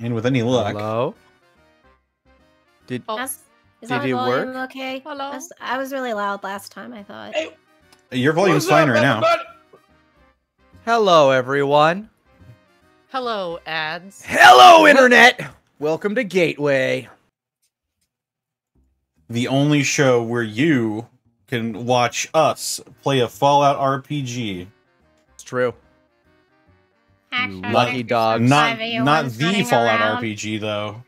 And with any luck, Hello. Did Oh. That's, is Did our it volume work? okay? Hello? That's- I was really loud last time, I thought. Hey, your volume's what's fine right now. hello everyone? Hello, ads. Hello internet. Welcome to Gateway. The only show where you can watch us play a Fallout RPG. It's true. Hashtag lucky there's dogs. Not not the Fallout around. RPG though.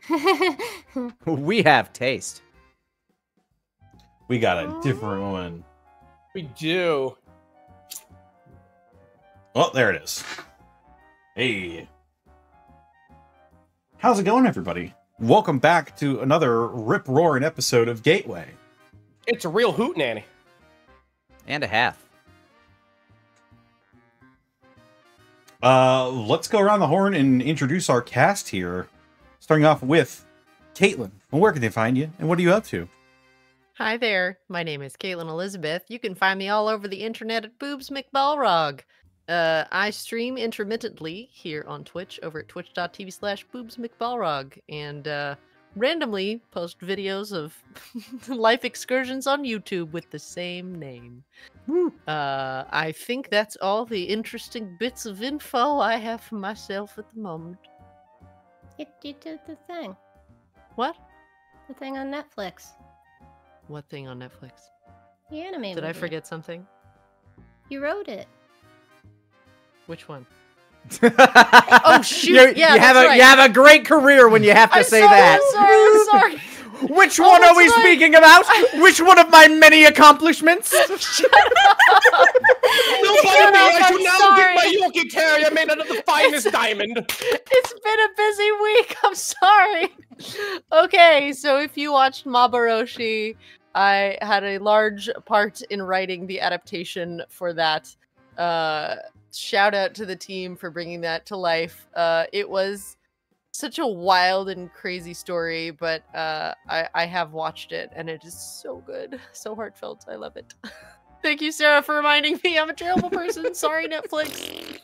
We have taste. We got a different one. We do. Oh, there it is. Hey. How's it going, everybody? Welcome back to another rip roaring episode of Gateway. It's a real hoot nanny. And a half. Uh, let's go around the horn and introduce our cast here. Starting off with Caitlin. Well, where can they find you, and what are you up to? Hi there. My name is Caitlin Elizabeth. You can find me all over the internet at Boobs McBalrog. Uh, I stream intermittently here on Twitch over at twitch.tv slash boobs McBalrog and uh, randomly post videos of life excursions on YouTube with the same name. Uh, I think that's all the interesting bits of info I have for myself at the moment. You, you did the thing. What? The thing on Netflix. What thing on Netflix? The anime Did I forget something? You wrote it. Which one? Oh shoot, You, yeah, you have a right. you have a great career when you have to I'm say sorry, that. I'm sorry, I'm sorry. Which Oh, one are we right. speaking about? Which one of my many accomplishments? Nobody Shut me, up, I I'm should now sorry. get my Yorkie Terrier made out of the finest diamond. It's been a busy week. I'm sorry. Okay, so if you watched Maboroshi, I had a large part in writing the adaptation for that. Uh, shout out to the team for bringing that to life. Uh, it was such a wild and crazy story, but uh, I, I have watched it and it is so good, so heartfelt. I love it. Thank you, Sarah, for reminding me I'm a terrible person. Sorry, Netflix.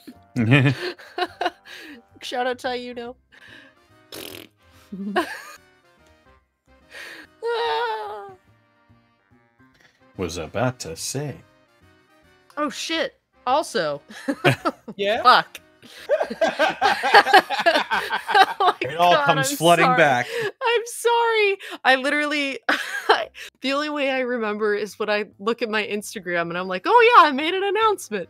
Shout out to you know. Was about to say. oh shit. Also, Yeah? fuck. Oh It all God, comes I'm flooding sorry. back. I'm sorry. I literally, the only way I remember is when I look at my Instagram and I'm like, oh yeah, I made an announcement.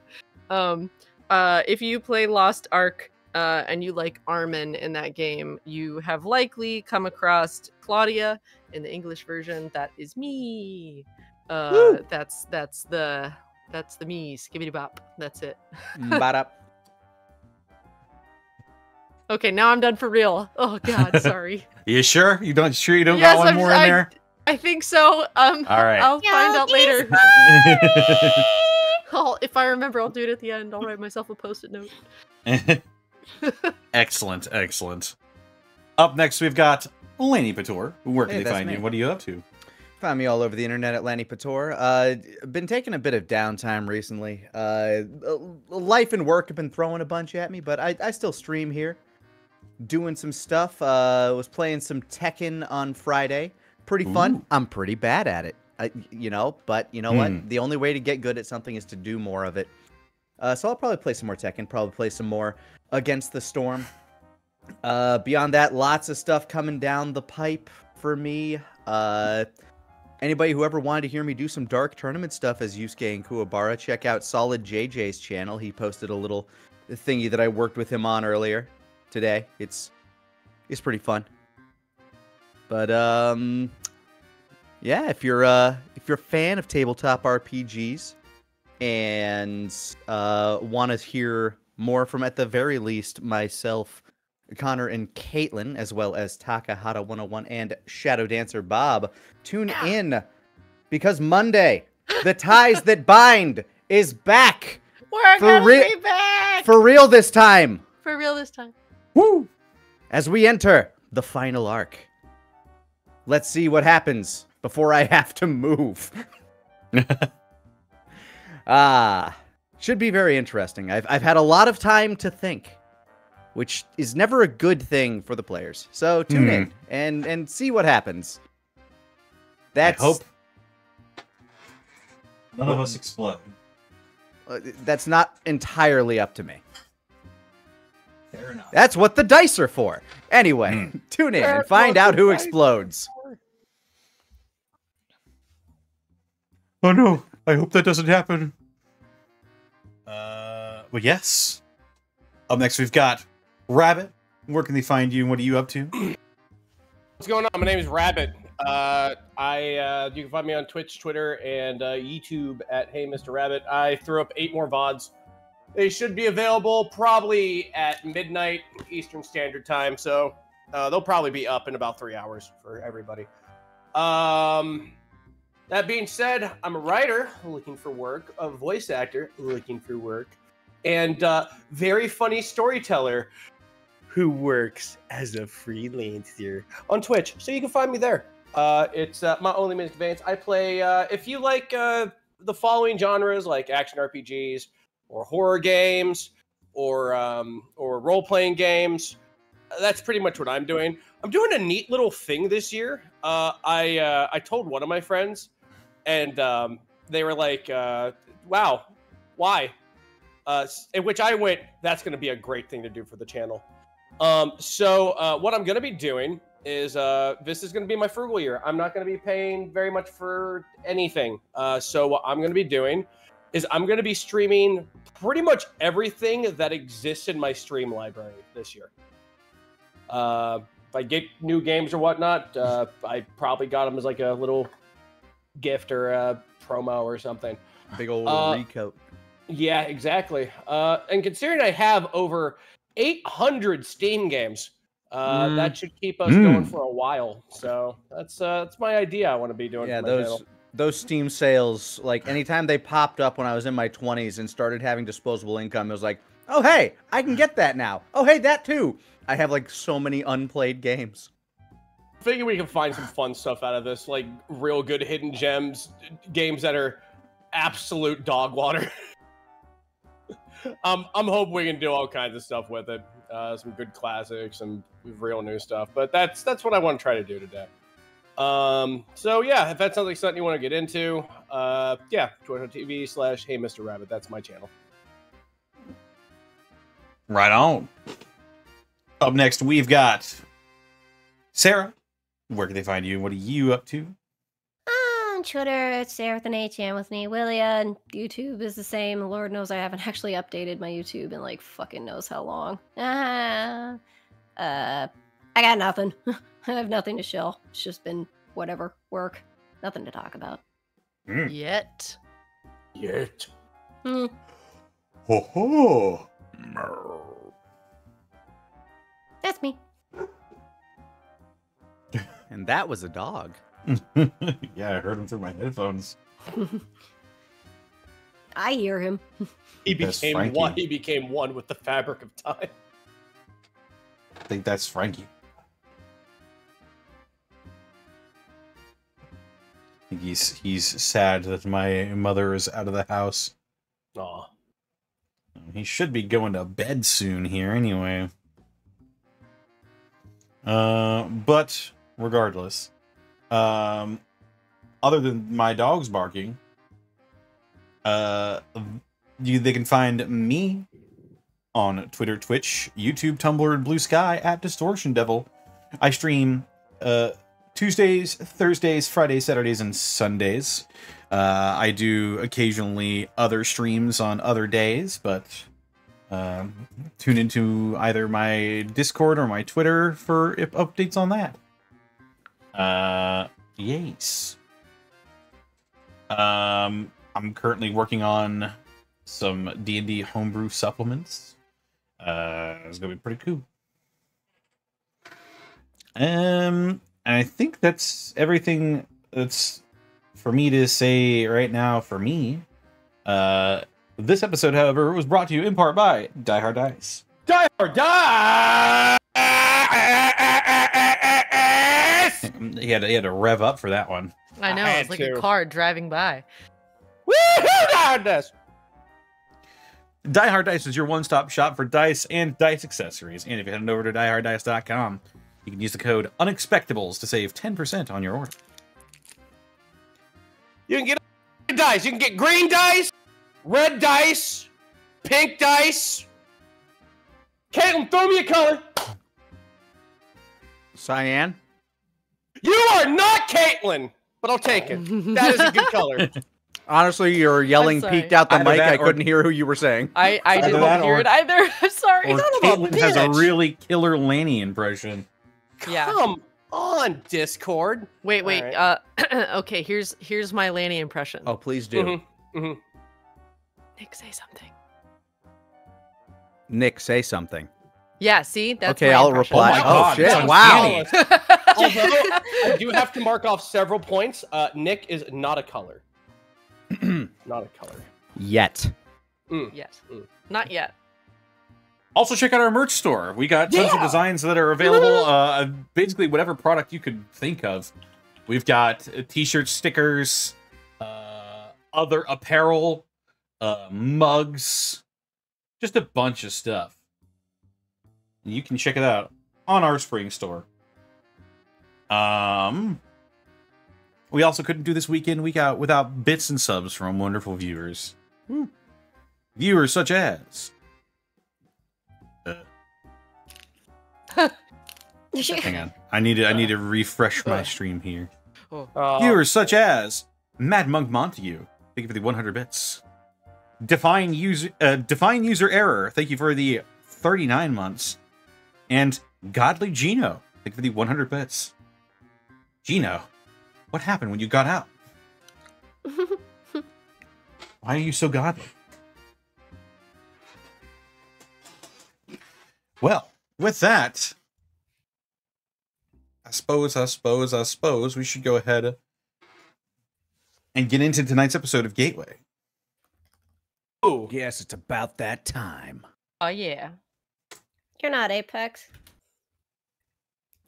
Um, uh, if you play Lost Ark uh, and you like Armen in that game, you have likely come across Claudia in the English version. That is me. Uh, Woo. that's that's the that's the me's. Give me. Skibbity bop. That's it. Ba-da. Okay, now I'm done for real. Oh god, sorry. You sure? You don't sure you don't Yes, got one I'm- more in I- there? I think so. Um, All right. I'll find out later. Yogi's I'll, if I remember, I'll do it at the end. I'll write myself a post-it note. excellent, excellent. Up next, we've got Lanipator. Where can Hey, they find me. you? What are you up to? Find me all over the internet at Lanipator. Uh, been taking a bit of downtime recently. Uh, life and work have been throwing a bunch at me, but I, I still stream here, doing some stuff. Uh, was playing some Tekken on Friday. Pretty fun. Ooh. I'm pretty bad at it, I, you know. But you know what? Hmm. The only way to get good at something is to do more of it. Uh, so I'll probably play some more Tekken. Probably play some more Against the Storm. Uh, beyond that, lots of stuff coming down the pipe for me. Uh, anybody who ever wanted to hear me do some dark tournament stuff as Yusuke and Kuwabara, check out Solid JJ's channel. He posted a little thingy that I worked with him on earlier today. It's it's pretty fun. But um yeah, if you're uh if you're a fan of tabletop RPGs and uh want to hear more from at the very least myself Connor and Caitlin, as well as Takahata 101 and Shadow Dancer Bob. Tune in because Monday, the ties that bind is back We're For gonna rea- be back for real this time. for real this time. Woo! As we enter the final arc, let's see what happens before I have to move. ah, should be very interesting. I've I've had a lot of time to think. Which is never a good thing for the players. So tune Hmm. in and and see what happens. That's I hope none of us explode. uh, that's not entirely up to me. Fair enough. That's what the dice are for. Anyway, tune in and find out who explodes. Oh no! I hope that doesn't happen. Uh, well, yes. Up next, we've got Rabbit. Where can they find you? and What are you up to? What's going on? My name is Rabbit. Uh, I uh, you can find me on Twitch, Twitter, and uh, YouTube at Hey Mr. Rabbit. I threw up eight more vods. They should be available probably at midnight Eastern Standard Time, so uh, they'll probably be up in about three hours for everybody. Um, that being said, I'm a writer looking for work, a voice actor looking for work, and uh, very funny storyteller who works as a freelancer on Twitch. So you can find me there. Uh, it's uh, my only music advance. I play uh, if you like uh, the following genres like action RPGs or horror games or um, or role playing games. uh, That's pretty much what I'm doing. I'm doing a neat little thing this year. Uh, I I told one of my friends, and um, they were like, "Wow, why?" In which I went, "That's going to be a great thing to do for the channel." Um, so uh, what I'm going to be doing is uh, this is going to be my frugal year. I'm not going to be paying very much for anything. Uh, so what I'm going to be doing is I'm going to be streaming pretty much everything that exists in my stream library this year. Uh, if I get new games or whatnot, uh, I probably got them as like a little gift or a promo or something. Big old Uh, recoat. Yeah, exactly. Uh, and considering I have over 800 Steam games, uh, Mm. that should keep us Mm. going for a while. So that's uh, that's my idea. I want to be doing. Yeah, those channel. those Steam sales, like anytime they popped up when I was in my 20s and started having disposable income, it was like, oh hey, I can get that now. Oh hey, that too. I have like so many unplayed games. figure we can find some fun stuff out of this, like real good hidden gems, games that are absolute dog water. um, I'm hoping we can do all kinds of stuff with it. Uh, some good classics and real new stuff. But that's that's what I want to try to do today. Um, so yeah, if that sounds like something you want to get into, uh, yeah, twitch.tv slash Hey Mr. Rabbit. That's my channel. Right on. Up next, we've got Sarah. Where can they find you? What are you up to? On Twitter, it's Sarah with an H and with me, Willia, and YouTube is the same. Lord knows I haven't actually updated my YouTube in like fucking knows how long. Ah, uh, I got nothing. I have nothing to show. It's just been whatever work, nothing to talk about. Yet. Yet. Hmm. Ho ho. That's me. And that was a dog. yeah, I heard him through my headphones. I hear him. He That's became Frankie. one. He became one with the fabric of time. I think that's Frankie. I think he's he's sad that my mother is out of the house. Aw. He should be going to bed soon here anyway. Uh, but regardless, um, other than my dogs barking, uh, you they can find me on Twitter, Twitch, YouTube, Tumblr, and Bluesky at Distortion Devil. I stream uh Tuesdays, Thursdays, Fridays, Saturdays, and Sundays. Uh, I do occasionally other streams on other days, but um, tune into either my Discord or my Twitter for updates on that. Uh, yes. Um, I'm currently working on some D and D homebrew supplements. Uh, it's gonna be pretty cool. Um, I think that's everything that's for me to say right now for me. Uh, this episode, however, was brought to you in part by Die Hard Dice. Die Hard die! He had to, he had to rev up for that one. I know. I It's had like a car driving by. Woohoo! Die this. Die Hard Dice is your one-stop shop for dice and dice accessories. And if you head over to dieharddice.com, you can use the code UNEXPECTABLES to save 10% on your order. You can get dice. You can get green dice, red dice, pink dice. Caitlin, throw me a color. Cyan. You are not Caitlin, but I'll take it. That is a good color. Honestly, you're yelling sorry. peeked out the Either mic. I or- couldn't hear who you were saying. I, I Either didn't that hear or- it either. I'm sorry. Or Son of a Caitlin has a really killer Lanny impression. Yeah. Come on, Discord. Wait, wait. Alright. Uh, okay. Here's here's my Lanny impression. Oh, please do. Mhm, mhm. Nick, say something. Nick, say something. Yeah. See, that's okay, my I'll impression. reply. my Oh, shit! Wow. uncanny. Although I do have to mark off several points. Uh, Nick is not a color. not a color. Yet. yes. Mm. Not yet. Also, check out our merch store. We got tons of designs that are available. Uh, basically, whatever product you could think of. We've got uh, t-shirts, stickers, uh, other apparel, uh, mugs, just a bunch of stuff. You can check it out on our spring store. Um, we also couldn't do this weekend, week out without bits and subs from wonderful viewers. Viewers such as Hang on. I need to I need to refresh my stream here. Uh, Viewers such as Mad Monk Montague, thank you for the 100 bits. Define user uh, define user error, thank you for the 39 months. And Godly Gino, thank you for the 100 bits. Gino, what happened when you got out? Why are you so godly? Well, with that, I suppose, I suppose, I suppose we should go ahead and get into tonight's episode of Gateway. Oh, Yes, it's about that time. Oh yeah. You're not Apex.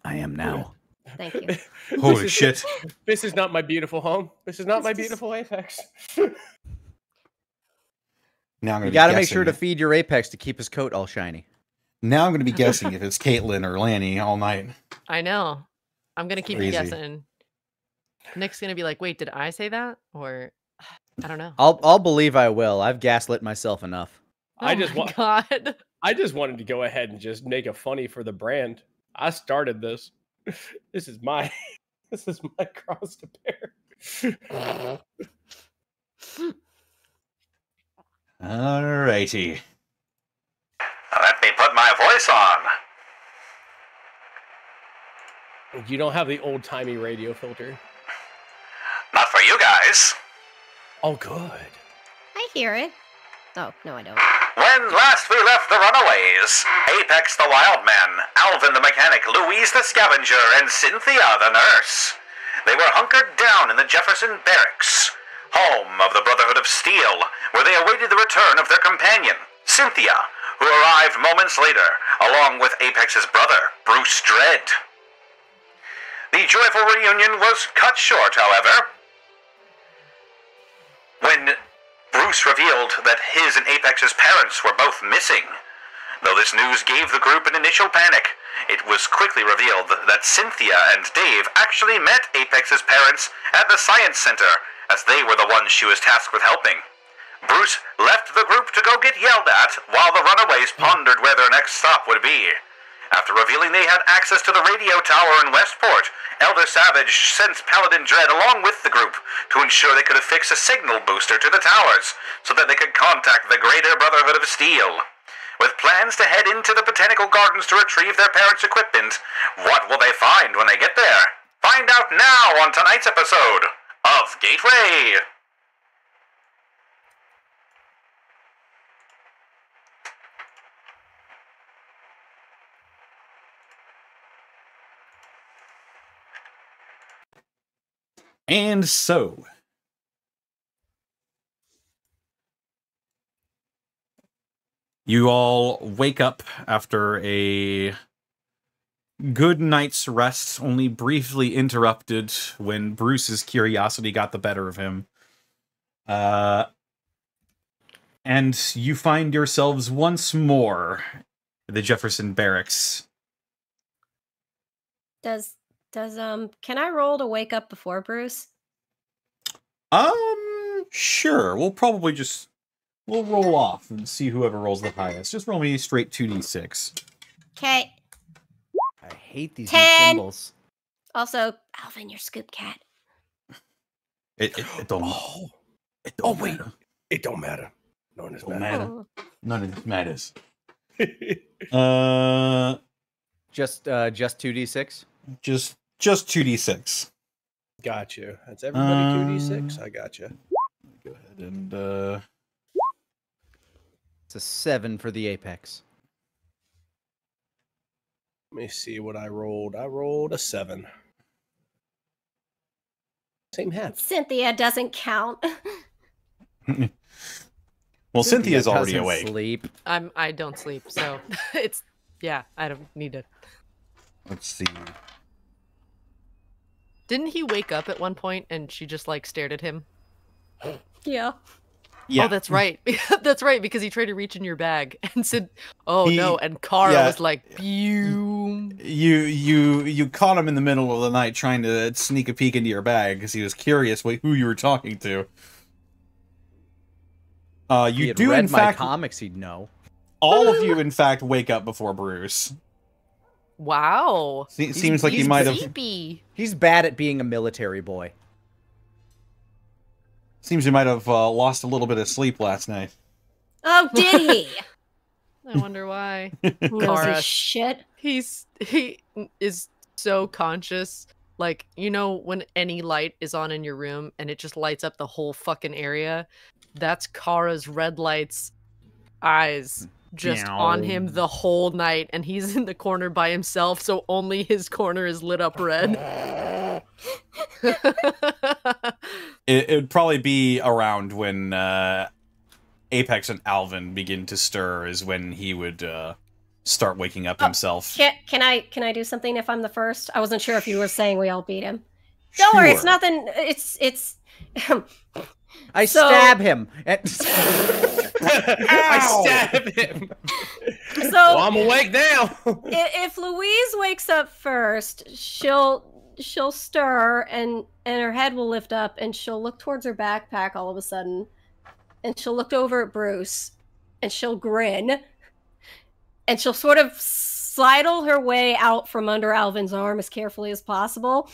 I am now. Thank you. Holy This is- shit. This is not my beautiful home. This is not my beautiful Apex. Now I'm gonna You got to make guessing. sure to feed your apex to keep his coat all shiny. Now I'm gonna be guessing if it's Caitlin or Lanny all night. I know. I'm gonna keep you guessing. Nick's gonna be like, "Wait, did I say that?" Or I don't know. I'll I'll believe I will. I've gaslit myself enough. I Oh just want- God. I just wanted to go ahead and just make a funny for the brand. I started this. This is my this is my cross to bear. All Alrighty. Let me put my voice on. You don't have the old timey radio filter. Not for you guys. Oh, good. I hear it. Oh, no, I don't. When last we left the Runaways, Apex the Wild Man, Alvin the Mechanic, Louise the Scavenger, and Cynthia the Nurse. They were hunkered down in the Jefferson Barracks, home of the Brotherhood of Steel, where they awaited the return of their companion, Cynthia, who arrived moments later, along with Apex's brother, Bruce Dredd. The joyful reunion was cut short, however, when Bruce revealed that his and Apex's parents were both missing. Though this news gave the group an initial panic, it was quickly revealed that Cynthia and Dave actually met Apex's parents at the Science Center, as they were the ones she was tasked with helping. Bruce left the group to go get yelled at while the runaways pondered where their next stop would be. After revealing they had access to the radio tower in Westport, Elder Savage sent Paladin Dread along with the group to ensure they could affix a signal booster to the towers so that they could contact the Greater Brotherhood of Steel. With plans to head into the Botanical Gardens to retrieve their parents' equipment, what will they find when they get there? Find out now on tonight's episode of Gateway! And so. You all wake up after a good night's rest, only briefly interrupted when Bruce's curiosity got the better of him. Uh, and you find yourselves once more the Jefferson Barracks. Does does um can I roll to wake up before Bruce? Um, sure. We'll probably just we'll roll off and see whoever rolls the highest. Just roll me straight two d six. Okay. I hate these new Ten. symbols. Also, Alvin, your scoop cat. It, it, it don't. Oh, It Oh, don't wait. matter. it don't matter. No, it Don't matter. matter. Oh. None of this matters. Uh, Just uh just 2d6. just just two d six. got you. That's everybody. Two d six. Um, I got you. Go ahead and uh. It's a 7 for the apex. Let me see what I rolled. I rolled a seven. Same hat. Cynthia doesn't count. Well, Cynthia's already awake. Sleep. I'm I don't sleep, so it's yeah, I don't need to. Let's see. Didn't he wake up at one point and she just like stared at him? yeah. Yeah, Oh, that's right. that's right because he tried to reach in your bag and said, "Oh He- no!" And Kara yeah. was like, "Pew." you you you caught him in the middle of the night trying to sneak a peek into your bag because he was curious what, who you were talking to. Uh, If he you had do read in my fact, comics, he'd know. all of you in fact wake up before Bruce. Wow. Se- He's- seems like he might have sleepy. He's bad at being a military boy. seems he might have uh, lost a little bit of sleep last night. Oh, did he? I wonder why. Knows Kara. shit. He's he is so conscious. Like, you know, when any light is on in your room and it just lights up the whole fucking area, that's Kara's red lights eyes just on him the whole night and he's in the corner by himself, so only his corner is lit up red. It, it would probably be around when uh, Apex and Alvin begin to stir, is when he would uh, start waking up Oh, himself. Can, can I can I do something if I'm the first? I wasn't sure if you were saying we all beat him. Don't worry, it's nothing. It's it's. I So- stab him. I stab him. So well, I'm awake now. i- if Louise wakes up first, she'll she'll stir and and her head will lift up and she'll look towards her backpack all of a sudden, and she'll look over at Bruce, and she'll grin, and she'll sort of sidle her way out from under Alvin's arm as carefully as possible,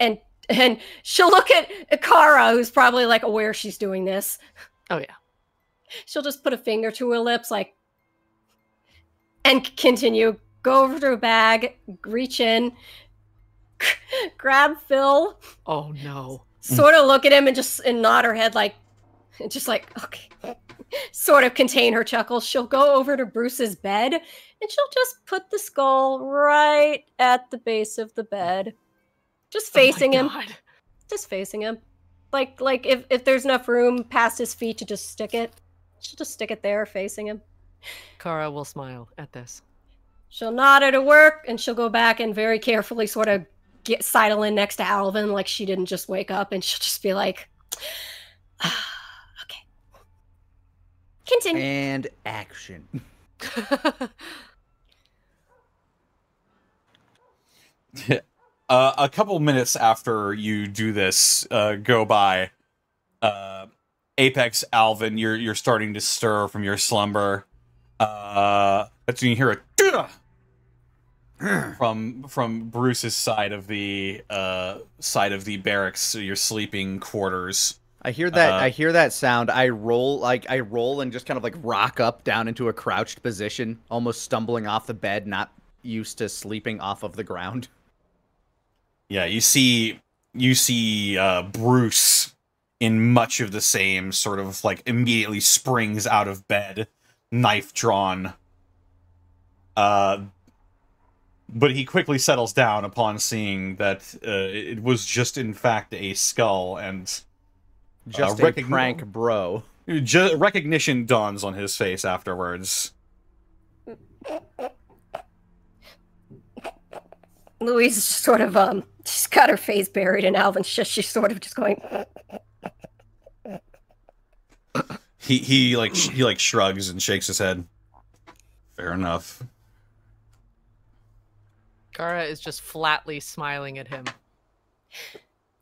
and and she'll look at Kara, who's probably like aware she's doing this. oh yeah. She'll just put a finger to her lips, like, and continue. Go over to her bag, reach in, grab Phil, Oh no. sort of look at him, and just and nod her head, like, just like, okay, sort of contain her chuckles. She'll go over to Bruce's bed, and she'll just put the skull right at the base of the bed, just Oh my facing him God. just facing him. Like like if if there's enough room past his feet to just stick it, she'll just stick it there facing him. Kara will smile at this. She'll nod at her work and she'll go back and very carefully sort of get sidle in next to Alvin like she didn't just wake up and she'll just be like ah, okay. Continue. and action. uh, a couple minutes after you do this uh, go by, uh, Apex Alvin, you're you're starting to stir from your slumber. Uh, that's when you hear a from from Bruce's side of the uh, side of the barracks, your sleeping quarters. I hear that. Uh, I hear that sound. I roll like I roll and just kind of like rock up down into a crouched position, almost stumbling off the bed, not used to sleeping off of the ground. Yeah, you see you see uh, Bruce in much of the same sort of like immediately springs out of bed, knife drawn. Uh, but he quickly settles down upon seeing that uh, it was just in fact a skull, and Just a recogni- prank, bro. ju- recognition dawns on his face afterwards. Louise sort of um she's got her face buried in Alvin's just she's sort of just going He he like he like shrugs and shakes his head. Fair enough. Kara is just flatly smiling at him.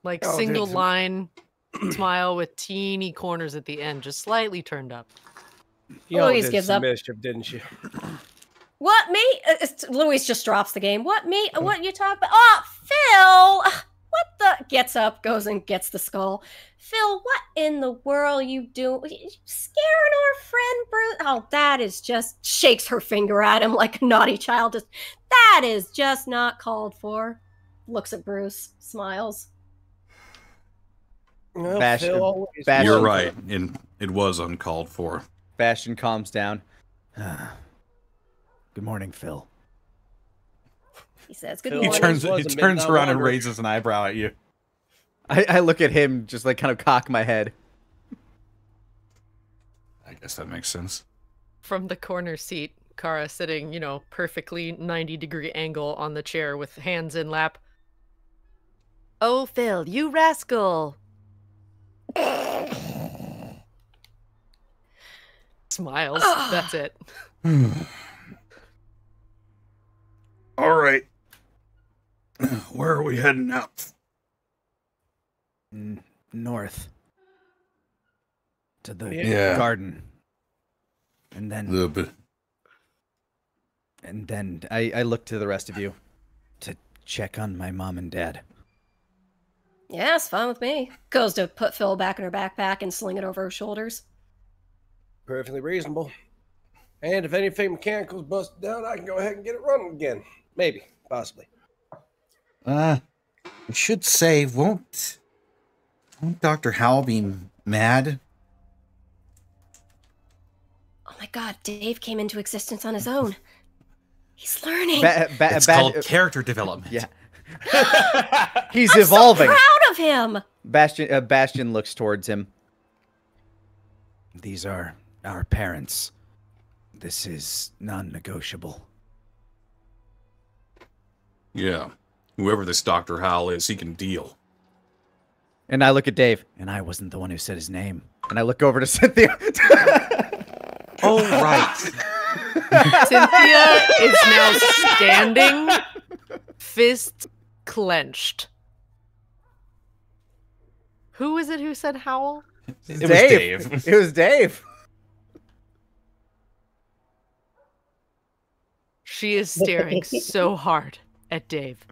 Like Oh, single there's- line smile with teeny corners at the end, just slightly turned up. You all Louise did gives some up. mischief, didn't you? What me? Uh, it's- Louis just drops the game. What me? What you talk about? Oh, Phil! What the? Gets up, goes and gets the skull. Phil, what in the world you do? You scaring our friend Bruce? Oh, that is just shakes her finger at him like a naughty child. Just that is just not called for. Looks at Bruce, smiles. Well, Bash- Phil always You're right. And it was uncalled for. Bastion calms down. Good morning, Phil. He says, "Good Phil He morning." turns he turns midnight around and raises an eyebrow at you. I, I look at him, just like kind of cock my head. I guess that makes sense. From the corner seat, Kara sitting, you know, perfectly 90 degree angle on the chair with hands in lap. Oh, Phil, you rascal! Smiles. That's it. All right. Where are we heading now? North. To the Yeah. garden. And then The b- and then I, I look to the rest of you to check on my mom and dad. Yeah, it's fine with me. Goes to put Phil back in her backpack and sling it over her shoulders. Perfectly reasonable. And if anything mechanical's busted down, I can go ahead and get it running again. Maybe, possibly. Uh, I should say, won't won't Doctor Howell be mad? Oh my god, Dave came into existence on his own. He's learning. Ba- ba- It's ba- called character development. yeah. He's evolving. I'm evolving. so proud of him. Bastion uh, Bastion looks towards him. These are our parents. This is non-negotiable. Yeah. Whoever this Doctor Howell is, he can deal. And I look at Dave, and I wasn't the one who said his name. And I look over to Cynthia. Oh right. Cynthia is now standing, fists clenched. Who is it who said howl? It was Dave. Dave. It was Dave. She is staring so hard at Dave.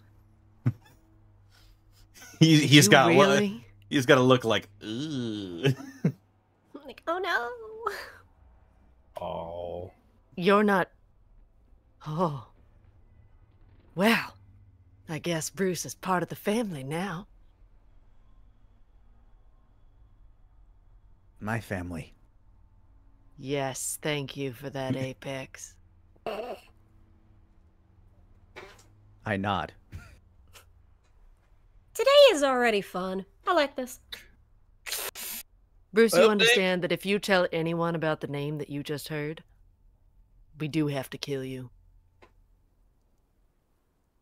He he's You got a look, really? he's got to look like. "Ugh." I'm like, oh no. oh. You're not. Oh. Well, I guess Bruce is part of the family now. My family. Yes, thank you for that, Apex. I nod. Today is already fun. I like this. Bruce, you Well, Dave- understand that if you tell anyone about the name that you just heard, we do have to kill you.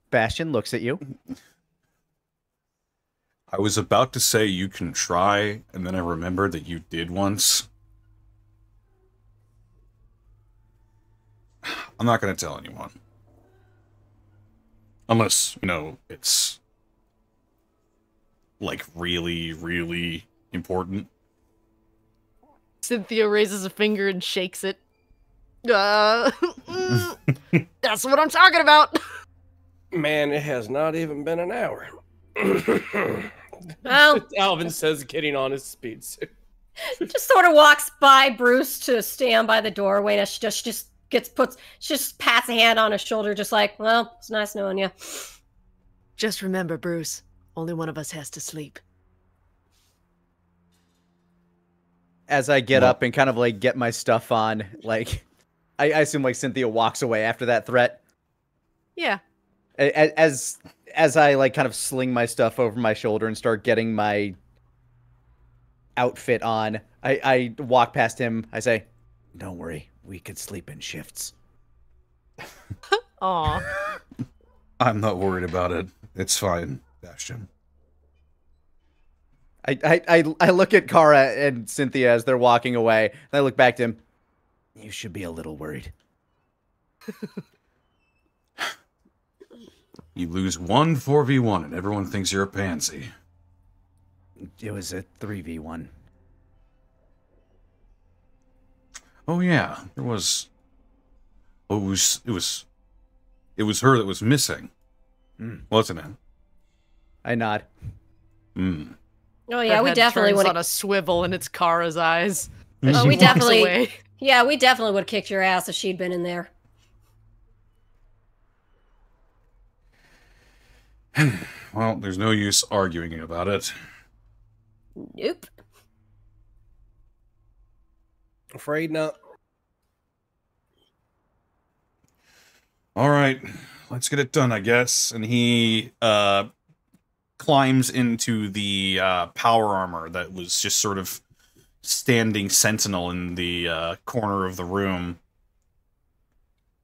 Bastion looks at you. I was about to say you can try, and then I remembered that you did once. I'm not going to tell anyone. Unless, you know, it's like really, really important. Cynthia raises a finger and shakes it. Uh, mm, that's what I'm talking about. Man, it has not even been an hour. Well, Alvin says, getting on his speed suit. just sort of walks by Bruce to stand by the doorway. And she just just gets puts she just pats a hand on his shoulder, just like, well, it's nice knowing you. Just remember, Bruce, only one of us has to sleep. As I get Well- up and kind of like get my stuff on, like I, I assume like Cynthia walks away after that threat. Yeah. A- a- As as I like kind of sling my stuff over my shoulder and start getting my outfit on, I, I walk past him. I say, "Don't worry, we could sleep in shifts." Aw. I'm not worried about it. It's fine, I, I, I, I look at Kara and Cynthia as they're walking away. And I look back to him. You should be a little worried. You lose one 4v1 and everyone thinks you're a pansy. It was a 3v1. Oh yeah, there was. Oh, it was. It was. It was her that was missing, Hmm. wasn't it? I nod. Hmm. Oh yeah, Her we head definitely turns would. on a swivel, in it's Kara's eyes. Oh, as we walks definitely- away. Yeah, we definitely would have kicked your ass if she'd been in there. Well, there's no use arguing about it. Nope. Afraid not. All right, let's get it done, I guess. And he uh climbs into the uh power armor that was just sort of standing sentinel in the uh corner of the room.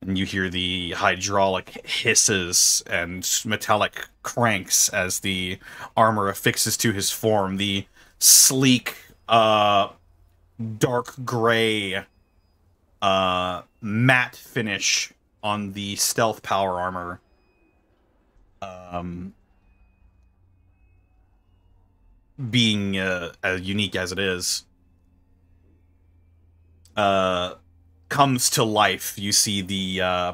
And you hear the hydraulic hisses and metallic cranks as the armor affixes to his form. The sleek, uh, dark gray, uh, matte finish on the stealth power armor. Um, being uh, as unique as it is, uh, comes to life. You see the uh,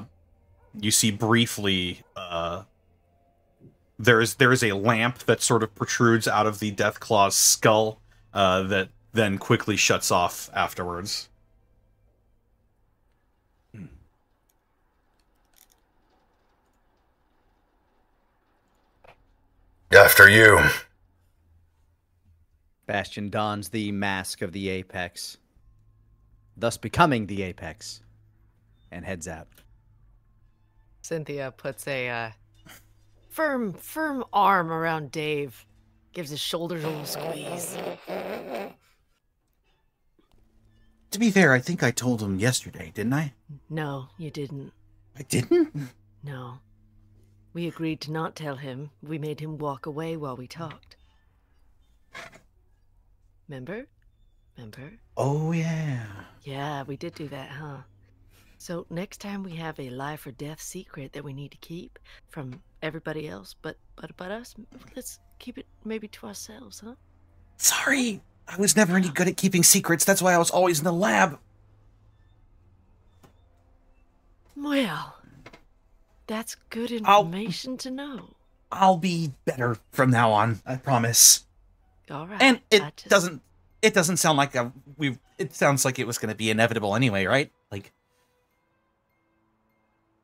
you see briefly uh, there's there's a lamp that sort of protrudes out of the Deathclaw's skull uh, that then quickly shuts off afterwards. After you. Bastion dons the mask of the Apex, thus becoming the Apex, and heads out. Cynthia puts a uh, firm, firm arm around Dave, gives his shoulders a little squeeze. To be fair, I think I told him yesterday, didn't I? No, you didn't. I didn't. No. We agreed to not tell him. We made him walk away while we talked. Remember? Remember? Oh yeah. Yeah, we did do that, huh? So next time we have a life or death secret that we need to keep from everybody else, but but but us, let's keep it maybe to ourselves, huh? Sorry, I was never any good at keeping secrets. That's why I was always in the lab. Well, that's good I'll- information to know. I'll be better from now on. I promise. All right. And it just- doesn't. It doesn't sound like a, we. It sounds like it was going to be inevitable anyway, right? Like,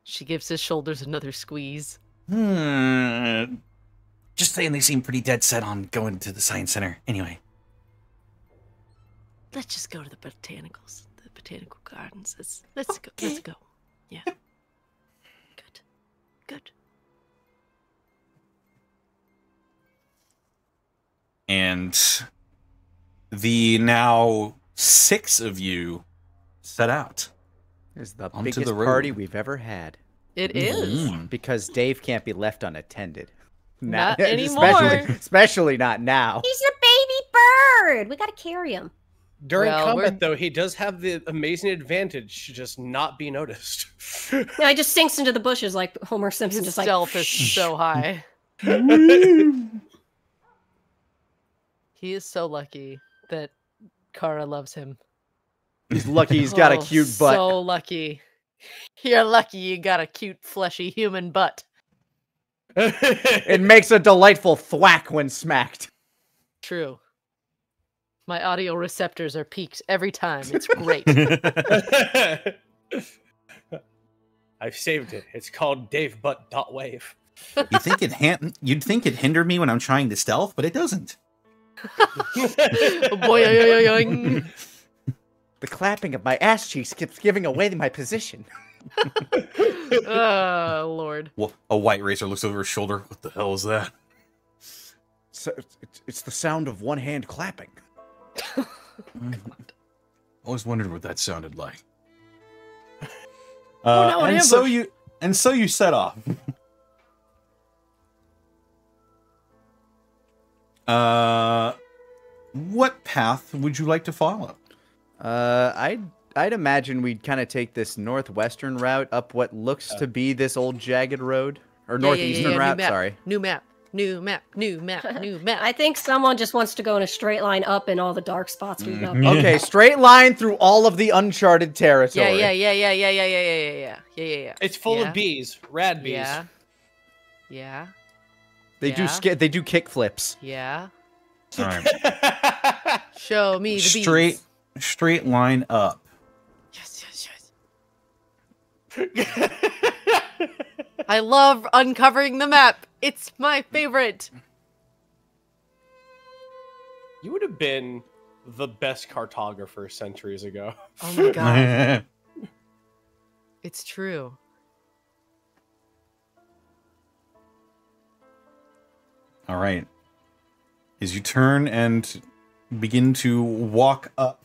She gives his shoulders another squeeze. hmm. Just saying, they seem pretty dead set on going to the science center. Anyway, Let's just go to the botanicals, the botanical gardens. Let's let's go. Let's go. Yeah. Good. Good. And the now six of you set out. It's the Onto biggest the road. party we've ever had. It is. Mm. Because Dave can't be left unattended. Not Especially, anymore. especially not now. He's a baby bird. We gotta carry him. During Well, combat, we're- though, he does have the amazing advantage to just not be noticed. No, he just sinks into the bushes like Homer Simpson, His just like stealth is so high. He is so lucky that Kara loves him. He's lucky he's got a Oh, cute butt. So lucky. You're lucky you got a cute, fleshy human butt. It makes a delightful thwack when smacked. True. My audio receptors are peaked every time. It's great. I've saved it. It's called Dave Butt Dot Wave. you think it han- You'd think it hindered me when I'm trying to stealth, but it doesn't. Boing. The clapping of my ass cheeks keeps giving away my position. oh Lord. Wha- A white racer looks over his shoulder. What the hell is that? So it's, it's the sound of one hand clapping. Always wondered what that sounded like. Oh, Uh, no, and so you and so you set off. Uh, what path would you like to follow? Uh, I'd I'd imagine we'd kind of take this northwestern route up what looks to be this old jagged road or Yeah, yeah, yeah, northeastern yeah, new route. map. Sorry. New map. New map. New map. New map. I think someone just wants to go in a straight line up in all the dark spots we've got. Mhm. Okay, straight line through all of the uncharted territory. yeah, yeah, yeah, yeah, yeah, yeah, yeah, yeah, yeah, yeah, yeah, yeah. It's full Yeah. of bees, rad bees. Yeah. Yeah. They do Yeah. they do kick flips. Yeah. All right. Show me the straight bees. straight line up. Yes, yes, yes. I love uncovering the map. It's my favorite. you would have been the best cartographer centuries ago. Oh my god. It's true. All right. As you turn and begin to walk up.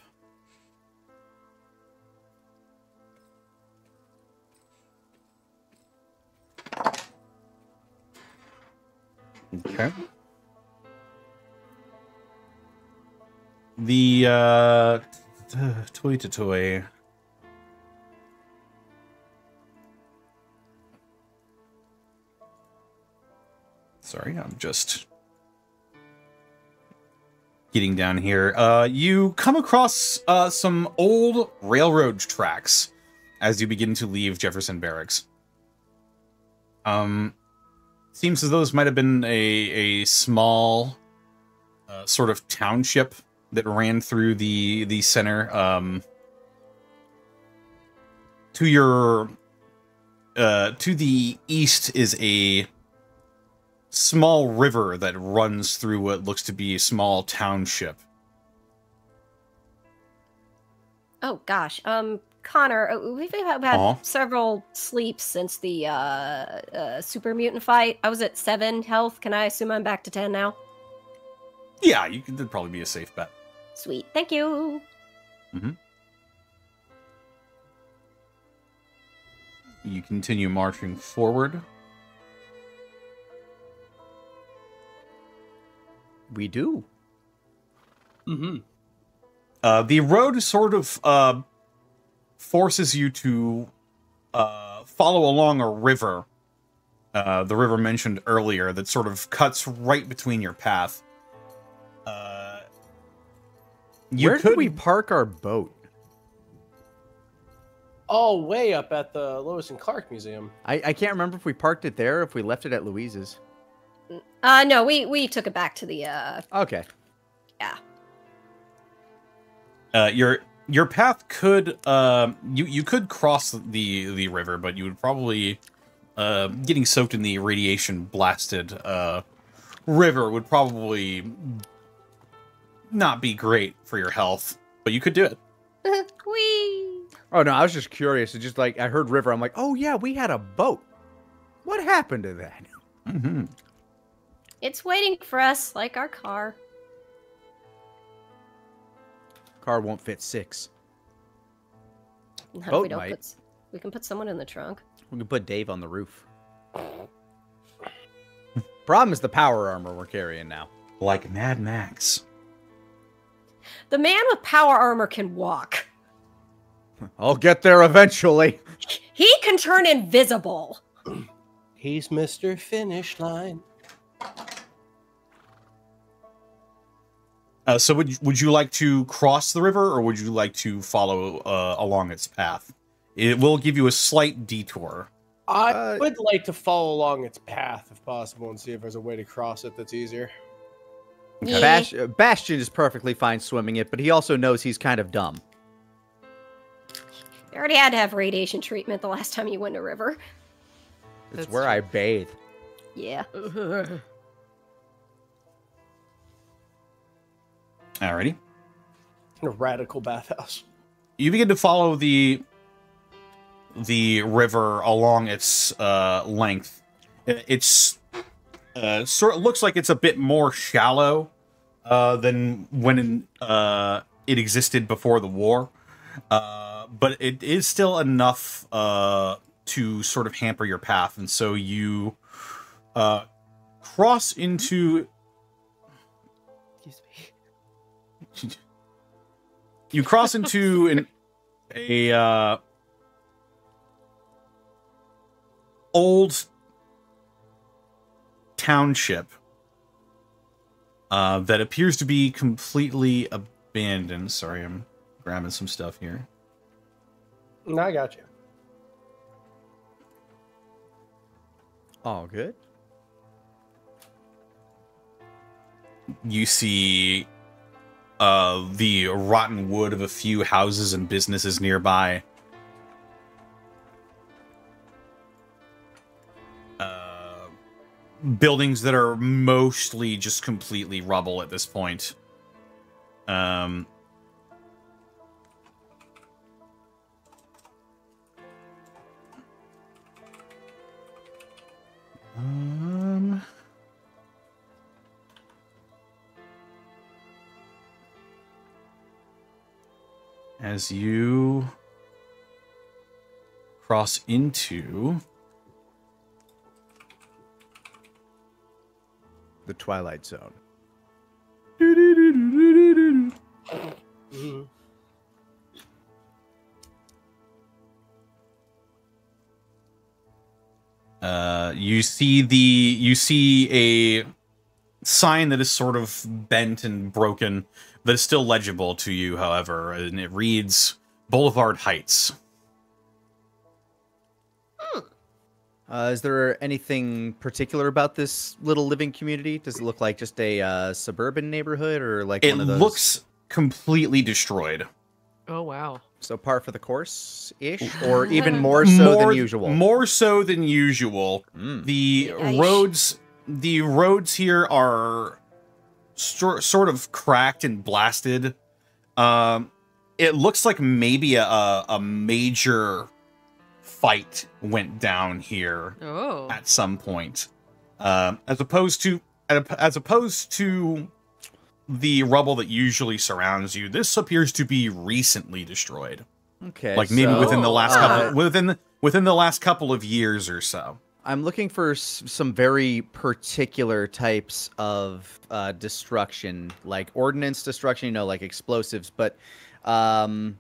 Okay. The uh toy to toy. Sorry, I'm just getting down here. Uh, you come across uh, some old railroad tracks as you begin to leave Jefferson Barracks. Um, seems as though this might have been a a small uh, sort of township that ran through the the center. Um, to your uh, to the east is a small river that runs through what looks to be a small township. Oh gosh, um, Connor, uh, we've had Aw. several sleeps since the uh, uh, super mutant fight. I was at seven health. Can I assume I'm back to ten now? Yeah, you could that'd probably be a safe bet. Sweet, thank you. Mm-hmm. You continue marching forward. We do. Mm-hmm. Uh, the road sort of uh, forces you to uh, follow along a river. Uh, the river mentioned earlier that sort of cuts right between your path. Uh, you Where could could we park our boat? Oh, way up at the Lewis and Clark Museum. I, I can't remember if we parked it there or if we left it at Louise's. Uh, no, we we took it back to the uh, Okay. yeah. uh, your your path could um you you could cross the the river, but you would probably uh, getting soaked in the radiation blasted uh, river would probably not be great for your health. But you could do it. Wee. Oh no, I was just curious. It's just like I heard river. I'm like, oh yeah, we had a boat. What happened to that? hmm It's waiting for us, like our car. Car won't fit six. Not if Boat we don't might. put, we can put someone in the trunk. We can put Dave on the roof. Problem is the power armor we're carrying now. Like Mad Max. The man with power armor can walk. I'll get there eventually. He can turn invisible. He's Mr. Finish Line. Uh, so would you, would you like to cross the river, or would you like to follow uh, along its path? It will give you a slight detour. I Uh, would like to follow along its path if possible and see if there's a way to cross it that's easier. Yeah. Bas- uh, Bastion is perfectly fine swimming it, but he also knows he's kind of dumb. You already had to have radiation treatment the last time you went to river. It's That's where true. I bathe. Yeah. Alrighty. In a radical bathhouse. you begin to follow the the river along its uh, length. It's uh, sort of looks like it's a bit more shallow uh, than when uh, it existed before the war, uh, but it is still enough uh, to sort of hamper your path, and so you uh, cross into you cross into an a uh, old township uh, that appears to be completely abandoned. Sorry, I'm grabbing some stuff here. No, I got you. All good. You see uh, the rotten wood of a few houses and businesses nearby. Uh, buildings that are mostly just completely rubble at this point. Um, as you cross into The Twilight Zone. Uh, you see the you see a sign that is sort of bent and broken that is still legible to you, however, and it reads Boulevard Heights. Uh, is there anything particular about this little living community? Does it look like just a uh, suburban neighborhood or like It one of those? looks completely destroyed. Oh wow. so par for the course ish, or even more so than usual. More so than usual. Mm. The Yeesh. roads the roads here are stor- sort of cracked and blasted. Um it looks like maybe a a a major fight went down here Oh. at some point. Um as opposed to as opposed to the rubble that usually surrounds you, this appears to be recently destroyed. Okay, Like maybe so, within the last uh, couple within the, within the last couple of years or so. I'm looking for s- some very particular types of uh, destruction, like ordnance destruction, you know, like explosives. But um,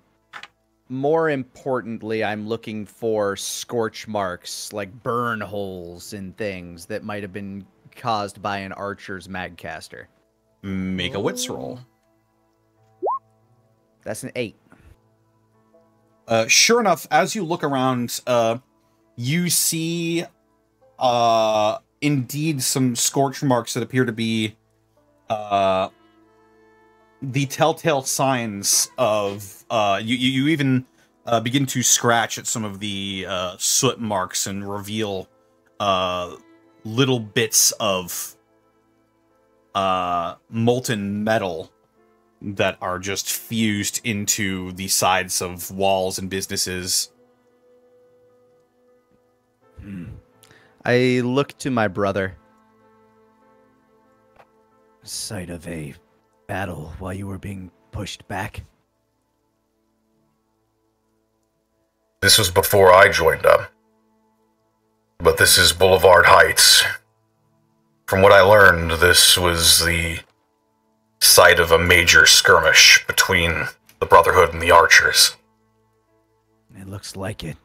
more importantly, I'm looking for scorch marks, like burn holes and things that might have been caused by an archer's magcaster. Make a wits roll. That's an eight. Uh, sure enough, as you look around, uh, you see, uh, indeed some scorch marks that appear to be, uh, the telltale signs of, uh, you, you, even, uh, begin to scratch at some of the, uh, soot marks and reveal, uh, little bits of, uh, molten metal that are just fused into the sides of walls and businesses. I look to my brother. Sight of a battle while you were being pushed back. This was before I joined up. But this is Boulevard Heights. From what I learned, this was the site of a major skirmish between the Brotherhood and the Archers. It looks like it.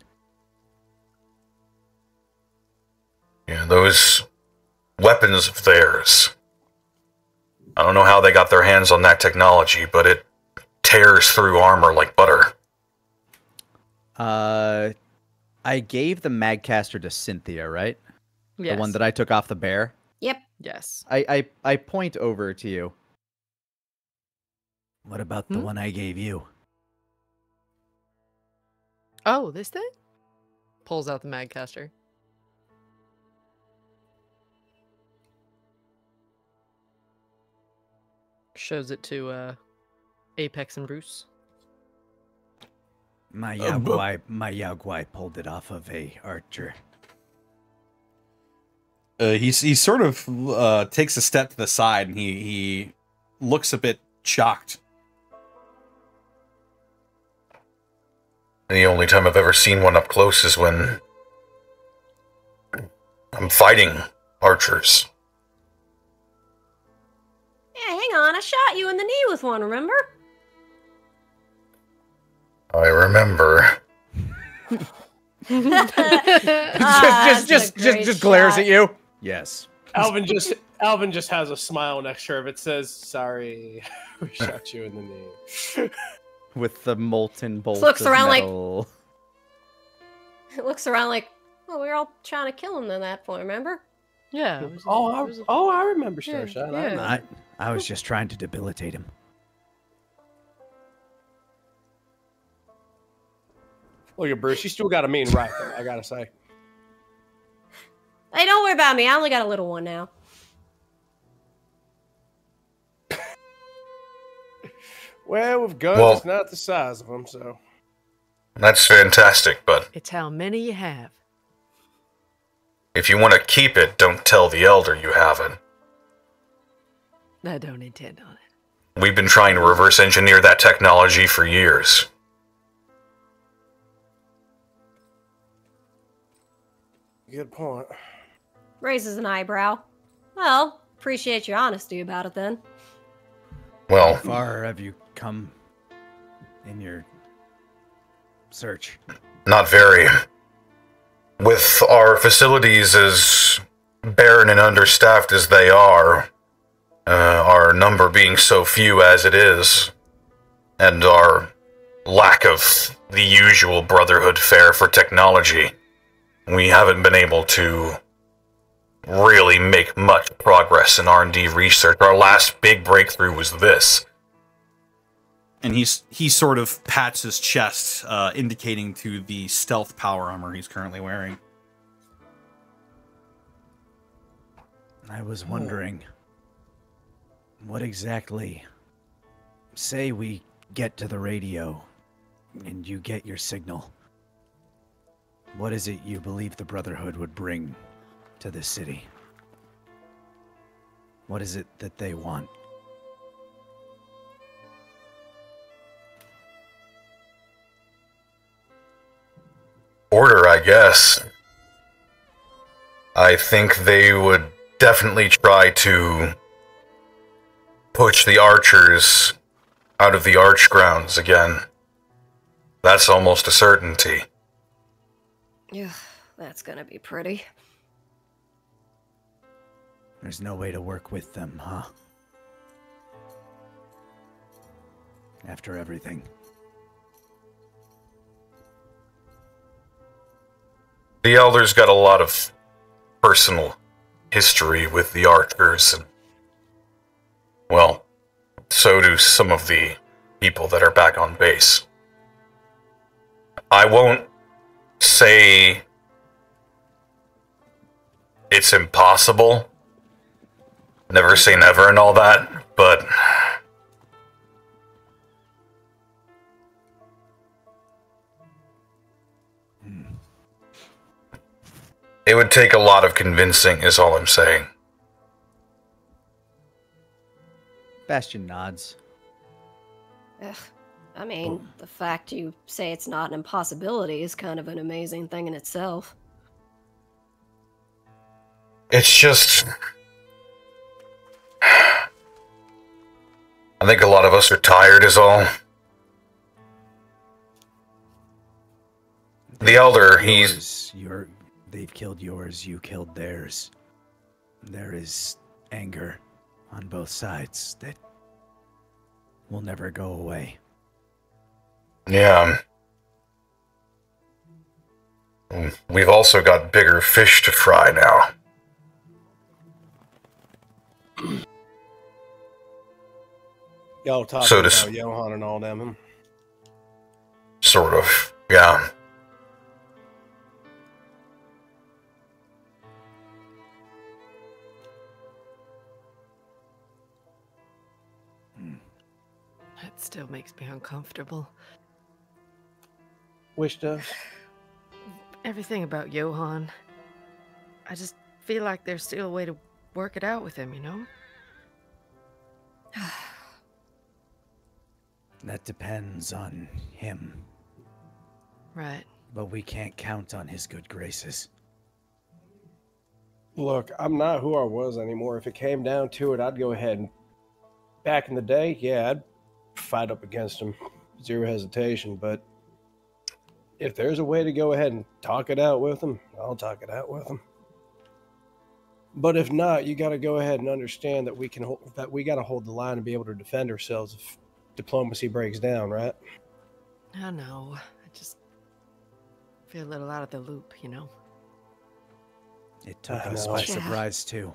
Yeah, those weapons of theirs. I don't know how they got their hands on that technology, but it tears through armor like butter. Uh, I gave the Magcaster to Cynthia, right? Yes. The one that I took off the bear. Yep. Yes. I I, I point over to you. What about the Hmm? one I gave you? Oh, this thing? Pulls out the magcaster. Shows it to uh Apex and Bruce. My Uh, my Yao Guai pulled it off of a archer. Uh, he he sort of uh, takes a step to the side and he he looks a bit shocked. The only time I've ever seen one up close is when I'm fighting archers. Yeah, hang on, I shot you in the knee with one, remember? I remember. Ah, just, just, that's just, just, just glares shot. at you. Yes. Alvin just, Alvin just has a smile next to her If it says, "Sorry, we shot you in the knee." With the molten bolt. looks of around like- It looks around like, well, we were all trying to kill him at that point, remember? Yeah. was Oh, it I, oh, I remember Yeah, Starshine. yeah. I remember. I, I was just trying to debilitate him. Look at Bruce. She still got a mean right there. I gotta say. Hey, don't worry about me. I only got a little one now. Well, with guns, Well- it's not the size of them, so. That's fantastic, but It's how many you have. if you want to keep it, don't tell the elder you have it. I don't intend on it. We've been trying to reverse engineer that technology for years. Good point. Raises an eyebrow. Well, appreciate your honesty about it then. Well, How far have you come in your search? not very. With our facilities as barren and understaffed as they are, uh, our number being so few as it is, and our lack of the usual Brotherhood fare for technology, we haven't been able to really make much progress in R&D research. Our last big breakthrough was this. and he's he sort of pats his chest, uh, indicating to the stealth power armor he's currently wearing. I was wondering what exactly. Say we get to the radio and you get your signal. What is it you believe the Brotherhood would bring to this city? What is it that they want? order, I guess. I think they would definitely try to push the archers out of the arch grounds again. That's almost a certainty. Yeah, that's gonna be pretty. There's no way to work with them, huh? After everything. The Elder's got a lot of personal history with the Archers, and. Well, so do some of the people that are back on base. I won't say it's impossible. Never say never and all that, but. It would take a lot of convincing, is all I'm saying. Bastion nods. Ugh. I mean, the fact you say it's not an impossibility is kind of an amazing thing in itself. It's just. I think a lot of us are tired, is all. The Elder, he's. Your, they've killed yours, you killed theirs. There is anger on both sides that will never go away. Yeah. We've also got bigger fish to fry now. Y'all talking So about does- Johan and all them. hmm? Sort of. Yeah. Still makes me uncomfortable. Which does? Everything about Johan. I just feel like there's still a way to work it out with him, you know? That depends on him, Right. but we can't count on his good graces. Look, I'm not who I was anymore. If it came down to it, I'd go ahead and back in the day, yeah, I'd fight up against him, zero hesitation. But if there's a way to go ahead and talk it out with him, I'll talk it out with him. But if not, you got to go ahead and understand that we can hold, that we got to hold the line and be able to defend ourselves if diplomacy breaks down, right? I know. I just feel a little out of the loop, you know. It took I us know. by Yeah. surprise too.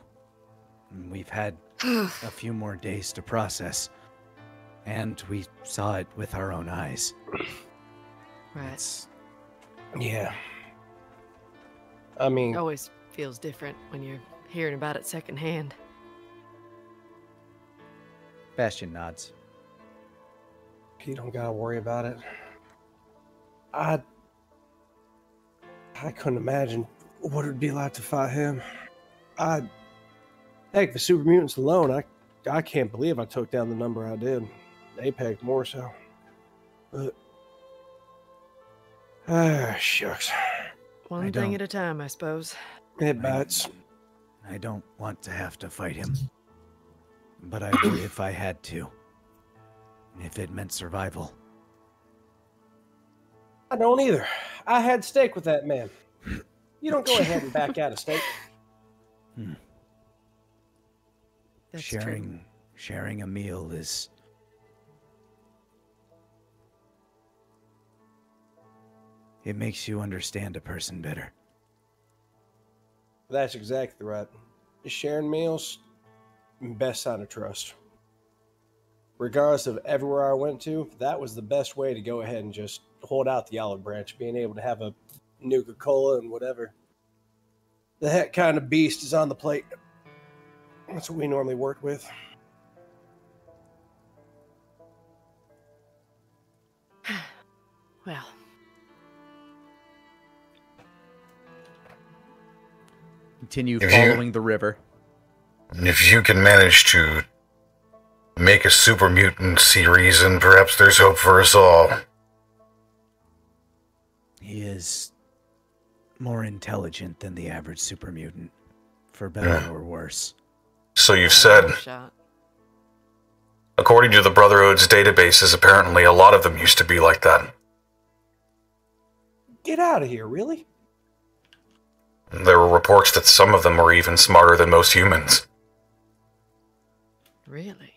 We've had a few more days to process, and we saw it with our own eyes. right. It's Yeah. I mean, It always feels different when you're hearing about it secondhand. Bastion nods. you don't gotta worry about it. I I couldn't imagine what it'd be like to fight him. I heck, the super mutants alone, I I can't believe I took down the number I did. Apex more so. But ah shucks. One I thing at a time, I suppose. It bites. I don't want to have to fight him, but I would if I had to. If it meant survival. I don't either. I had steak with that man. You don't go ahead and back out of steak. That's true. sharing sharing a meal is it makes you understand a person better. That's exactly right. Sharing meals, best sign of trust. Regardless of everywhere I went to, that was the best way to go ahead and just hold out the olive branch, being able to have a Nuka Cola and whatever. The heck kind of beast is on the plate. That's what we normally work with. Well, Continue If you- following the river. If you can manage to make a super mutant see reason, perhaps there's hope for us all. He is more intelligent than the average super mutant, for better Yeah. or worse. So you've said, according to the Brotherhood's databases, apparently a lot of them used to be like that. Get out of here, really? There were reports that some of them were even smarter than most humans. Really?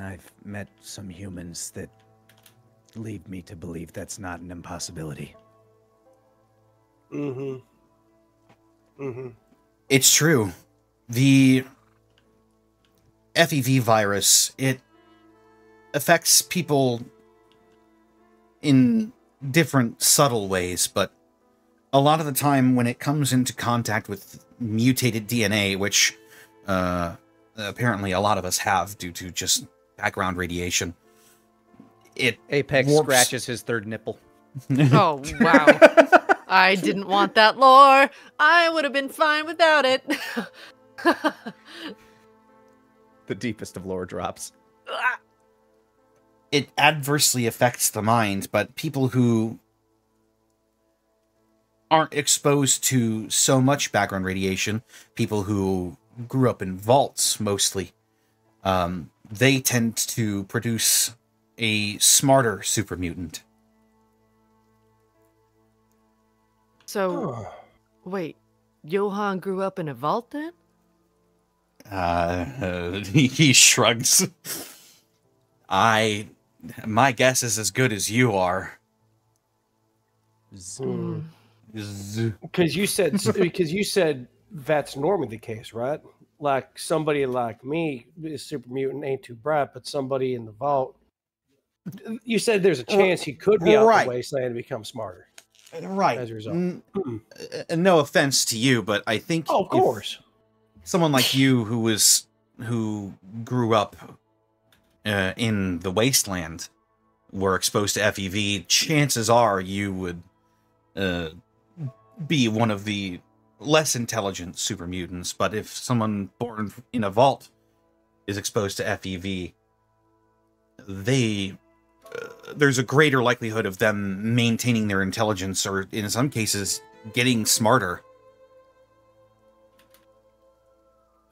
I've met some humans that lead me to believe that's not an impossibility. Mm-hmm. Mm-hmm. It's true. The FEV virus, it affects people in different subtle ways, but a lot of the time when it comes into contact with mutated DNA, which uh, apparently a lot of us have due to just background radiation, it Apex Warps. scratches his third nipple. Oh, wow. I didn't want that lore. I would have been fine without it. The deepest of lore drops. it adversely affects the mind, but people who aren't exposed to so much background radiation, people who grew up in vaults mostly, um, they tend to produce a smarter super mutant. so, wait, Johann grew up in a vault then? Uh, he, he shrugs. I, my guess is as good as you are. Mm. Because you said because you said that's normally the case, right? Like somebody like me, a super mutant ain't too bright, but somebody in the vault. You said there's a chance he could be out Right. the wasteland and become smarter. Right. As a result. Hmm. uh, no offense to you, but I think Oh, of course. someone like you who was who grew up uh, in the wasteland were exposed to FEV, chances are you would uh, be one of the less intelligent super mutants. But if someone born in a vault is exposed to FEV, they uh, there's a greater likelihood of them maintaining their intelligence, or in some cases, getting smarter.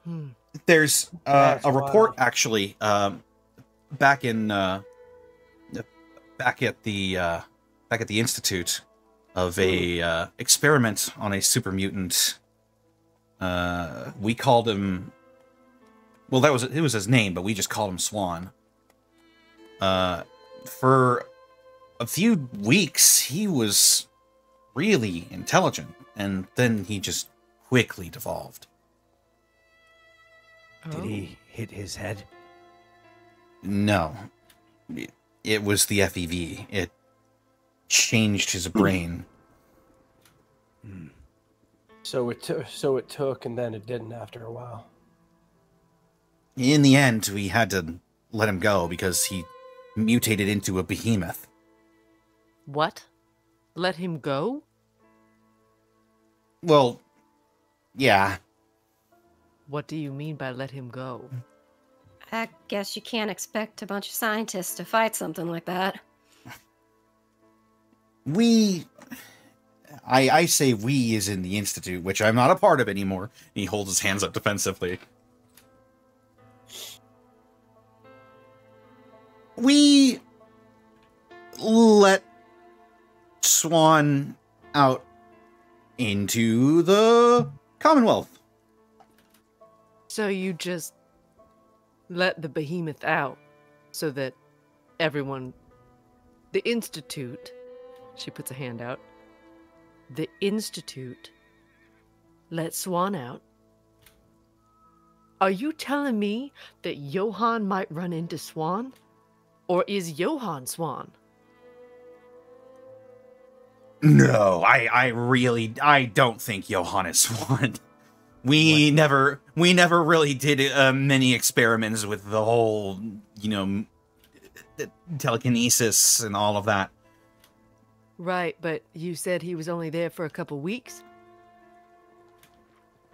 Hmm. There's uh, a report wild. actually um, back in uh, back at the uh, back at the institute of a uh, experiment on a super mutant. Uh, we called him. Well, that was it was his name, but we just called him Swan. Uh, for a few weeks, he was really intelligent, and then he just quickly devolved. Did he hit his head? No. It, it was the FEV. It changed his brain. So it took, so it took, and then it didn't after a while. In the end, we had to let him go because he mutated into a behemoth. What? Let him go? Well, yeah. What do you mean by let him go? I guess you can't expect a bunch of scientists to fight something like that. We. I, I say we is in the Institute, which I'm not a part of anymore. He holds his hands up defensively. We let Swan out into the Commonwealth. So you just let the behemoth out so that everyone the institute she puts a hand out the institute. Let swan out. Are you telling me that johann might run into swan? Or is johann swan? No, I, I really, I don't think Johann is Swan. We never, we never really did uh, many experiments with the whole, you know, telekinesis and all of that. Right but you said he was only there for a couple weeks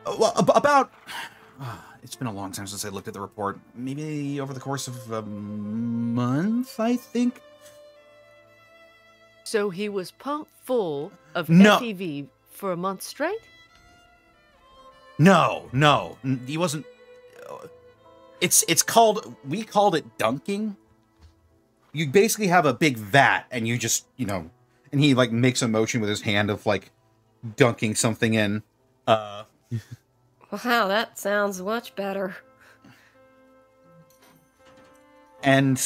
Uh, Well, ab- about, it's been a long time since I looked at the report. Maybe over the course of a month, I think. so he was pumped full of No. fev for a month straight No, no, he wasn't. uh, It's it's called we called it dunking. You basically have a big vat, and you just you know, and he like makes a motion with his hand of like dunking something in. Uh, Wow, that sounds much better. and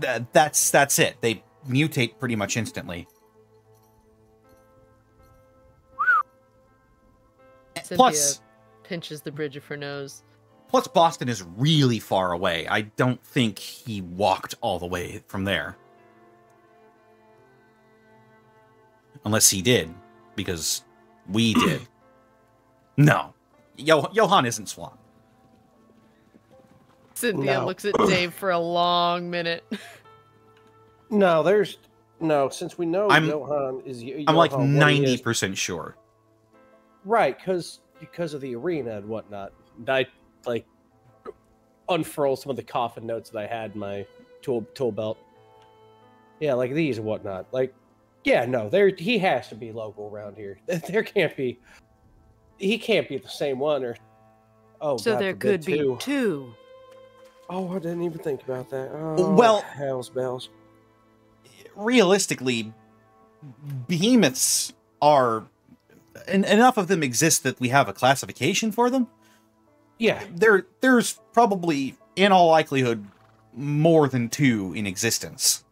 th- that's that's it. They mutate pretty much instantly. Plus, pinches the bridge of her nose. plus Boston is really far away. I don't think he walked all the way from there. Unless he did, because we did. no. Yo- Johan isn't Swan. Cynthia No. looks at Dave for a long minute. No, there's no. Since we know I'm- Johan is, Yo- I'm like Johan, what 90% sure. Right, because because of the arena and whatnot. And I like unfurl some of the coffin notes that I had in my tool tool belt. Yeah, like these and whatnot. Like, yeah, no, there he has to be local around here. There can't be. He can't be the same one, or oh, so God there forbid, could be two. two. Oh, I didn't even think about that. Oh, Well- hell's bells. Realistically, behemoths are. En- enough of them exist that we have a classification for them. Yeah, there there's probably in all likelihood more than two in existence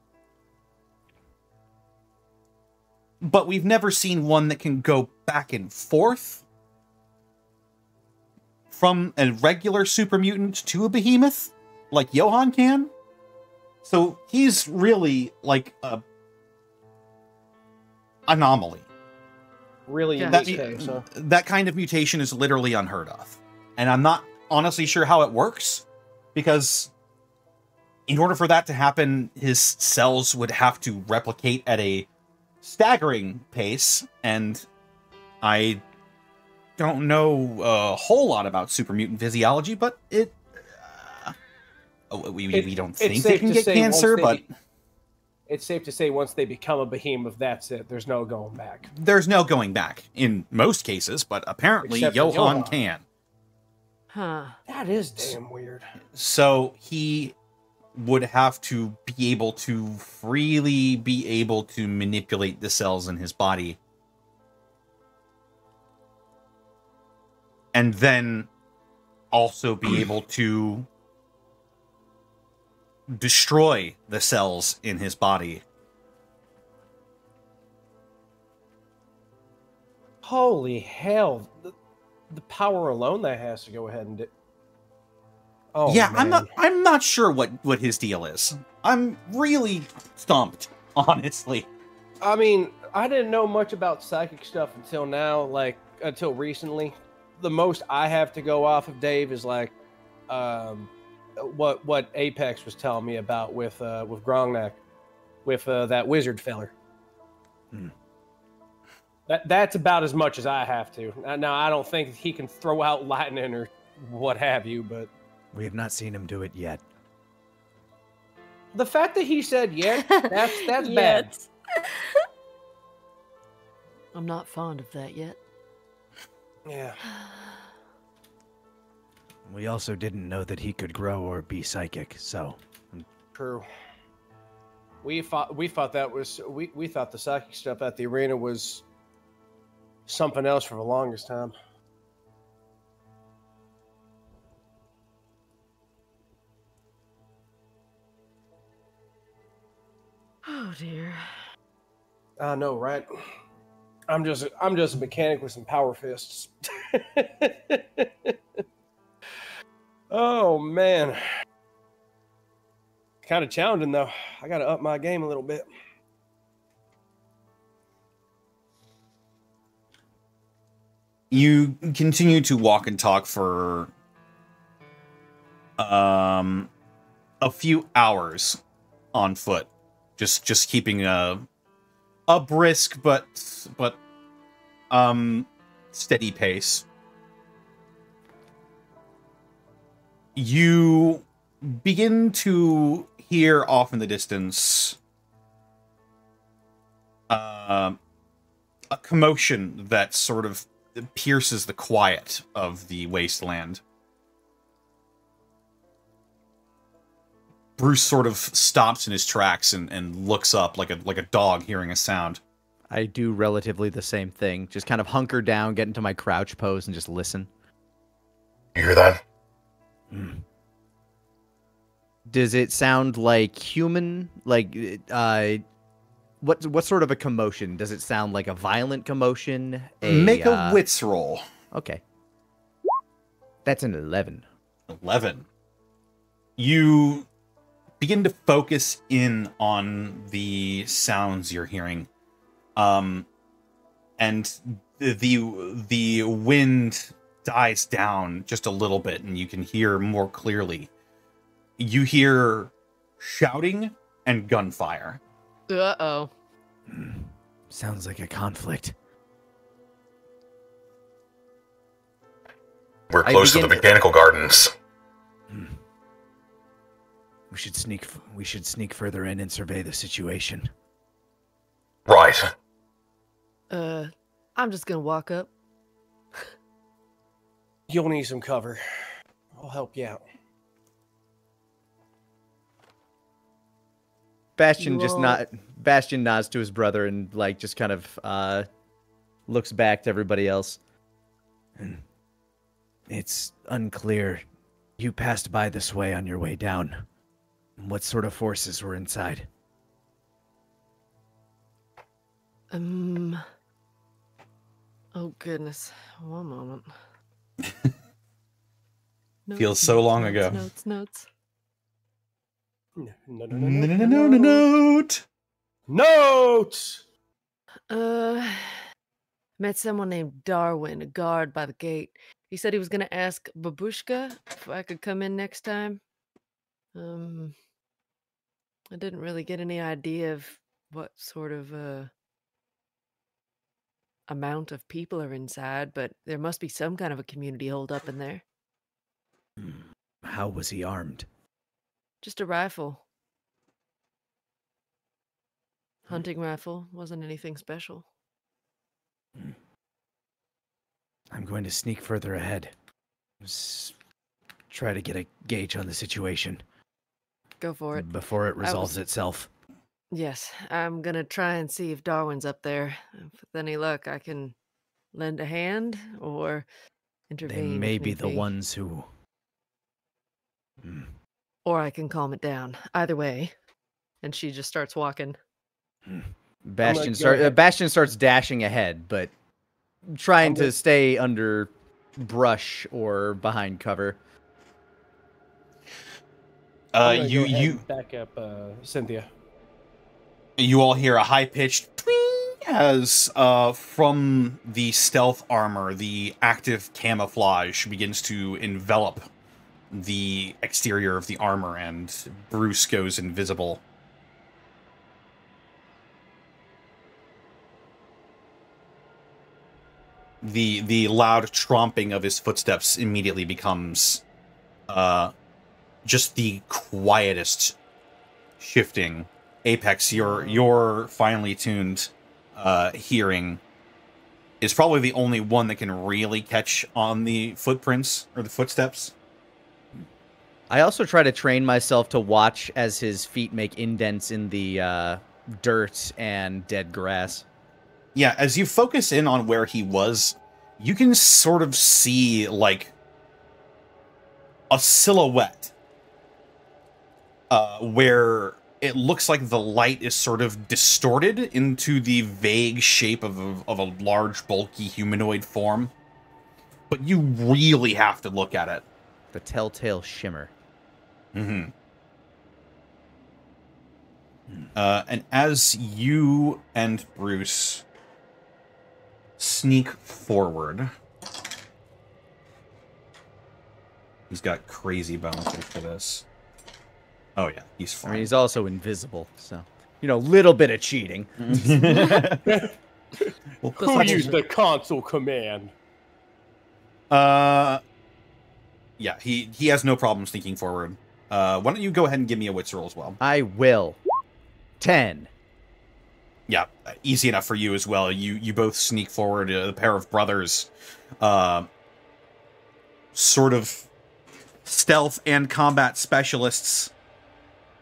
but we've never seen one that can go back and forth from a regular super mutant to a behemoth like johan can so he's really like a anomaly really in Yeah. this case. Huh? that kind of mutation is literally unheard of. And I'm not honestly sure how it works because in order for that to happen, his cells would have to replicate at a staggering pace. And I don't know a whole lot about super mutant physiology, but it. Uh, oh, we, we, It- we don't think they can get cancer, they but be- It's safe to say once they become a behemoth, that's it. There's no going back. there's no going back in most cases. But apparently, Except for Johann Johann. can. Huh. That is damn weird. So he would have to be able to freely be able to manipulate the cells in his body. And then also be able to destroy the cells in his body. Holy hell! The, the power alone that has to go ahead and. Oh yeah, I'm not I'm not sure what what his deal is. I'm really stumped, honestly. I mean, I didn't know much about psychic stuff until now, like until recently. The most I have to go off of Dave is like um, what what Apex was telling me about with uh, with Grognak, with uh, that wizard feller. Hmm. That that's about as much as I have to. Now- Now I don't think he can throw out lightning or what have you, but We have not seen him do it yet. the fact that he said yeah, that's that's bad. I'm not fond of that yet. Yeah. We also didn't know that he could grow or be psychic, so True. We thought we thought that was we, we thought the psychic stuff at the arena was something else for the longest time. Oh dear. I know, right? I'm just I'm just a mechanic with some power fists. oh man. Kind of challenging though. I got to up my game a little bit. You continue to walk and talk for um a few hours on foot. Just just keeping a a brisk but but um steady pace. You begin to hear off in the distance um a commotion that sort of pierces the quiet of the wasteland. Bruce sort of stops in his tracks and, and looks up like a like a dog hearing a sound. I do relatively the same thing. Just kind of hunker down, get into my crouch pose, and just listen. You hear that? Does it sound like human? Like, uh, what what sort of a commotion? Does it sound like a violent commotion? Make a uh, wits roll. Okay. That's an eleven. 11. You begin to focus in on the sounds you're hearing. Um and the the, the wind dies down just a little bit and you can hear more clearly. You hear shouting and gunfire. Uh oh. Sounds like a conflict. We're close to the begin to- mechanical gardens. We should sneak. We should sneak further in and survey the situation. Right. Uh, I'm just gonna walk up. You'll need some cover. I'll help you out. Bastion You just all- not. Bastion nods to his brother and like just kind of uh, looks back to everybody else. It's unclear. You passed by this way on your way down. What sort of forces were inside? Um. Oh goodness. One moment. Feels so long notes, ago. Notes, notes. No, no, No, no, no, no, no, note. Notes. Uh, met someone named Darwin, a guard by the gate. He said he was gonna ask Babushka if I could come in next time. Um, I didn't really get any idea of what sort of uh amount of people are inside, but there must be some kind of a community hold up in there. Hmm. How was he armed? Just a rifle. Hmm. Hunting rifle wasn't anything special. Hmm. I'm going to sneak further ahead. Try to get a gauge on the situation. Go for it. before it was- resolves itself. Yes, I'm gonna try and see if Darwin's up there. If with any luck, I can lend a hand or intervene. They may be need the ones who. Hmm. Or I can calm it down. Either way. And she just starts walking. Bastion go start, uh. Bastion starts dashing ahead, but trying I'm to gonna- stay under brush or behind cover. Uh, you you back up uh, Cynthia. you all hear a high pitched as uh, from the stealth armor, the active camouflage begins to envelop the exterior of the armor, and Bruce goes invisible. The the loud tromping of his footsteps immediately becomes uh, just the quietest shifting Apex, your your finely tuned uh, hearing is probably the only one that can really catch on the footprints or the footsteps. I also try to train myself to watch as his feet make indents in the uh, dirt and dead grass. Yeah, as you focus in on where he was, you can sort of see like a silhouette uh, where it looks like the light is sort of distorted into the vague shape of a, of a large, bulky humanoid form. But you really have to look at it. The telltale shimmer. hmm Uh, and as you and Bruce sneak forward, he's got crazy bonuses for this. Oh yeah, he's I fine. mean, he's also invisible, so you know, little bit of cheating. Well, Who used the console command? Uh, yeah, he he has no problem sneaking forward. Uh, why don't you go ahead and give me a wits roll as well? I will. Ten. yeah, easy enough for you as well. You you both sneak forward. Uh, the pair of brothers, uh, sort of stealth and combat specialists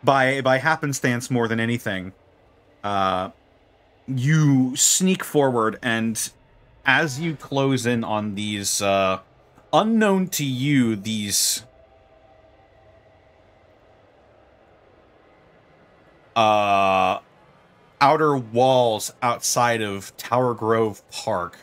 by by happenstance more than anything. Uh, you sneak forward, and as you close in on these uh, unknown to you, these uh outer walls outside of Tower Grove Park.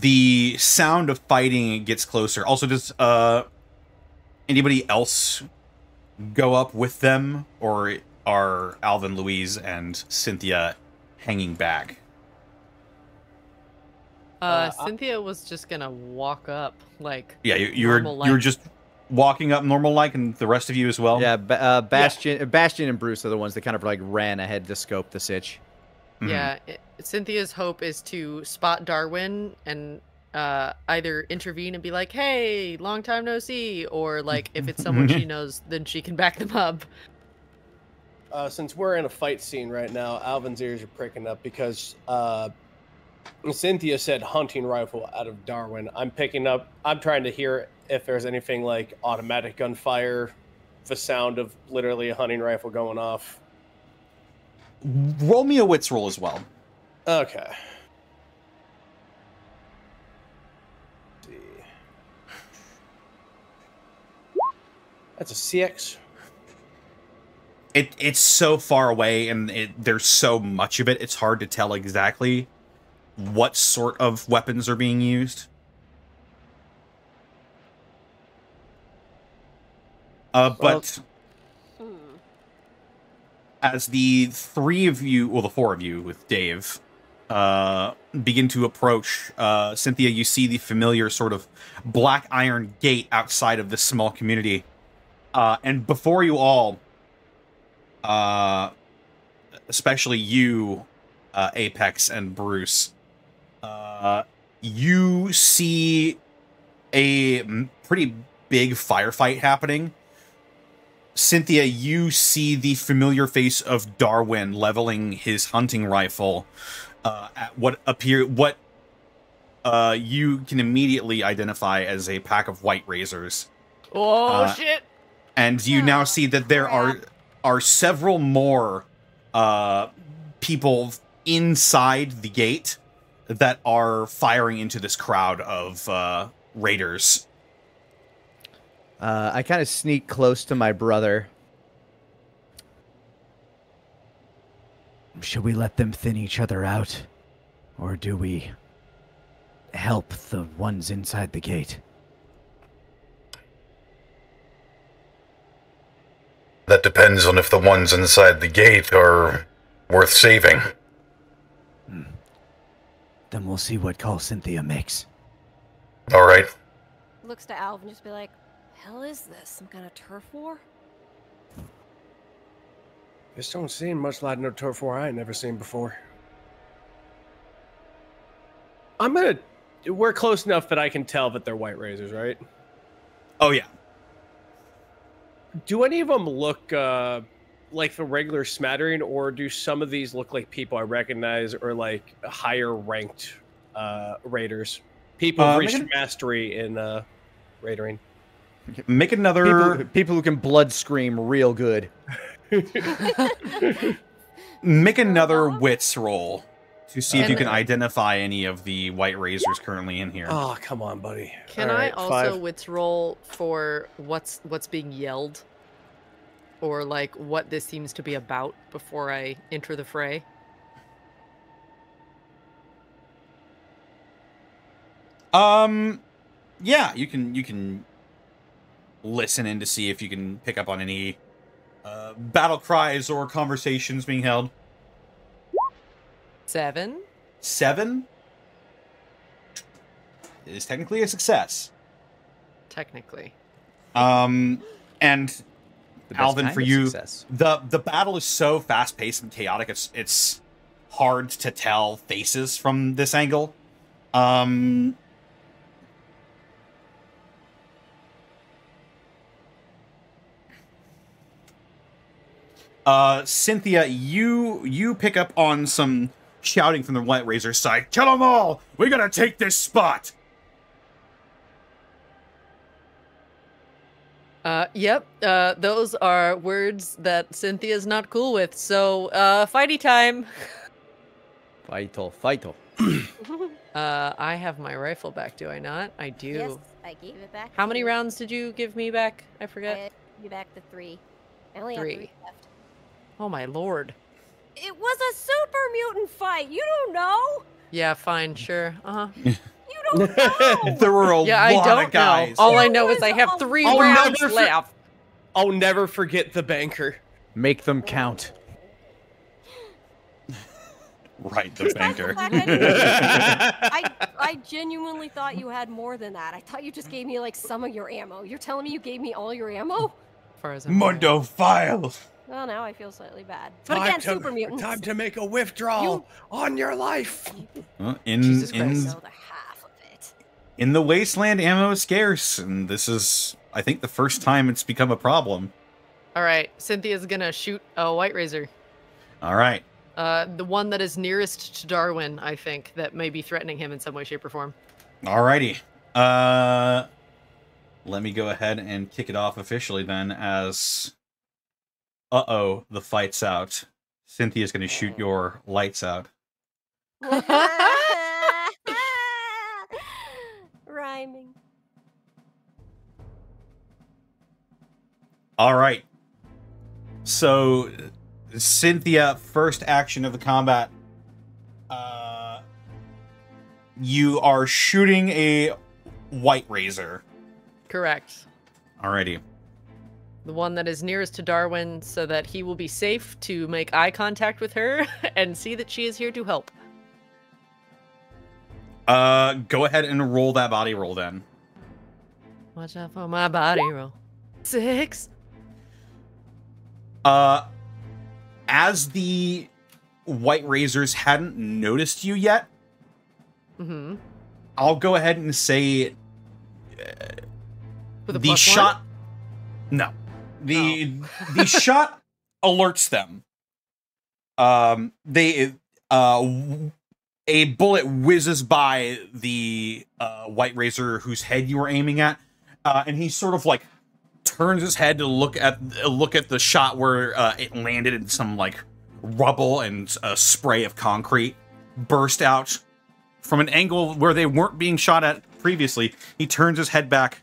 The sound of fighting gets closer. Also, does uh anybody else go up with them, or are Alvin, Louise, and Cynthia hanging back? Uh, Uh, Cynthia was just gonna walk up, like Yeah, you, you were Normal you were just walking up normal like, and the rest of you as well. Yeah, uh, Bastion, Bastion, and Bruce are the ones that kind of like ran ahead to scope the sitch. Mhm. Yeah, i Cynthia's hope is to spot Darwin and uh, either intervene and be like, "Hey, long time no see," or like if it's someone she knows, then she can back them up. Uh, since we're in a fight scene right now, Alvin's ears are pricking up because uh, Cynthia said hunting rifle out of Darwin. I'm picking up. I'm trying to hear if there's anything like automatic gunfire, the sound of literally a hunting rifle going off. Roll me a wits roll as well. Okay. Let's see. That's a CX. it it's so far away and it, there's so much of it it's hard to tell exactly what sort of weapons are being used uh but as the three of you well the four of you with dave uh begin to approach uh cynthia you see the familiar sort of black iron gate outside of this small community uh and before you all uh, especially you, uh, Apex and Bruce, uh, you see a pretty big firefight happening. Cynthia, you see the familiar face of Darwin leveling his hunting rifle uh, at what appear what uh, you can immediately identify as a pack of white razors. Oh Uh, shit! and you now Oh, see that there are are several more uh people inside the gate that are firing into this crowd of uh raiders Uh, I kind of sneak close to my brother. Should we let them thin each other out? Or do we help the ones inside the gate? That depends on if the ones inside the gate are worth saving. Hmm. Then we'll see what call Cynthia makes. All right. Looks to Alv and just be like, hell is this? Some kind of turf war? This don't seem much like no turf war I ain't never seen before. I'm gonna. We're close enough that I can tell that they're white razors, right? oh yeah Do any of them look uh, like the regular smattering, or do some of these look like people I recognize or like higher ranked uh, raiders? People Uh, reached Megan? mastery in uh, raidering. make another People, people who can blood scream real good. make another wits roll to see if you can identify any of the white razors currently in here oh, come on, buddy. Can All I right, also five. wits roll for what's what's being yelled, or like what this seems to be about before I enter the fray? um yeah you can you can listen in to see if you can pick up on any uh, battle cries or conversations being held Seven. seven is technically a success. Technically. Um, and Alvin, for you, success. the the battle is so fast paced and chaotic. It's it's hard to tell faces from this angle. Um, uh, Cynthia, you you pick up on some shouting from the White Razor side. Kill them all! We gotta take this spot. Uh, yep. Uh, those are words that Cynthia's not cool with. So, uh, fighty time. Vital, vital. Uh, I have my rifle back, do I not? I do. Yes, I gave it back. How many you. rounds did you give me back? I I forget. gave you back the three. I only have Three. three left. Oh my lord. It was a super mutant fight. You don't know. Yeah, fine, sure. Uh huh. You don't know. There were a Yeah, I lot don't of guys. know. All I know is I have three I'll rounds for- left. I'll never forget the banker. Make them count. Right, the banker. I I I genuinely thought you had more than that. I thought you just gave me like some of your ammo. You're telling me you gave me all your ammo? As far as I'm aware. Mundo File. Well, now I feel slightly bad. But again, super mutants. Time to make a withdrawal on your life. Well, in Jesus in Christ. So the half of it. in the wasteland, ammo is scarce, and this is, I think, the first time it's become a problem. All right, Cynthia's gonna shoot a white razor. All right. Uh, the one that is nearest to Darwin, I think, that may be threatening him in some way, shape, or form. Alrighty. Uh let me go ahead and kick it off officially then as uh-oh, the fight's out. Cynthia's gonna shoot your lights out. Rhyming. All right. So, Cynthia, first action of the combat. Uh, you are shooting a white razor. Correct. Alrighty. The one that is nearest to Darwin, so that he will be safe to make eye contact with her and see that she is here to help. Uh, go ahead and roll that body roll then. Watch out for my body roll. Six. Uh, as the white razors hadn't noticed you yet, Mm-hmm. I'll go ahead and say a the shot. One? No, the the shot alerts them. Um, they uh a bullet whizzes by the uh, white razor whose head you were aiming at, uh, and he sort of like turns his head to look at look at the shot where uh, it landed in some like rubble and a spray of concrete burst out from an angle where they weren't being shot at previously. He turns his head back.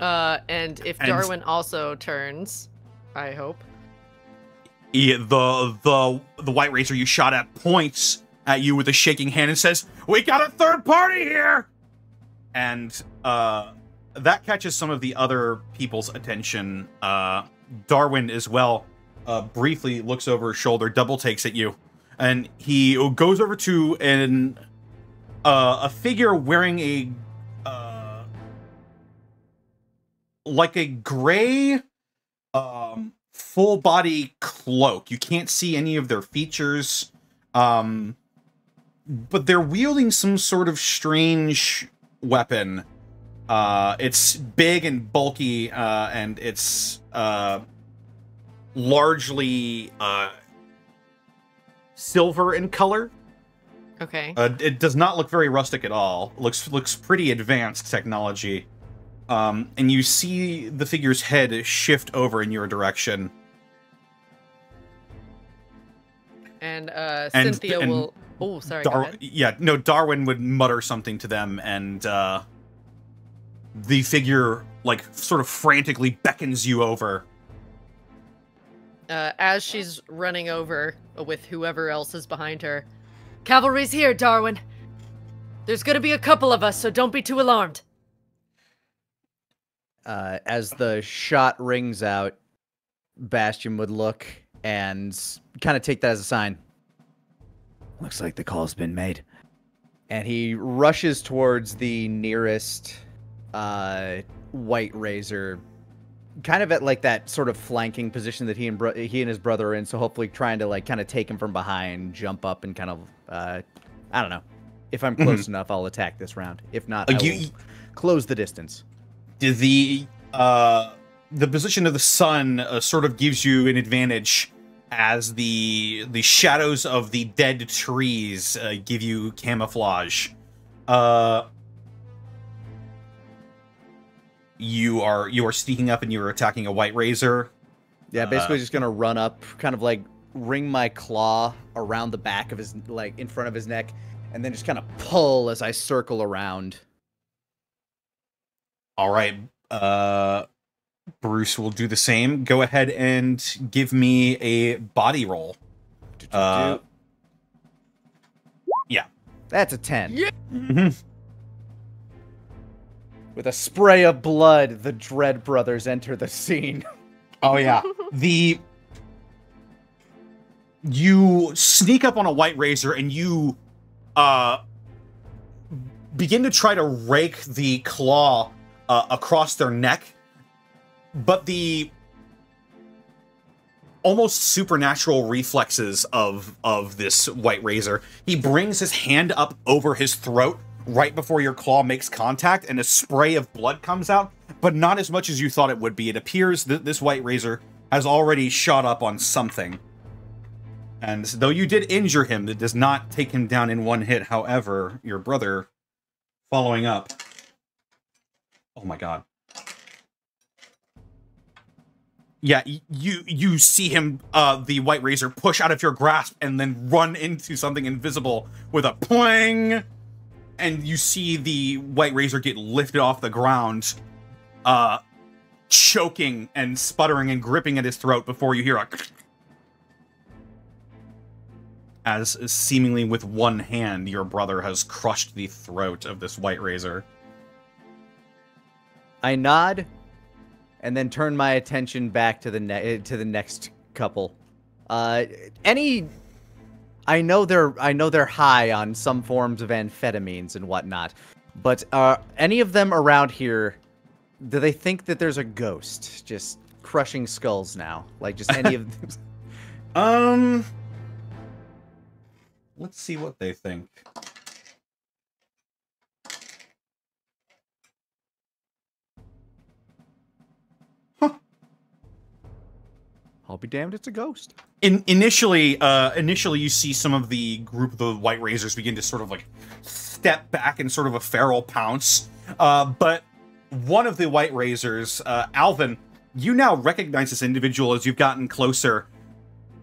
Uh, and if And- Darwin also turns, I hope. He, the the the white razor you shot at points at you with a shaking hand and says, "We got a third party here," and uh, that catches some of the other people's attention. Uh, Darwin as well uh, briefly looks over his shoulder, double takes at you, and he goes over to an uh, a figure wearing a like a gray um full body cloak. You can't see any of their features. Um but they're wielding some sort of strange weapon. Uh it's big and bulky uh and it's uh largely uh silver in color. Okay. Uh, it does not look very rustic at all. looks looks pretty advanced technology. Um, and you see the figure's head shift over in your direction. And uh, And- Cynthia and will. Oh, sorry. Dar- yeah, no, Darwin would mutter something to them, and uh, the figure like sort of frantically beckons you over. Uh, as she's running over with whoever else is behind her. Cavalry's here, Darwin. There's gonna be a couple of us, so don't be too alarmed. Uh, as the shot rings out, Bastion would look and kind of take that as a sign. Looks like the call's been made. And he rushes towards the nearest uh, white razor, kind of at like that sort of flanking position that he and bro- he and his brother are in. So hopefully trying to like kind of take him from behind, jump up, and kind of uh, I don't know. If I'm close enough, I'll attack this round. If not, I Uh, you- will close the distance. The uh the position of the sun uh, sort of gives you an advantage as the the shadows of the dead trees uh, give you camouflage uh you are you are sneaking up and you are attacking a white razor Yeah, basically Uh, just gonna run up, kind of like ring my claw around the back of his, like in front of his neck, and then just kind of pull as I circle around. All right uh bruce will do the same go ahead and give me a body roll uh yeah. That's a ten. Yeah. mhm. With a spray of blood, the Dread brothers enter the scene. Oh yeah. the you sneak up on a white razor and you uh begin to try to rake the claw uh, across their neck but the almost supernatural reflexes of of this white razor. He brings his hand up over his throat right before your claw makes contact and a spray of blood comes out but not as much as you thought it would be. It appears that this white razor has already shot up on something. And though you did injure him that does not take him down in one hit. However your brother following up oh my god. Yeah you you see him uh the white razor push out of your grasp and then run into something invisible with a pling. And you see the white razor get lifted off the ground uh choking and sputtering and gripping at his throat before you hear a as seemingly with one hand your brother has crushed the throat of this white razor I nod, and then turn my attention back to the ne- to the next couple. Uh, any, I know they're I know they're high on some forms of amphetamines and whatnot, but uh, any of them around here, do they think that there's a ghost just crushing skulls now? Like just any of them? Um, let's see what they think. I'll I'll be damned, it's a ghost. In initially, uh, initially you see some of the group of the white razors begin to sort of like step back in sort of a feral pounce. Uh, but one of the white razors, uh, Alvin, you now recognize this individual as you've gotten closer.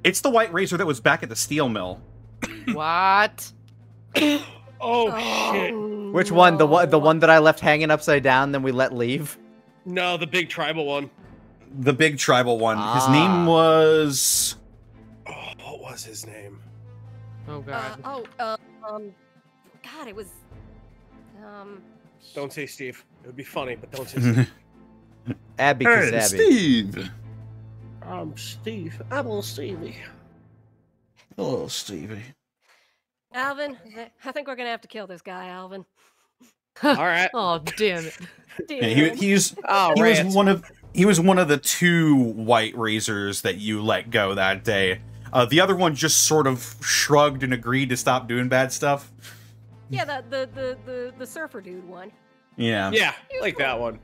It's the white razor that was back at the steel mill. What? Oh, shit! Which one? The one the one that I left hanging upside down, then we let leave? No, the big tribal one. The big tribal one. His Ah. name was. Oh, what was his name? Oh Uh, god. oh, uh, um, God, it was, um. Don't say Steve. It would be funny, but don't say Steve. Abby Kazabi. Steve. I'm Steve. I'm little Stevie. Hello, Stevie. Alvin, I- I think we're gonna have to kill this guy, Alvin. All right. Oh damn it. Yeah, he, Damn. he's Oh, he was one of he was one of the two white razors that you let go that day. Uh, the other one just sort of shrugged and agreed to stop doing bad stuff. yeah, the, the the the the surfer dude one. Yeah. Yeah, like that one.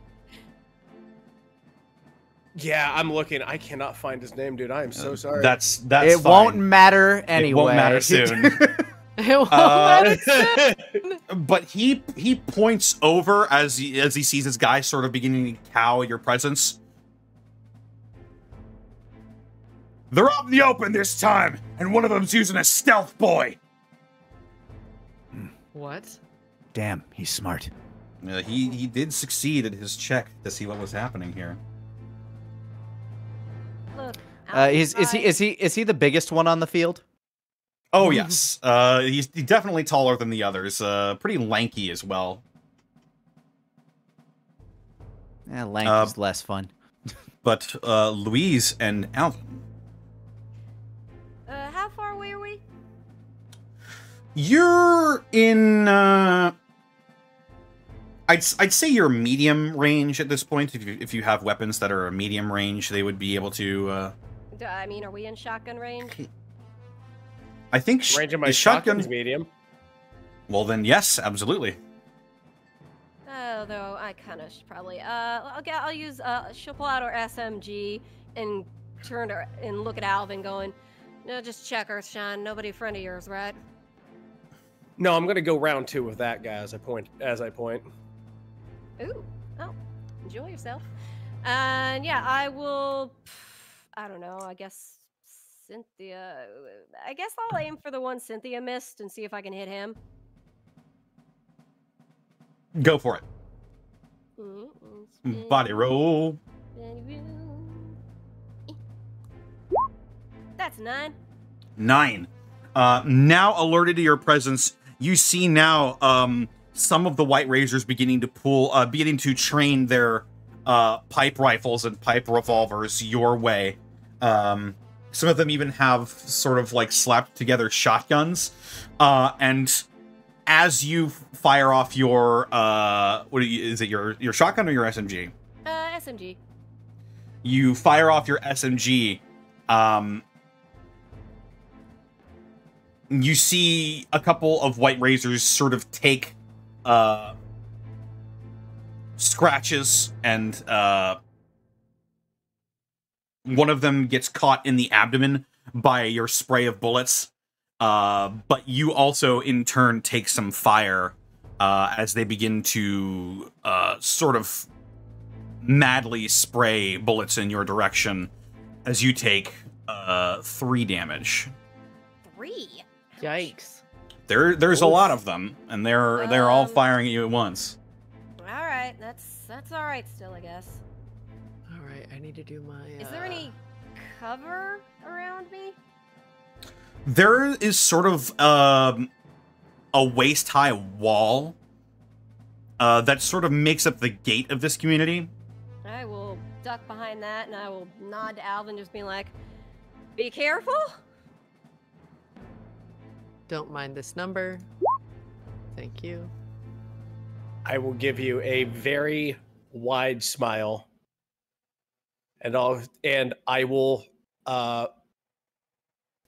Yeah, I'm looking. I cannot find his name, dude. I am so sorry. That's that's it won't matter anyway. It won't matter soon. It won't Uh, matter. Soon. But he he points over as he as he sees his guy sort of beginning to cow your presence. They're out in the open this time, and one of them's using a stealth boy. What? Damn, he's smart. Uh, he he did succeed at his check to see what was happening here. Look. Uh, Alvin, is is he is he is he the biggest one on the field? Oh yes, uh, he's he's definitely taller than the others. Uh, pretty lanky as well. Yeah, lank Uh, is less fun. But uh, Louise and Alvin, you're in. Uh, I'd s- I'd say you're medium range at this point. If you if you have weapons that are a medium range, they would be able to. Uh, D- I mean, are we in shotgun range? I think sh- Range of my is shotgun. shotgun's medium. Well then, yes, absolutely. Although I kind of should probably. Uh, I'll get. I'll use. Uh, she'll pull out her SMG and turn her and look at Alvin, going, "No, just check Earthshine. Nobody a friend of yours, right?" No, I'm gonna go round two with that guy as I point. As I point. Ooh. Oh, enjoy yourself. And yeah, I will. I don't know. I guess Cynthia. I guess I'll aim for the one Cynthia missed and see if I can hit him. Go for it. Mm-mm, Body roll. That's nine. Nine. Uh, now alerted to your presence, you see now um, some of the white razors beginning to pull, uh, beginning to train their uh, pipe rifles and pipe revolvers your way. Um, some of them even have sort of like slapped together shotguns, uh, and as you fire off your uh, what you, is it your your shotgun or your SMG? Uh, SMG. you fire off your SMG. Um, you see a couple of white razors sort of take uh, scratches, and uh, one of them gets caught in the abdomen by your spray of bullets. Uh, but you also, in turn, take some fire uh, as they begin to uh, sort of madly spray bullets in your direction as you take uh three damage. Three. Ouch. Yikes. There there's a lot of them, and they're they're all Um, firing at you at once. All right, that's that's all right still, I guess. All right, I need to do my. Is there uh, any cover around me? There is sort of um a waist high wall uh that sort of makes up the gate of this community. I will duck behind that and I will nod to Alvin, just being like, "Be careful." Don't mind this number. Thank you. I will give you a very wide smile, and I'll and I will uh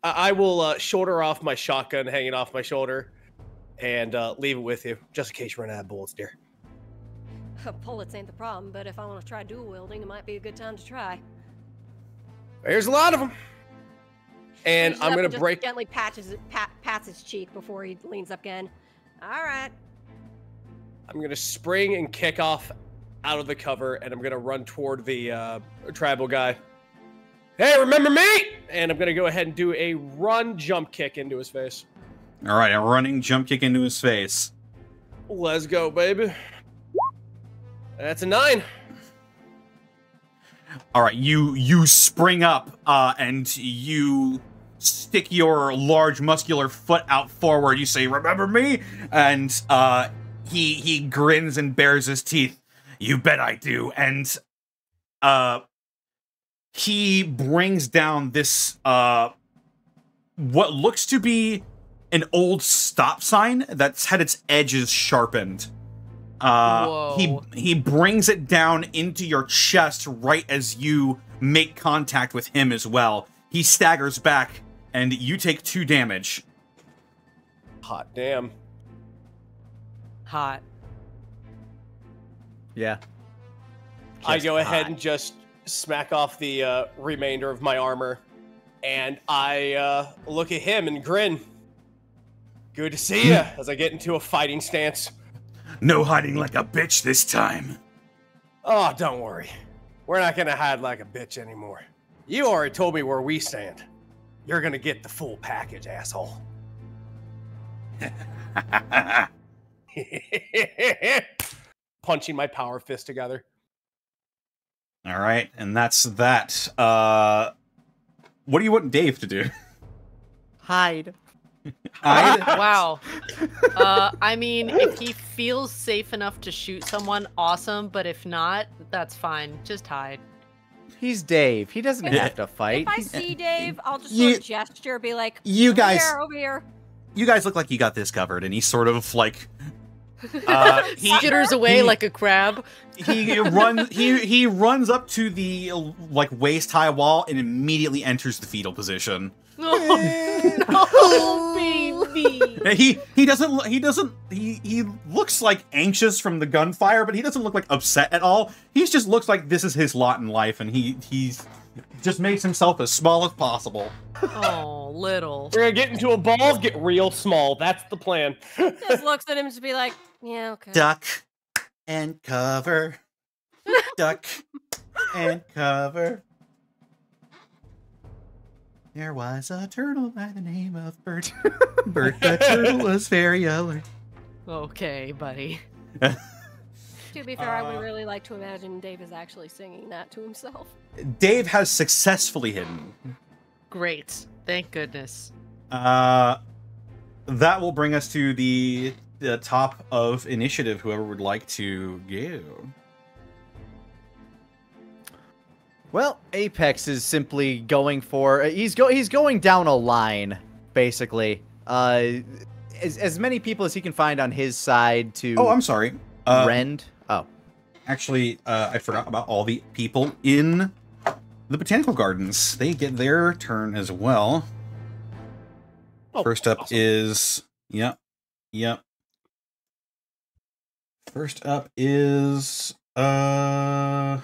I I will uh, shoulder off my shotgun hanging off my shoulder, and uh, leave it with you just in case you run out of bullets, dear. Bullets ain't the problem, but if I want to try dual wielding, it might be a good time to try. There's a lot of them. And Reaches I'm gonna just break. Gently patches pat, pats his cheek before he leans up again. All right. I'm gonna spring and kick off out of the cover, and I'm gonna run toward the uh, tribal guy. Hey, remember me? And I'm gonna go ahead and do a run jump kick into his face. All right, a running jump kick into his face. Let's go, baby. That's a nine. All right, you you spring up uh, and you stick your large muscular foot out forward. You say, "Remember me?" And uh, he he grins and bares his teeth. You bet I do. And uh, he brings down this uh, what looks to be an old stop sign that's had its edges sharpened. Uh, he he brings it down into your chest right as you make contact with him as well. He staggers back, and you take two damage. Hot damn. Hot. Yeah. I Just go ahead and just smack off the uh, remainder of my armor, and I uh, look at him and grin. Good to see you. as I get into a fighting stance. No hiding like a bitch this time. Oh, don't worry. We're not gonna hide like a bitch anymore. You already told me where we stand. You're gonna get the full package, asshole. Punching my power fist together. All right, and that's that. Uh, what do you want Dave to do? Hide. Hide? wow. Uh, I mean, if he feels safe enough to shoot someone, awesome. But if not, that's fine. Just hide. He's Dave. He doesn't If- have to fight. If I see Dave, I'll just You- sort of gesture, be like, You "Over guys, here, over here. you guys look like you got this covered, and he's sort of like, uh, he Jitters away he- like a crab. he runs he he runs up to the like waist high wall and immediately enters the fetal position. Oh, baby. He he doesn't he doesn't he he looks like anxious from the gunfire, but he doesn't look like upset at all. He just looks like this is his lot in life, and he he's just makes himself as small as possible. Oh, little. We're gonna get into a ball, get real small. That's the plan. Just looks at him to be like, yeah, okay. Duck and cover, duck and cover. There was a turtle by the name of Bert. Bert the turtle was very alert. Okay, buddy. To be fair, I Uh, would really like to imagine Dave is actually singing that to himself. Dave has successfully hidden. Great. Thank goodness. Uh, that will bring us to the the top of initiative. Whoever would like to go. Well, Apex is simply going for uh, he's go he's going down a line basically. Uh as, as many people as he can find on his side to Oh, I'm sorry. Uh, rend. Oh, actually, uh, I forgot about all the people in the botanical gardens. They get their turn as well. Oh, First up awesome. is yep, yep. First up is uh,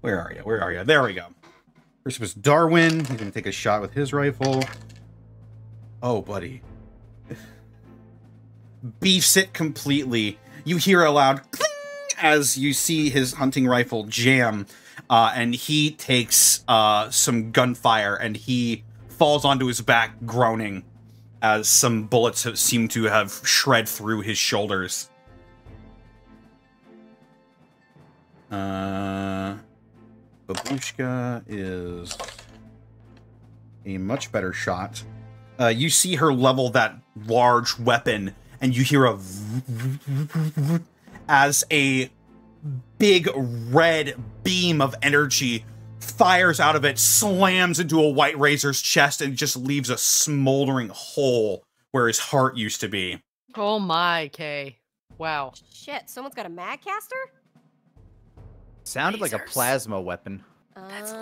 where are you? Where are you? There we go. First is Darwin. He's gonna take a shot with his rifle. Oh, buddy. Beefs it completely. You hear a loud cling as you see his hunting rifle jam, uh, and he takes uh, some gunfire and he falls onto his back groaning as some bullets seem to have shred through his shoulders. Uh, Babushka is a much better shot. Uh, you see her level that large weapon, and you hear a as a big red beam of energy fires out of it, slams into a white razor's chest, and just leaves a smoldering hole where his heart used to be. Oh my, Kay. Wow. Shit, someone's got a mag caster? sounded like a plasma weapon. That's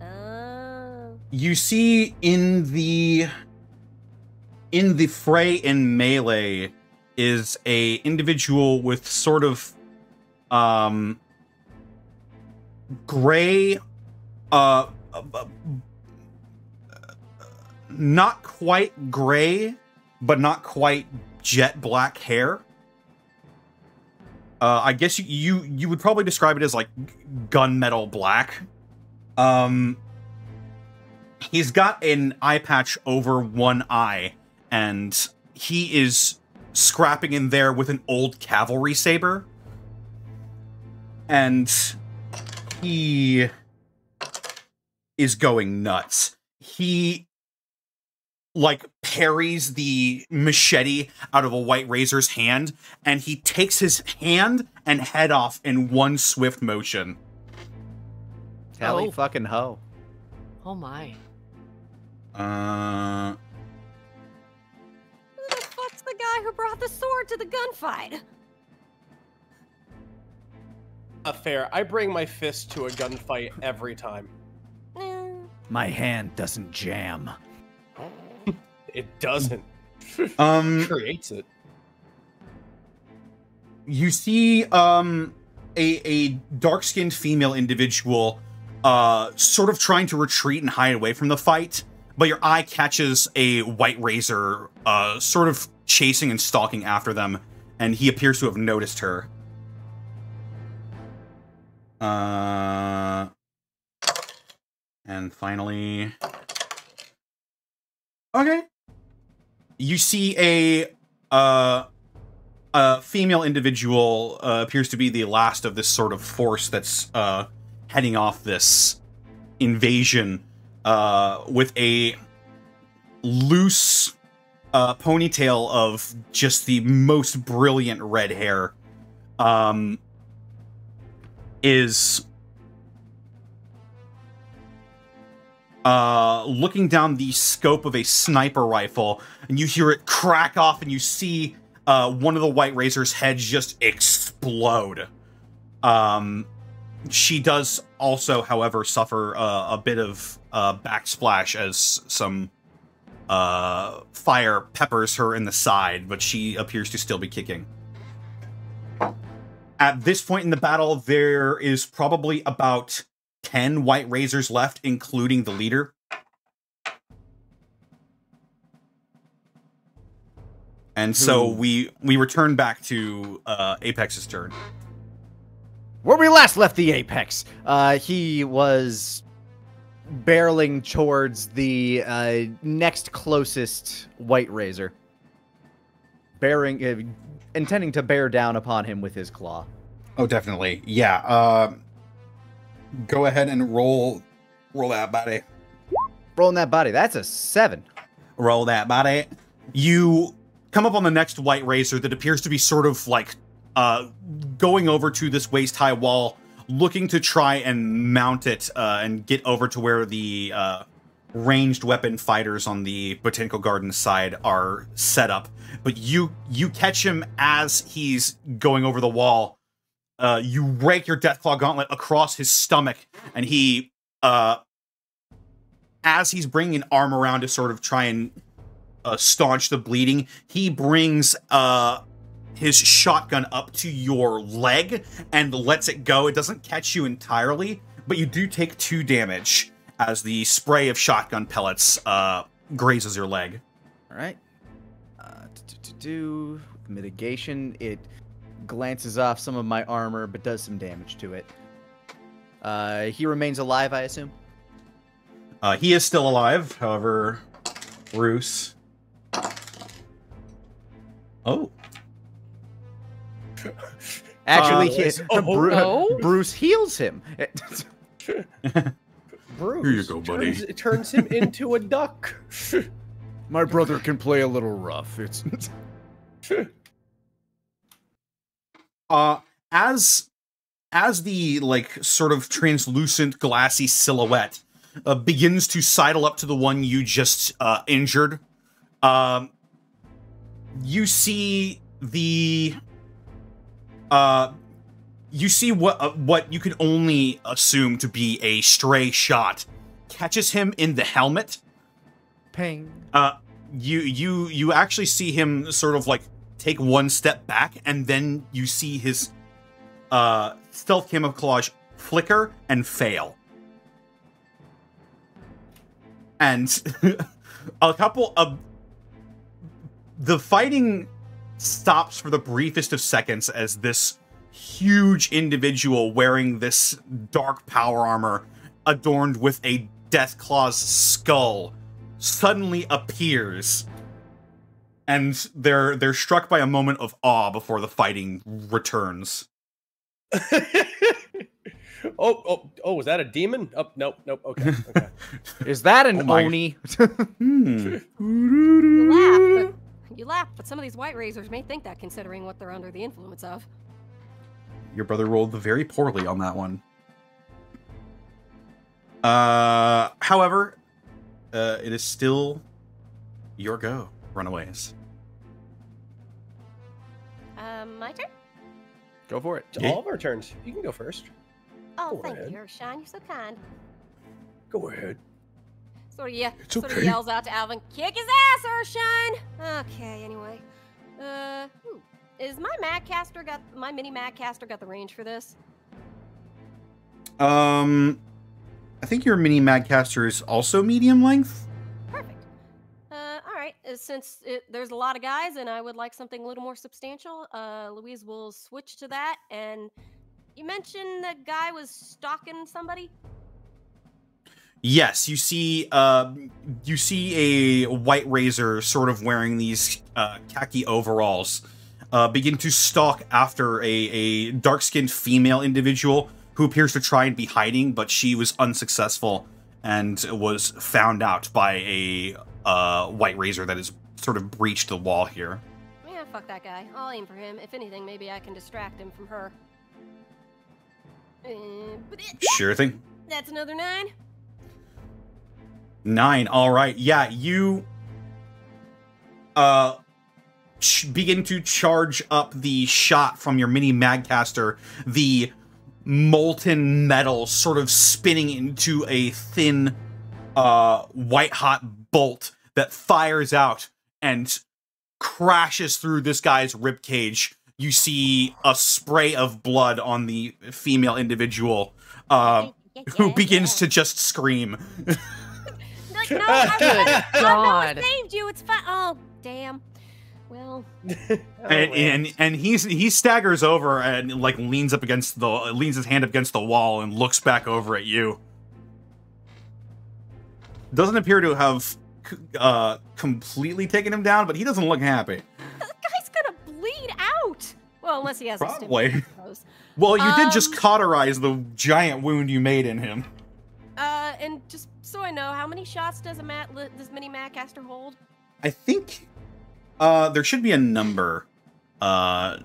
Oh. you see in the in the fray in melee is a individual with sort of um gray, uh, uh, not quite gray, but not quite jet black hair. Uh, I guess you, you you would probably describe it as like gunmetal black. Um, he's got an eye patch over one eye, and he is scrapping in there with an old cavalry saber. And he is going nuts. He like parries the machete out of a white razor's hand and he takes his hand and head off in one swift motion. Kelly Oh. fucking ho. Oh my. Uh Who the fuck's the guy who brought the sword to the gunfight? Not fair. I bring my fist to a gunfight every time. My hand doesn't jam. It doesn't. um Creates it. you see um a a dark-skinned female individual uh sort of trying to retreat and hide away from the fight but your eye catches a white razor uh sort of chasing and stalking after them and he appears to have noticed her uh and finally okay you see a uh a female individual uh, appears to be the last of this sort of force that's uh, heading off this invasion uh, with a loose uh, ponytail of just the most brilliant red hair. Um, is uh, looking down the scope of a sniper rifle, and you hear it crack off, and you see uh, one of the White Razor's heads just explode. Um, she does also, however, suffer uh, a bit of uh, backsplash as some uh, fire peppers her in the side, but she appears to still be kicking. At this point in the battle, there is probably about 10 White Razors left, including the leader. And so Hmm. we we return back to uh, Apex's turn. Where we last left the Apex, uh, he was barreling towards the uh, next closest White Razor, bearing, uh, intending to bear down upon him with his claw. Oh, definitely. Yeah. Uh, go ahead and roll roll that body. Rolling that body, that's a seven. Roll that body. You come up on the next white razor that appears to be sort of like uh, going over to this waist high wall, looking to try and mount it uh, and get over to where the uh, ranged weapon fighters on the botanical garden side are set up. But you you catch him as he's going over the wall. Uh, you rake your Deathclaw gauntlet across his stomach, and he, uh, as he's bringing an arm around to sort of try and uh, staunch the bleeding, he brings uh, his shotgun up to your leg and lets it go. It doesn't catch you entirely, but you do take two damage as the spray of shotgun pellets uh, grazes your leg. All right. Uh, to to do mitigation, it glances off some of my armor, but does some damage to it. Uh, he remains alive, I assume. Uh, he is still alive, however, Bruce. Oh. Actually, Oh, he. Oh, Bru- no. Bruce heals him. Bruce. Here you go, buddy. Turns, it turns him into a duck. My brother can play a little rough. It's uh, as as the like sort of translucent, glassy silhouette uh, begins to sidle up to the one you just uh, injured, um, you see the uh, you see what uh, what you could only assume to be a stray shot catches him in the helmet. ping. Uh, you you you actually see him sort of like take one step back, and then you see his uh stealth camouflage flicker and fail. And a couple of the fighting stops for the briefest of seconds as this huge individual wearing this dark power armor adorned with a Deathclaw's skull suddenly appears and they're they're struck by a moment of awe before the fighting returns. oh, oh, oh, was that a demon? Oh, nope, nope. Okay, okay. Is that an Oh Oni? Hmm. You laugh, but you laugh, but some of these white razors may think that considering what they're under the influence of. Your brother rolled very poorly on that one. Uh, however, uh, it is still your go, Runaways. Um, my turn? Go for it. Yeah. all of our turns. You can go first. Oh, Go thank ahead. you, Urshan. You're so kind. Go ahead. Sort of, yeah. It's Sort of yells out to Alvin, "Kick his ass, Urshan!" Okay, anyway. Uh, ooh, is my Magcaster got my mini Magcaster got the range for this? Um, I think your mini Magcaster is also medium length. Perfect. Uh, all right. uh, Since it, there's a lot of guys and I would like something a little more substantial, uh, Louise will switch to that. And you mentioned the guy was stalking somebody. Yes, you see, uh, you see a white razor sort of wearing these uh, khaki overalls, uh, begin to stalk after a, a dark-skinned female individual who appears to try and be hiding, but she was unsuccessful and was found out by a uh, white razor that has sort of breached the wall here. Yeah, fuck that guy. I'll aim for him. If anything, maybe I can distract him from her. Uh, Sure thing. that's another nine. Nine. All right. Yeah, you uh begin to charge up the shot from your mini magcaster. The molten metal sort of spinning into a thin, uh, white hot bolt that fires out and crashes through this guy's rib cage. You see a spray of blood on the female individual, uh, who begins to just scream. Like, no, I, I, I, God. I saved you. It's fine. Oh, damn. Well, and, and and he's he staggers over and like leans up against the leans his hand up against the wall and looks back over at you. Doesn't appear to have uh completely taken him down, but he doesn't look happy. the guy's gonna bleed out. Well, unless he has a Probably. stim, Well, you did just Um, cauterize the giant wound you made in him. Uh, and just so I know, how many shots does a mat does mini Magcaster hold? I think uh there should be a number uh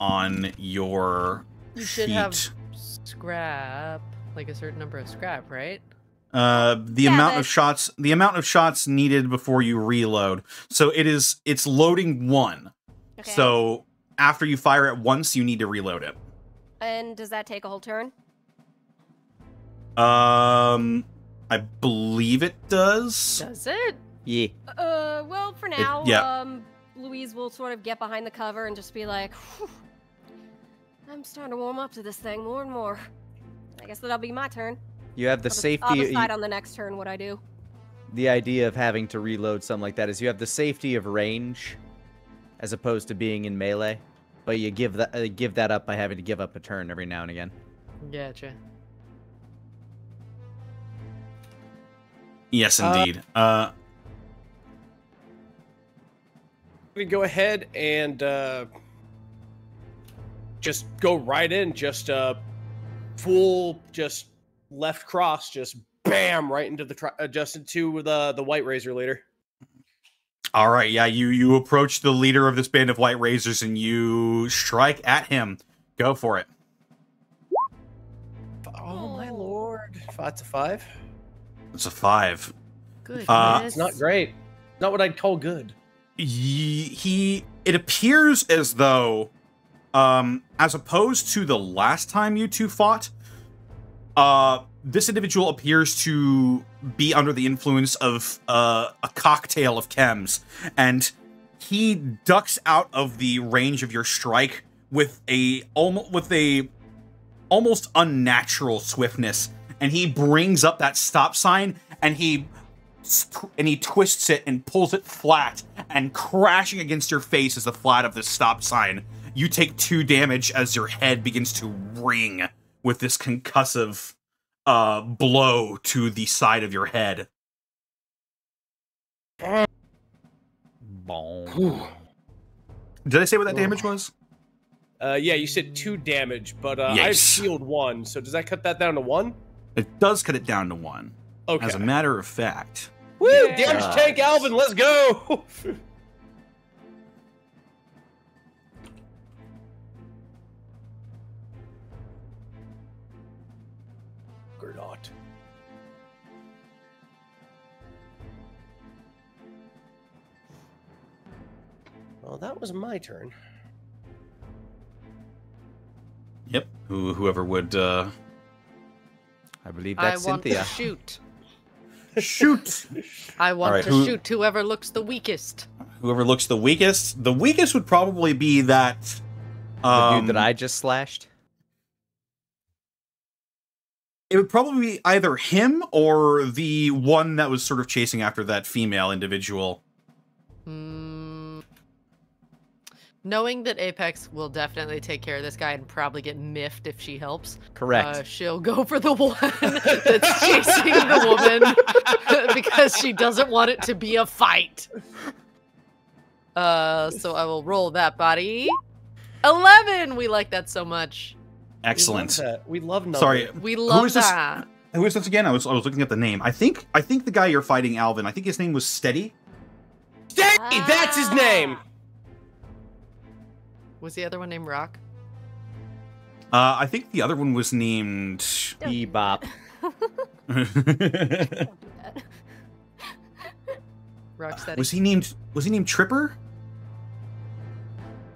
on your You should sheet. have scrap, like a certain number of scrap, right? Uh, the Yeah, amount but- of shots, the amount of shots needed before you reload. So it is, it's loading one. Okay. So after you fire it once, you need to reload it. and does that take a whole turn? Um, I believe it does. Does it? Yeah. Uh, well, for now, yeah. um, Louise will sort of get behind the cover and just be like, "I'm starting to warm up to this thing more and more." I guess that'll be my turn. You have the I'll, safety. I'll you- on the next turn what I do. the idea of having to reload something like that is you have the safety of range, as opposed to being in melee, but you give that uh, give that up by having to give up a turn every now and again. Gotcha. Yes, indeed. Uh, indeed. Uh, we go ahead and uh, just go right in, just uh, full, just left cross, just bam, right into the tri- uh, just into the the white razor leader. all right. Yeah, you you approach the leader of this band of white razors and you strike at him. Go for it. Oh my lord, five to five. It's a five. Good. Uh, It's not great. Not what I'd call good. He, it appears as though um as opposed to the last time you two fought uh this individual appears to be under the influence of uh, a cocktail of chems and he ducks out of the range of your strike with a almost with a almost unnatural swiftness, and he brings up that stop sign and he and he twists it and pulls it flat and crashing against your face is the flat of the stop sign. You take two damage as your head begins to ring with this concussive uh, blow to the side of your head. Did I say what that damage was? Uh, yeah, you said two damage, but uh, I've Yes. healed one. So does that cut that down to one? It does cut it down to one. Okay. As a matter of fact, Woo! Yeah. Damage tank Alvin, let's go! or not. Well, that was my turn. yep. Who, whoever would uh, I believe that's I that's want Cynthia. to shoot. Shoot. I want right, to who- shoot whoever looks the weakest. whoever looks the weakest. The weakest would probably be that. The Um, dude that I just slashed. It would probably be either him or the one that was sort of chasing after that female individual. Hmm. Knowing that Apex will definitely take care of this guy and probably get miffed if she helps, Correct. uh, she'll go for the one that's chasing the woman because she doesn't want it to be a fight. Uh, so I will roll that body. Eleven. We like that so much. Excellent. We love, that. We love numbers. Sorry, We love is this? that. who is this again? I was I was looking at the name. I think I think the guy you're fighting, Alvin. I think his name was Steady. Steady, that's his name. Was the other one named Rock? Uh, I think the other one was named. Don't Bebop. that. Don't do that. Rocksteady, was he named? Was he named Tripper?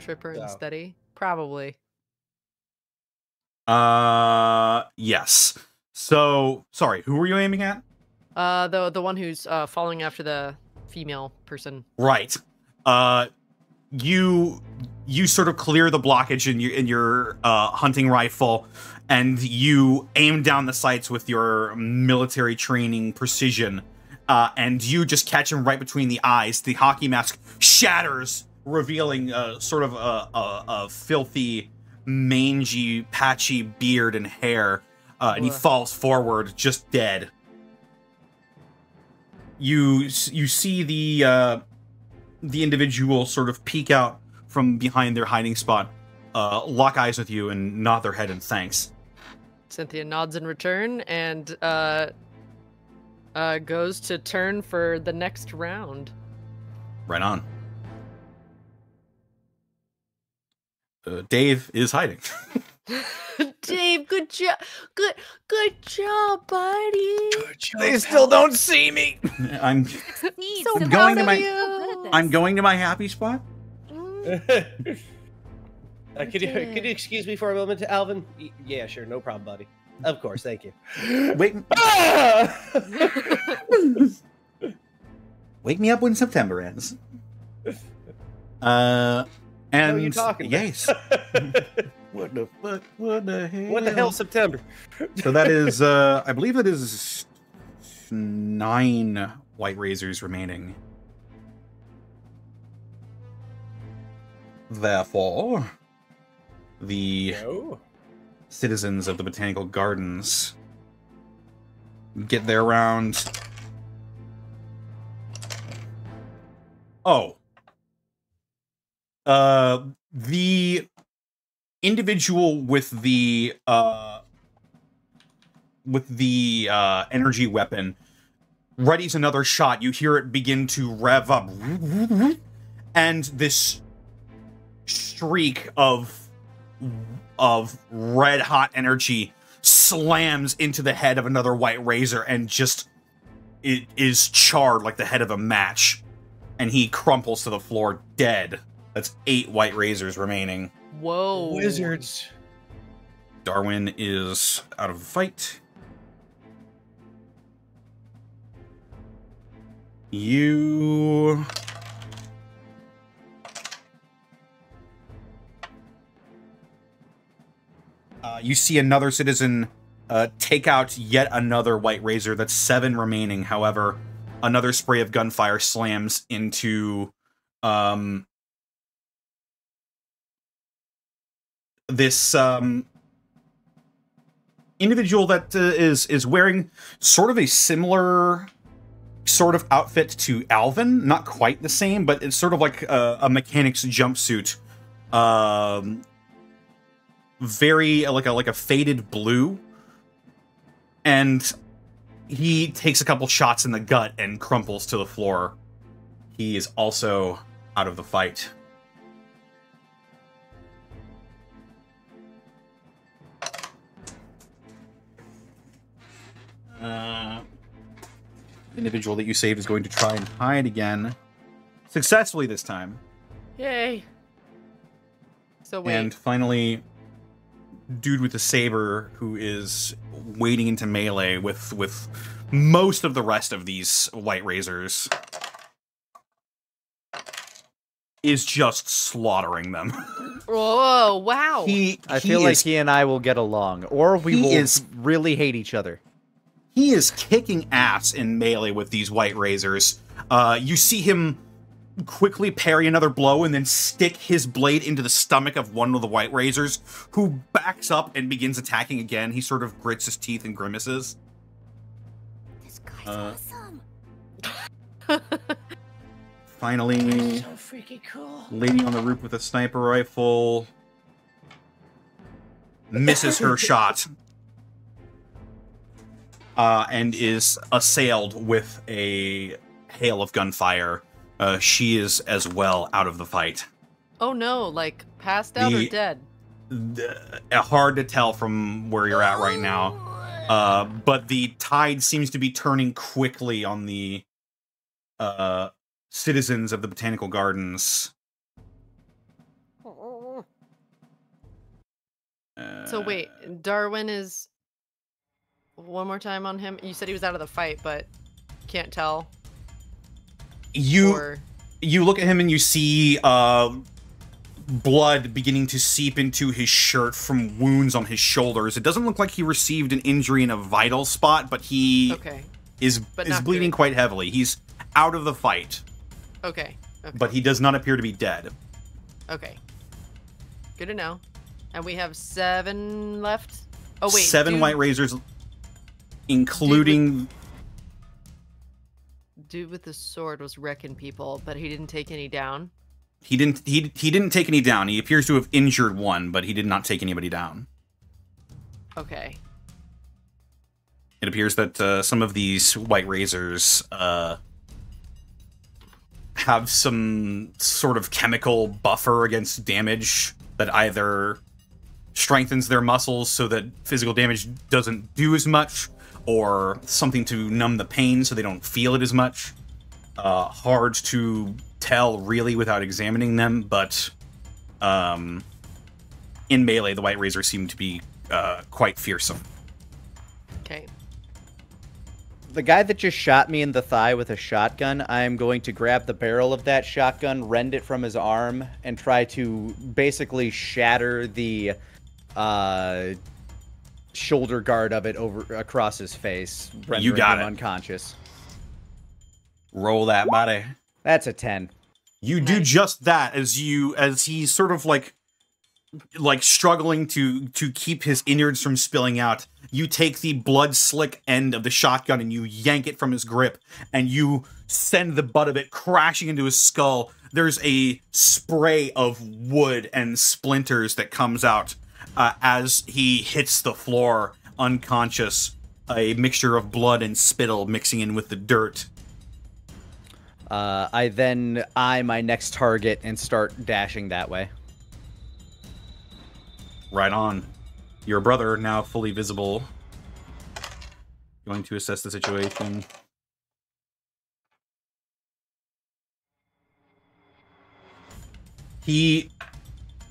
Tripper, and No. Steady? Probably. Uh, yes. So sorry. Who were you aiming at? Uh, the the one who's uh following after the female person. Right. Uh you you sort of clear the blockage in your in your uh hunting rifle and you aim down the sights with your military training precision. Uh, and you just catch him right between the eyes. The hockey mask shatters, revealing uh, sort of a, a, a filthy, mangy, patchy beard and hair. Uh, and he falls forward, just dead. You you see the uh, the individual sort of peek out from behind their hiding spot, uh, lock eyes with you, and nod their head in thanks. Cynthia nods in return and uh, uh, goes to turn for the next round. Right on. Uh, Dave is hiding. Dave, good job, good, good job, buddy. They still don't see me. I'm So I'm going to my- you. Good at this. I'm going to my happy spot. Uh, could you could you excuse me for a moment, Alvin? Y- yeah, sure, no problem, buddy. Of course, thank you. Wait, Ah! wake me up when September ends. Uh, and What are you talking yes. what the fuck? What the hell? what the hell, September? So that is, uh, I believe that is nine white razors remaining. Therefore, the No. citizens of the botanical gardens get their round. Oh. Uh, the individual with the uh with the uh energy weapon readies another shot. You hear it begin to rev up, and this streak of of red hot energy slams into the head of another white razor and just it is charred like the head of a match. And he crumples to the floor dead. That's eight white razors remaining. Whoa, Wizards. darwin is out of the fight. You Uh, you see another citizen uh, take out yet another white razor. That's seven remaining. However, another spray of gunfire slams into um, this um, individual that uh, is is wearing sort of a similar sort of outfit to Alvin. Not quite the same, but it's sort of like a, a mechanic's jumpsuit. Um, very like a like a faded blue, and he takes a couple shots in the gut and crumples to the floor. He is also out of the fight. Uh, individual that you saved is going to try and hide again. Successfully this time. Yay. So wait. And finally, dude with the saber who is wading into melee with with most of the rest of these white razors is just slaughtering them. Whoa! Wow. he, I he feel like he and I will get along, or we will is- really hate each other. he is kicking ass in melee with these white razors. Uh, you see him quickly parry another blow and then stick his blade into the stomach of one of the white razors, who backs up and begins attacking again. He sort of grits his teeth and grimaces. This guy's Uh, awesome. Finally, so freaking cool. lady on the roof with a sniper rifle misses her shot uh, and is assailed with a hail of gunfire. Uh, she is as well out of the fight. Oh no! Like passed out The- or dead? The- uh, hard to tell from where you're at right now, uh, but the tide seems to be turning quickly on the uh, citizens of the botanical gardens. So Uh, wait, Darwin is one more time on him. You said he was out of the fight, but can't tell. You or you look at him and you see uh blood beginning to seep into his shirt from wounds on his shoulders. It doesn't look like he received an injury in a vital spot, but he okay, is But is bleeding good. quite heavily. He's out of the fight, okay, okay, but he does not appear to be dead. okay. Good to know. And we have seven left. Oh wait, Seven dude, white razors including Dude with the sword was wrecking people, but he didn't take any down. he didn't he he didn't take any down. He appears to have injured one, but he did not take anybody down. Okay. It appears that uh, some of these white razors uh, have some sort of chemical buffer against damage that either strengthens their muscles so that physical damage doesn't do as much, or something to numb the pain so they don't feel it as much. Uh, hard to tell really without examining them, but um, in melee, the white Razor seemed to be uh, quite fearsome. Okay. The guy that just shot me in the thigh with a shotgun, I am going to grab the barrel of that shotgun, rend it from his arm, and try to basically shatter the uh, shoulder guard of it over across his face, rendering got him it. unconscious. Roll that body. That's a ten. You do Nice. just that as you as he's sort of like like struggling to to keep his innards from spilling out. You take the blood slick end of the shotgun and you yank it from his grip and you send the butt of it crashing into his skull. There's a spray of wood and splinters that comes out uh, as he hits the floor unconscious. A mixture of blood and spittle mixing in with the dirt. Uh, I then eye my next target and start dashing that way. Right on. Your brother, now fully visible. Going to assess the situation. He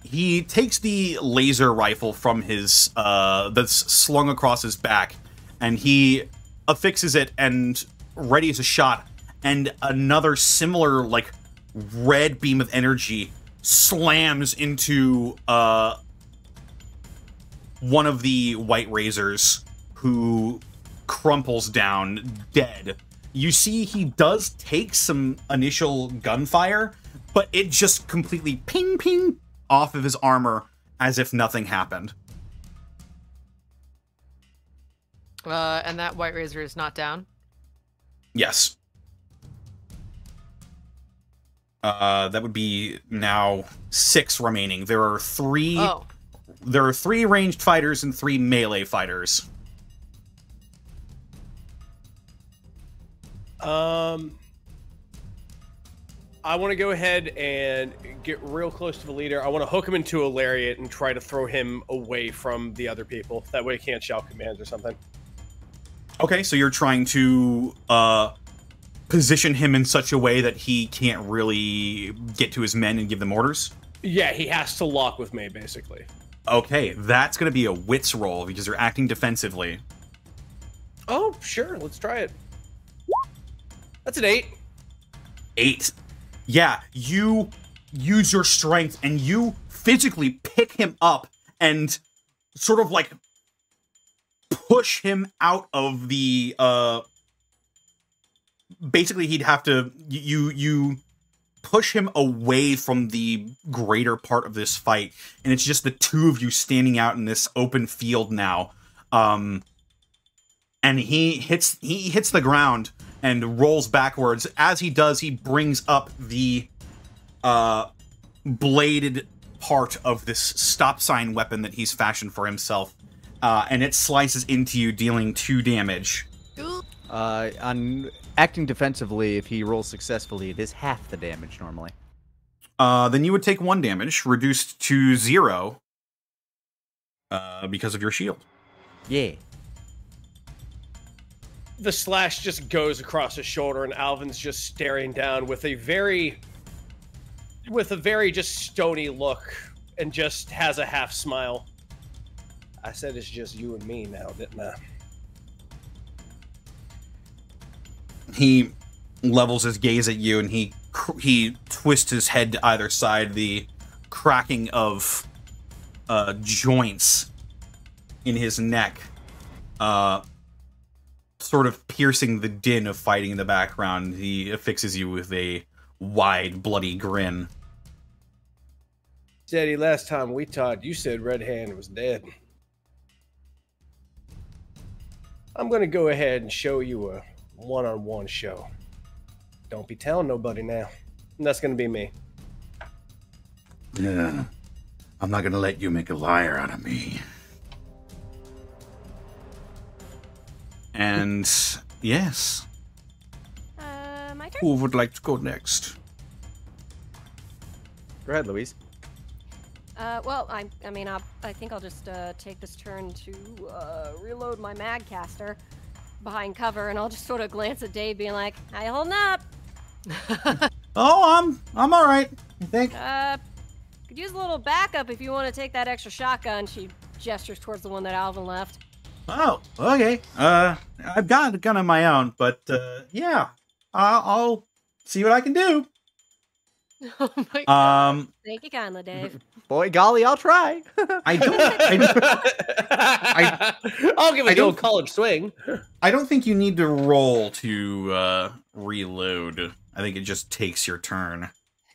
he takes the laser rifle from his uh that's slung across his back and he affixes it and readies a shot and another similar like red beam of energy slams into uh one of the white razors who crumples down dead. You see he does take some initial gunfire, but it just completely ping ping off of his armor as if nothing happened. Uh, and that white razor is not down. Yes. Uh, that would be now six remaining. There are three. Oh, There are three ranged fighters and three melee fighters. Um, I want to go ahead and get real close to the leader. I want to hook him into a lariat and try to throw him away from the other people. That way, he can't shout commands or something. Okay, so you're trying to uh, position him in such a way that he can't really get to his men and give them orders. Yeah, he has to lock with me, basically. Okay, that's going to be a wits roll because you're acting defensively. Oh, sure. Let's try it. That's an eight. Eight. Yeah, you use your strength and you physically pick him up and sort of like push him out of the uh basically he'd have to you you push him away from the greater part of this fight and it's just the two of you standing out in this open field now. Um and he hits he hits the ground and rolls backwards as he does he brings up the uh bladed part of this stop sign weapon that he's fashioned for himself uh, and it slices into you dealing two damage Uh, on acting defensively, if he rolls successfully, it is half the damage normally. uh, then you would take one damage reduced to zero uh, because of your shield Yeah. The slash just goes across his shoulder, and Alvin's just staring down with a very, with a very just stony look, and just has a half smile. I said it's just you and me now, didn't I? he levels his gaze at you and he he twists his head to either side the cracking of uh joints in his neck uh sort of piercing the din of fighting in the background he affixes you with a wide bloody grin Steady, last time we talked, you said Red Hand was dead. I'm gonna go ahead and show you a one-on-one show. Don't be telling nobody now. And that's gonna be me. yeah i'm not gonna let you make a liar out of me and yes Uh, my turn. who would like to go next Go ahead, Louise. Uh, well, I, I mean, I'll, I think I'll just uh, take this turn to uh, reload my magcaster behind cover, and I'll just sort of glance at Dave, being like, "I you holding up? Oh, I'm I'm all right. I think. Uh, could use a little backup if you want to take that extra shotgun." She gestures towards the one that Alvin left. Oh, okay. Uh, I've got a gun of my own, but uh, yeah, I'll, I'll see what I can do. oh my god. Um, Thank you kindly, Dave. Boy, golly, I'll try. I don't. I, I'll give it the old don't- college swing. I don't think you need to roll to uh, reload. I think it just takes your turn.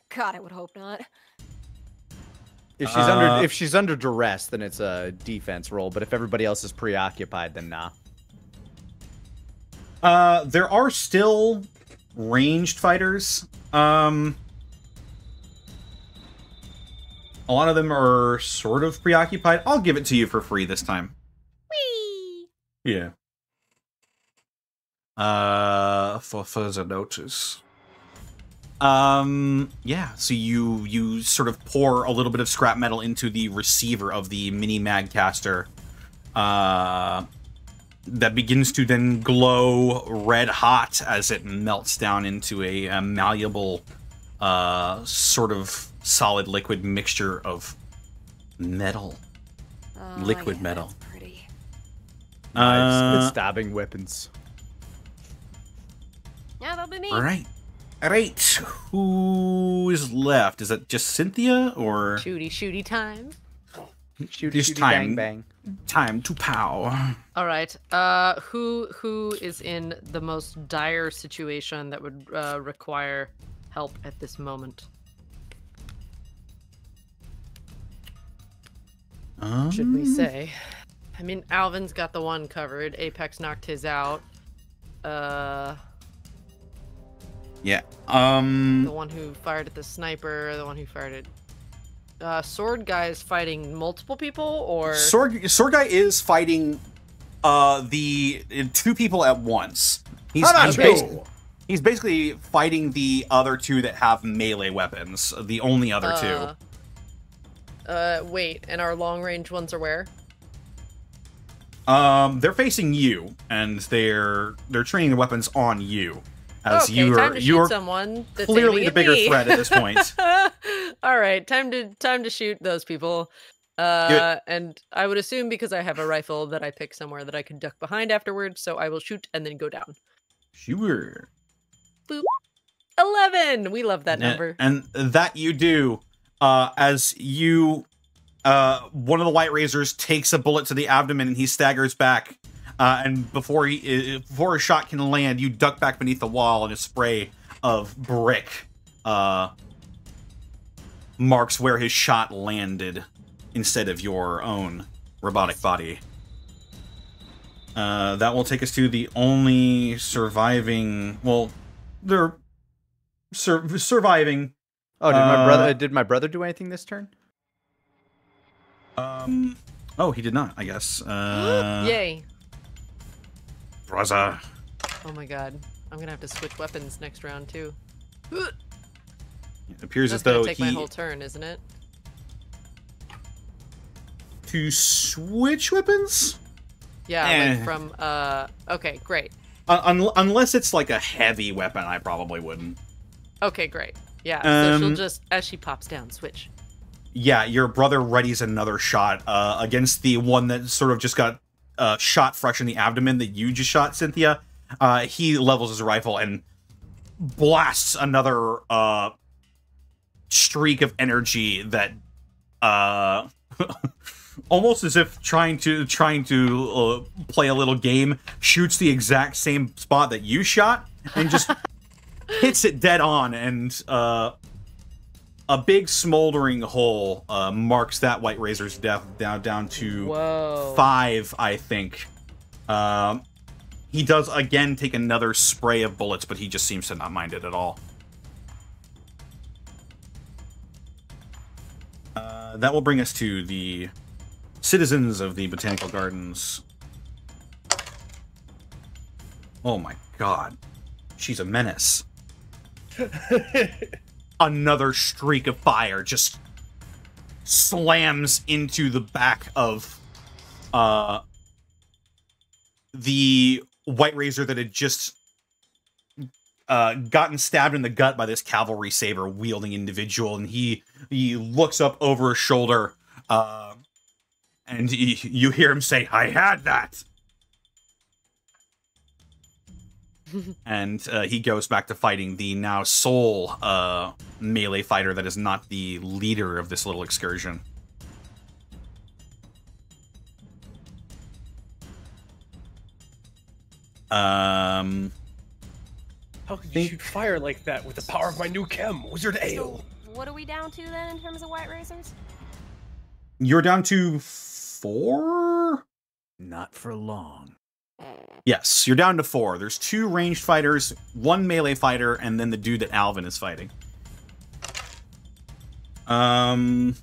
God, I would hope not. If she's Uh, under if she's under duress, then it's a defense roll. But if everybody else is preoccupied, then nah. Uh, there are still ranged fighters. Um, a lot of them are sort of preoccupied. I'll give it to you for free this time. Whee! Yeah. Uh, for further notice. Um, yeah. So you you sort of pour a little bit of scrap metal into the receiver of the mini magcaster. Uh, that begins to then glow red hot as it melts down into a, a malleable, uh, sort of solid liquid mixture of metal. Oh, Liquid yeah, metal. that's Pretty. Knives Uh, and stabbing weapons. Yeah, that'll be me. All right. All right. Who is left? Is that just Cynthia or? Shooty shooty time. Shoot, It's shooty, time. bang, bang. Time to pow. All right. Uh, who who is in the most dire situation that would uh, require help at this moment? Should we say? I mean, Alvin's got the one covered. Apex knocked his out. Uh, Yeah. Um. the one who fired at the sniper, the one who fired at. Uh, sword guy is fighting multiple people, or Sword Sword guy is fighting uh the uh, two people at once. He's, How about he's, you? basi- he's basically fighting the other two that have melee weapons. The only other uh, two. Uh, wait, and our long range ones are where? Um, they're facing you, and they're they're training their weapons on you, as okay, you are you are someone clearly the bigger me. threat at this point. All right, time to time to shoot those people. Uh, and I would assume because I have a rifle that I pick somewhere that I could duck behind afterwards, so I will shoot and then go down. Sure. Boop. Eleven. We love that number. And that you do, uh, as you, uh, one of the white razors takes a bullet to the abdomen and he staggers back. Uh, and before he, uh, before a shot can land, you duck back beneath the wall, and a spray of brick, uh, marks where his shot landed instead of your own robotic body. Uh, that will take us to the only surviving. Well, they're sur- surviving Oh, did my brother Uh, did my brother do anything this turn? Um. Oh, he did not. I guess. Uh, Yay! Brother. Oh my god, I'm gonna have to switch weapons next round too. It appears That's as though gonna take he my whole turn, isn't it? to switch weapons. Yeah, Eh. like from uh. Okay, great. Uh, un- unless it's like a heavy weapon, I probably wouldn't. Okay, great. Yeah, so she'll Um, just as she pops down, switch. Yeah, your brother readies another shot uh, against the one that sort of just got uh, shot fresh in the abdomen that you just shot, Cynthia. Uh, he levels his rifle and blasts another uh, streak of energy that uh, almost as if trying to trying to uh, play a little game shoots the exact same spot that you shot and just hits it dead on and uh, a big smoldering hole uh, marks that white razor's death down down to Whoa. five, I think. Um, he does again take another spray of bullets, but he just seems to not mind it at all. Uh, that will bring us to the citizens of the botanical gardens. Oh my god, she's a menace. Another streak of fire just slams into the back of uh the white razor that had just uh gotten stabbed in the gut by this cavalry saber wielding individual. And he he looks up over his shoulder uh and he, you hear him say i had that and uh, he goes back to fighting the now sole uh, melee fighter that is not the leader of this little excursion. Um, How could you Think- shoot fire like that with the power of my new chem, Wizard So, Ale? what are we down to then in terms of white razors? you're down to four. Not for long. Yes, you're down to four. There's two ranged fighters, one melee fighter, and then the dude that Alvin is fighting. Um.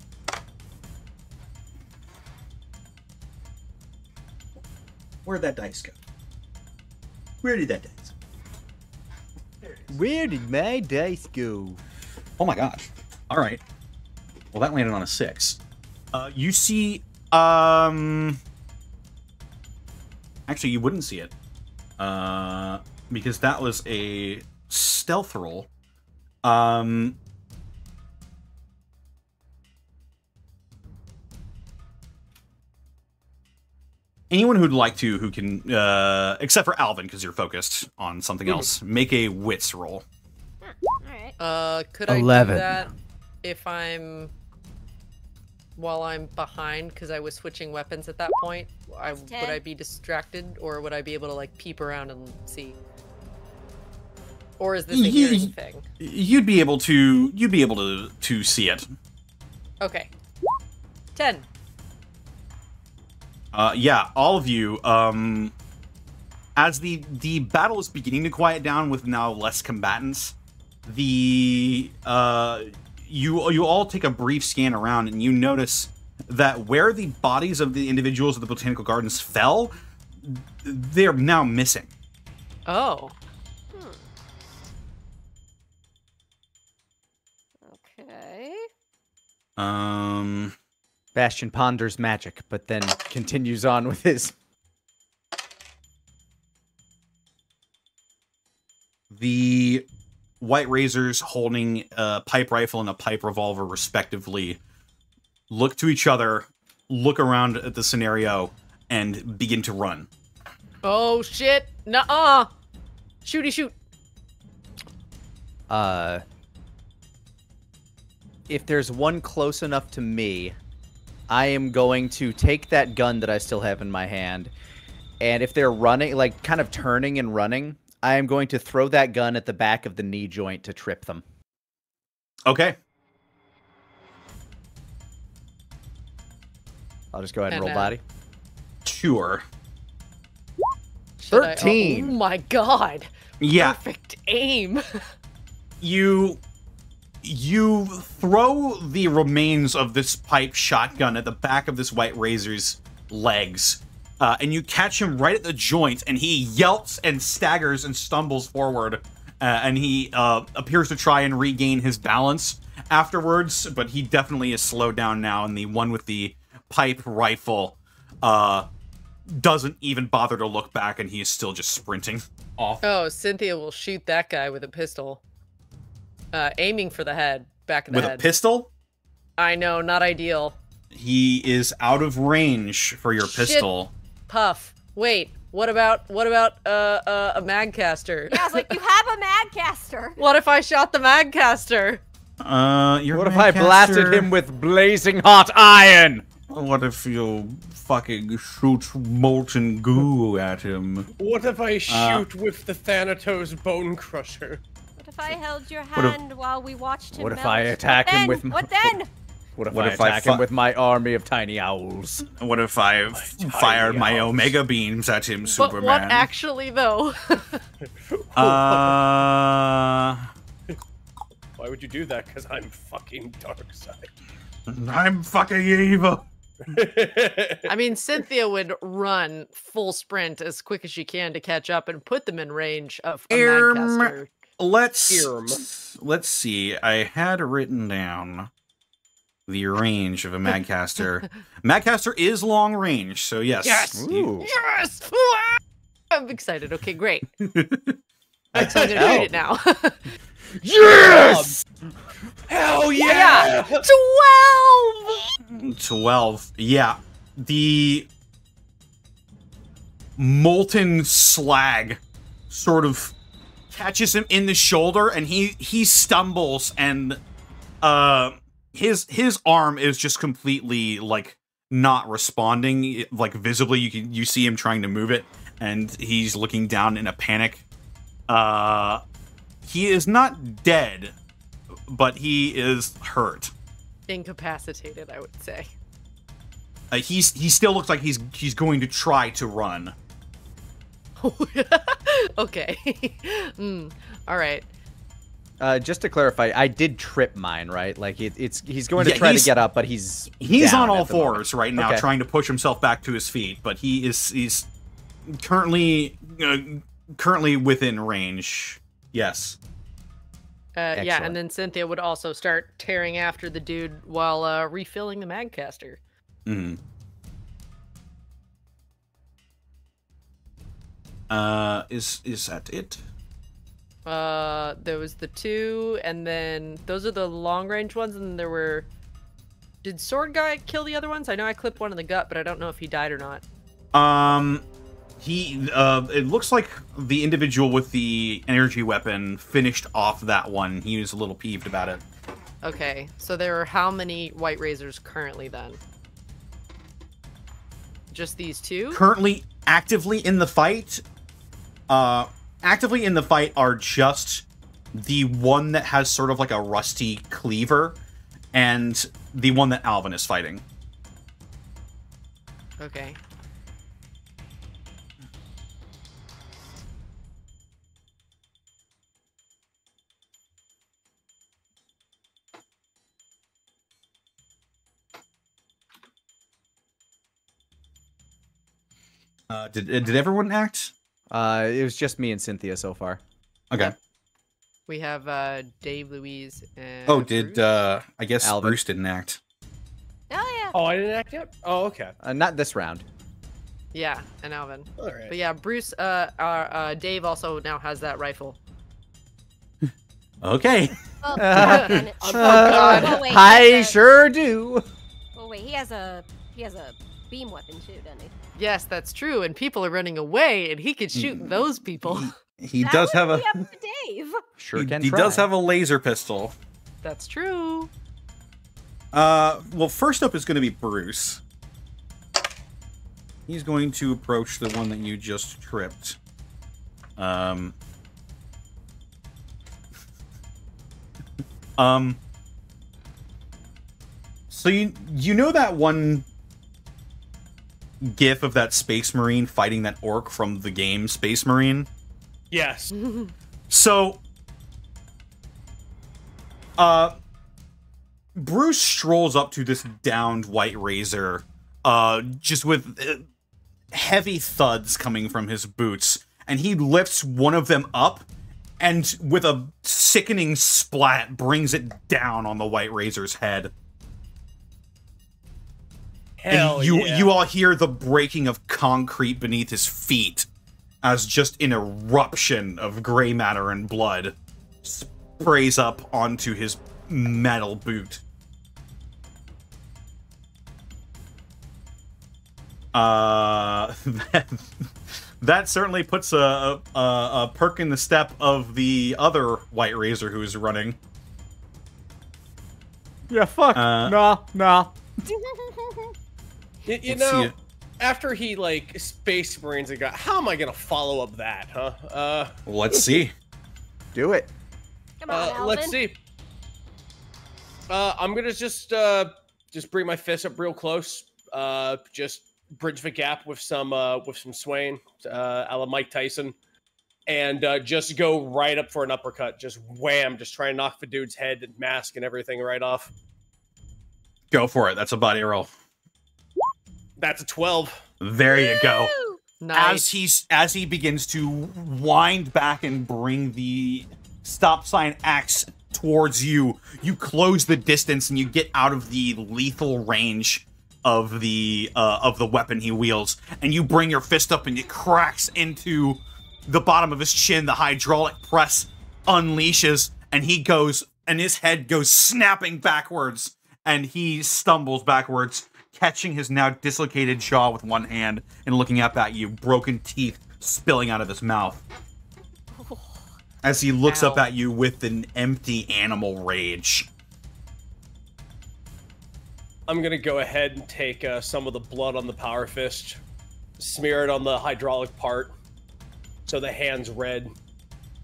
Where'd that dice go? Where did that dice? go? Where did my dice go? Oh my gosh. All right. Well, that landed on a six. Uh, you see, um, actually, you wouldn't see it, uh, because that was a stealth roll. Um, anyone who'd like to, who can, uh, except for Alvin, because you're focused on something else, make a wits roll. All right. Uh, could I Eleven. do that if I'm while I'm behind because I was switching weapons at that point? I, would. I be distracted or would I be able to like peep around and see? Or is this a You- hearing thing? You'd be able to you'd be able to to see it. Okay. 10. Uh, yeah, all of you. Um, as the the battle is beginning to quiet down with now less combatants, the uh, you you all take a brief scan around and you notice that where the bodies of the individuals of the botanical gardens fell, they're now missing. Oh. Okay. Um, Bastion ponders magic, but then continues on with his. the white razors holding a pipe rifle and a pipe revolver respectively look to each other look around at the scenario and begin to run Oh shit. Nuh-uh. Shooty shoot. Uh, if there's one close enough to me, I am going to take that gun that I still have in my hand, and if they're running, like kind of turning and running, I am going to throw that gun at the back of the knee joint to trip them. okay I'll just go ahead and And, roll uh, body. sure Should I- oh, 13. Oh my god. yeah Perfect aim. you you throw the remains of this pipe shotgun at the back of this white razor's legs uh, and you catch him right at the joint and he yelps and staggers and stumbles forward uh, and he uh, appears to try and regain his balance afterwards but he definitely is slowed down now and the one with the pipe rifle uh, doesn't even bother to look back and he is still just sprinting off Oh, Cynthia will shoot that guy with a pistol. Uh, aiming for the head. Back of the with a head. pistol I know, not ideal. He is out of range for your Shit. pistol. Puff. Wait. What about what about uh, uh, a magcaster? Yeah, I was like, you have a magcaster. what if I shot the magcaster? Uh, your What if I blasted him with blazing hot iron? What if you fucking shoot molten goo at him? What if I Uh, shoot with the Thanatos Bone Crusher? What if I held your if- hand while we watched him What if? I attack what him then? with my- What then? What if What I if I attack fu- him with my army of tiny owls? What if I f- fired my omega beams at him, But Superman? what actually though? Uh, Why would you do that? Because I'm fucking Darkseid. I'm fucking evil. I mean, Cynthia would run full sprint as quick as she can to catch up and put them in range of a Erm, magcaster. Let's Irm. let's see. I had written down the range of a Magcaster. Magcaster is long range, so yes. Yes! you- Yes! I'm excited. Okay, great. I'm gonna shoot it now. Yes! Hell yeah! Twelve. 12 yeah the molten slag sort of catches him in the shoulder and he he stumbles and uh his his arm is just completely like not responding like visibly you can you see him trying to move it and he's looking down in a panic uh he is not dead but he is hurt Incapacitated, I would say. Uh, he's he still looks like he's he's going to try to run. okay. mm, all right. Uh, just to clarify, I did trip mine, right? Like it, it's he's going to Yeah, try to get up, but he's He's down on all at the moment. fours right now, Okay. trying to push himself back to his feet, but he is he's currently uh, currently within range. Yes. Uh, yeah, and then Cynthia would also start tearing after the dude while uh, refilling the magcaster. hmm Uh, is is that it? Uh, there was the two, and then those are the long range ones, and then there were. Did Sword Guy kill the other ones? I know I clipped one in the gut, but I don't know if he died or not. Um, he uh, it looks like the individual with the energy weapon finished off that one. He was a little peeved about it. Okay, so there are how many white razors currently then? Just these two? Currently actively in the fight, uh, actively in the fight are just the one that has sort of like a rusty cleaver and the one that Alvin is fighting. Okay. Uh, did did everyone act? Uh, it was just me and Cynthia so far. Okay. We have uh Dave, Louise, and Oh, did Bruce? uh I guess Alvin. Bruce didn't act. Oh yeah. Oh, I didn't act yet. Oh, okay. Uh, not this round. Yeah, and Alvin. All right. But yeah, Bruce uh, uh uh Dave also now has that rifle. Okay. Oh, Uh, Oh, God. Oh, wait, he I sure do. Oh wait, he has a he has a beam weapon too, doesn't he? Yes, that's true, and people are running away, and he could shoot Mm. those people. He That does would have a up to Dave. Sure he, can he try. does have a laser pistol. That's true. Uh, well, first up is going to be Bruce. He's going to approach the one that you just tripped. Um. um. So you you know that one gif of that space marine fighting that orc from the game Space Marine? Yes. So, uh, Bruce strolls up to this downed white razor, uh, just with uh, heavy thuds coming from his boots, and he lifts one of them up, and with a sickening splat, brings it down on the white razor's head. Hell and you yeah. you all hear the breaking of concrete beneath his feet as just an eruption of gray matter and blood sprays up onto his metal boot. Uh, that, that certainly puts a, a a perk in the step of the other white razor who is running. Yeah, fuck. Uh, nah, nah. You, you know, it. after he like space marines and got, how am I gonna follow up that, huh? Uh, Let's see. Do it. Come on, uh Alvin. let's see. Uh, I'm gonna just uh just bring my fist up real close. Uh, just bridge the gap with some uh with some Swain, uh, a la Mike Tyson, and uh, just go right up for an uppercut. Just wham! Just try and knock the dude's head and mask and everything right off. Go for it. That's a body roll. That's a twelve. There you go. Nice. as he's as he begins to wind back and bring the stop sign axe towards you you close the distance and you get out of the lethal range of the uh, of the weapon he wields and you bring your fist up and it cracks into the bottom of his chin the hydraulic press unleashes and he goes and his head goes snapping backwards and he stumbles backwards catching his now dislocated jaw with one hand and looking up at you broken teeth spilling out of his mouth as he looks up at you with an empty animal rage I'm gonna go ahead and take uh, some of the blood on the power fist, smear it on the hydraulic part, so the hand's red,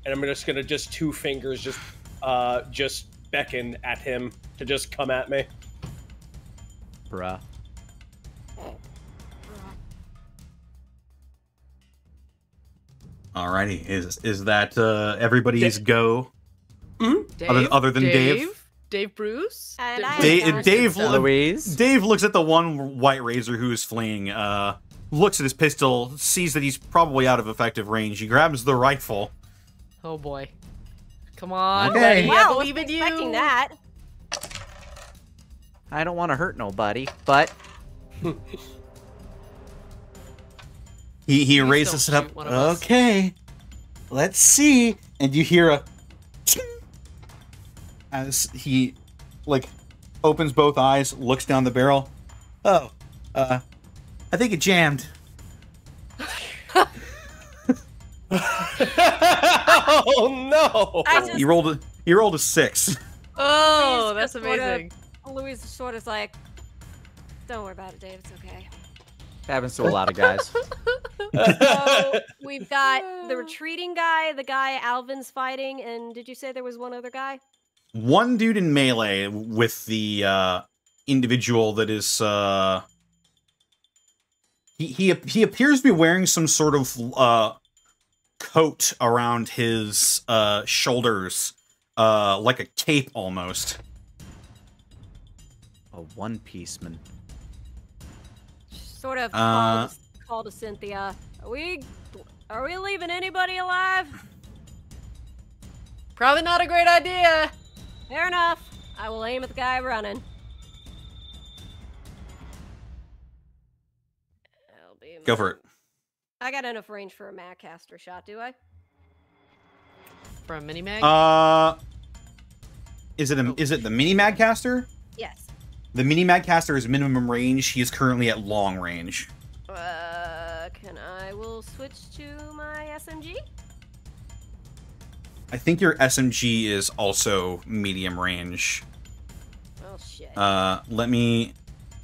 and I'm just gonna just two fingers just uh just beckon at him to just come at me. Bruh. Alrighty is is that uh everybody's Da- go Dave, other- other than Dave? Dave Bruce. And Dave Bruce Dave- is Dave Louise. Dave looks at the one white razor who is fleeing, uh, looks at his pistol, sees that he's probably out of effective range. He grabs the rifle. Oh boy. Come on, Okay. buddy. Wow, I wasn't believe in expecting you. that. I don't want to hurt nobody, but He he Please raises it up. shoot us. Okay, let's see. And you hear a as he like opens both eyes, looks down the barrel. Oh, uh, I think it jammed. oh no! Just You rolled a you rolled a six. Oh, that's amazing. Louise is sort of like, don't worry about it, Dave. It's okay. Happens to a lot of guys. So we've got the retreating guy, the guy Alvin's fighting, and did you say there was one other guy? One dude in melee with the uh, individual that is. Uh, he, he he appears to be wearing some sort of uh, coat around his uh, shoulders, uh, like a cape almost. A one piece man. Sort of Uh, called, called to Cynthia. Are we are we leaving anybody alive? Probably not a great idea. Fair enough. I will aim at the guy running. That'll be Go for it. I got enough range for a Magcaster shot, do I? For a mini mag. Uh, is it a, is it the mini magcaster? Yes. The mini magcaster is minimum range. He is currently at long range. Uh, can I will switch to my SMG? I think your SMG is also medium range. Oh shit. Uh, let me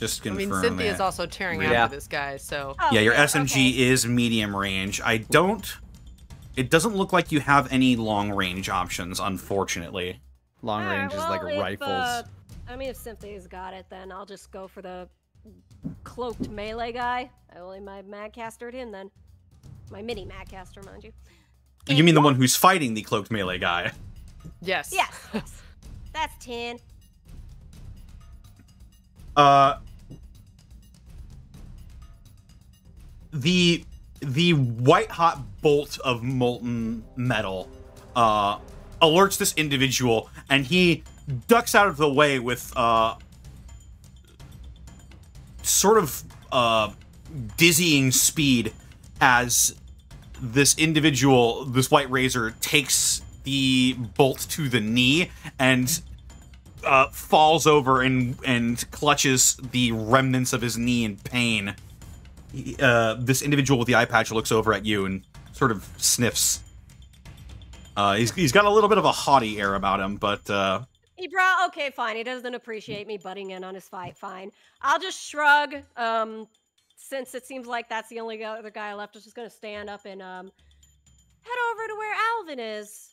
just confirm. I mean, confirm Cynthia's that. also tearing Yeah. after this guy, so Oh, yeah, your yeah, SMG okay. is medium range. I don't. It doesn't look like you have any long range options, unfortunately. Long Alright, range is well, like if, rifles. uh, I mean, if Cynthia's got it, then I'll just go for the cloaked melee guy. I will aim my Magcaster at him then. My mini Magcaster, mind you. You mean the one who's fighting the cloaked melee guy? yes. Yes, yes. That's 10. Uh, the the white hot bolt of molten metal uh, alerts this individual, and he ducks out of the way with uh, sort of uh, dizzying speed as this individual, this white razor, takes the bolt to the knee and uh, falls over and and clutches the remnants of his knee in pain. Uh, this individual with the eye patch looks over at you and sort of sniffs. Uh, he's he's got a little bit of a haughty air about him, but uh, He. Okay, fine. He doesn't appreciate me butting in on his fight. Fine. I'll just shrug. Um, since it seems like that's the only other guy left, I'm just gonna stand up and um, head over to where Alvin is.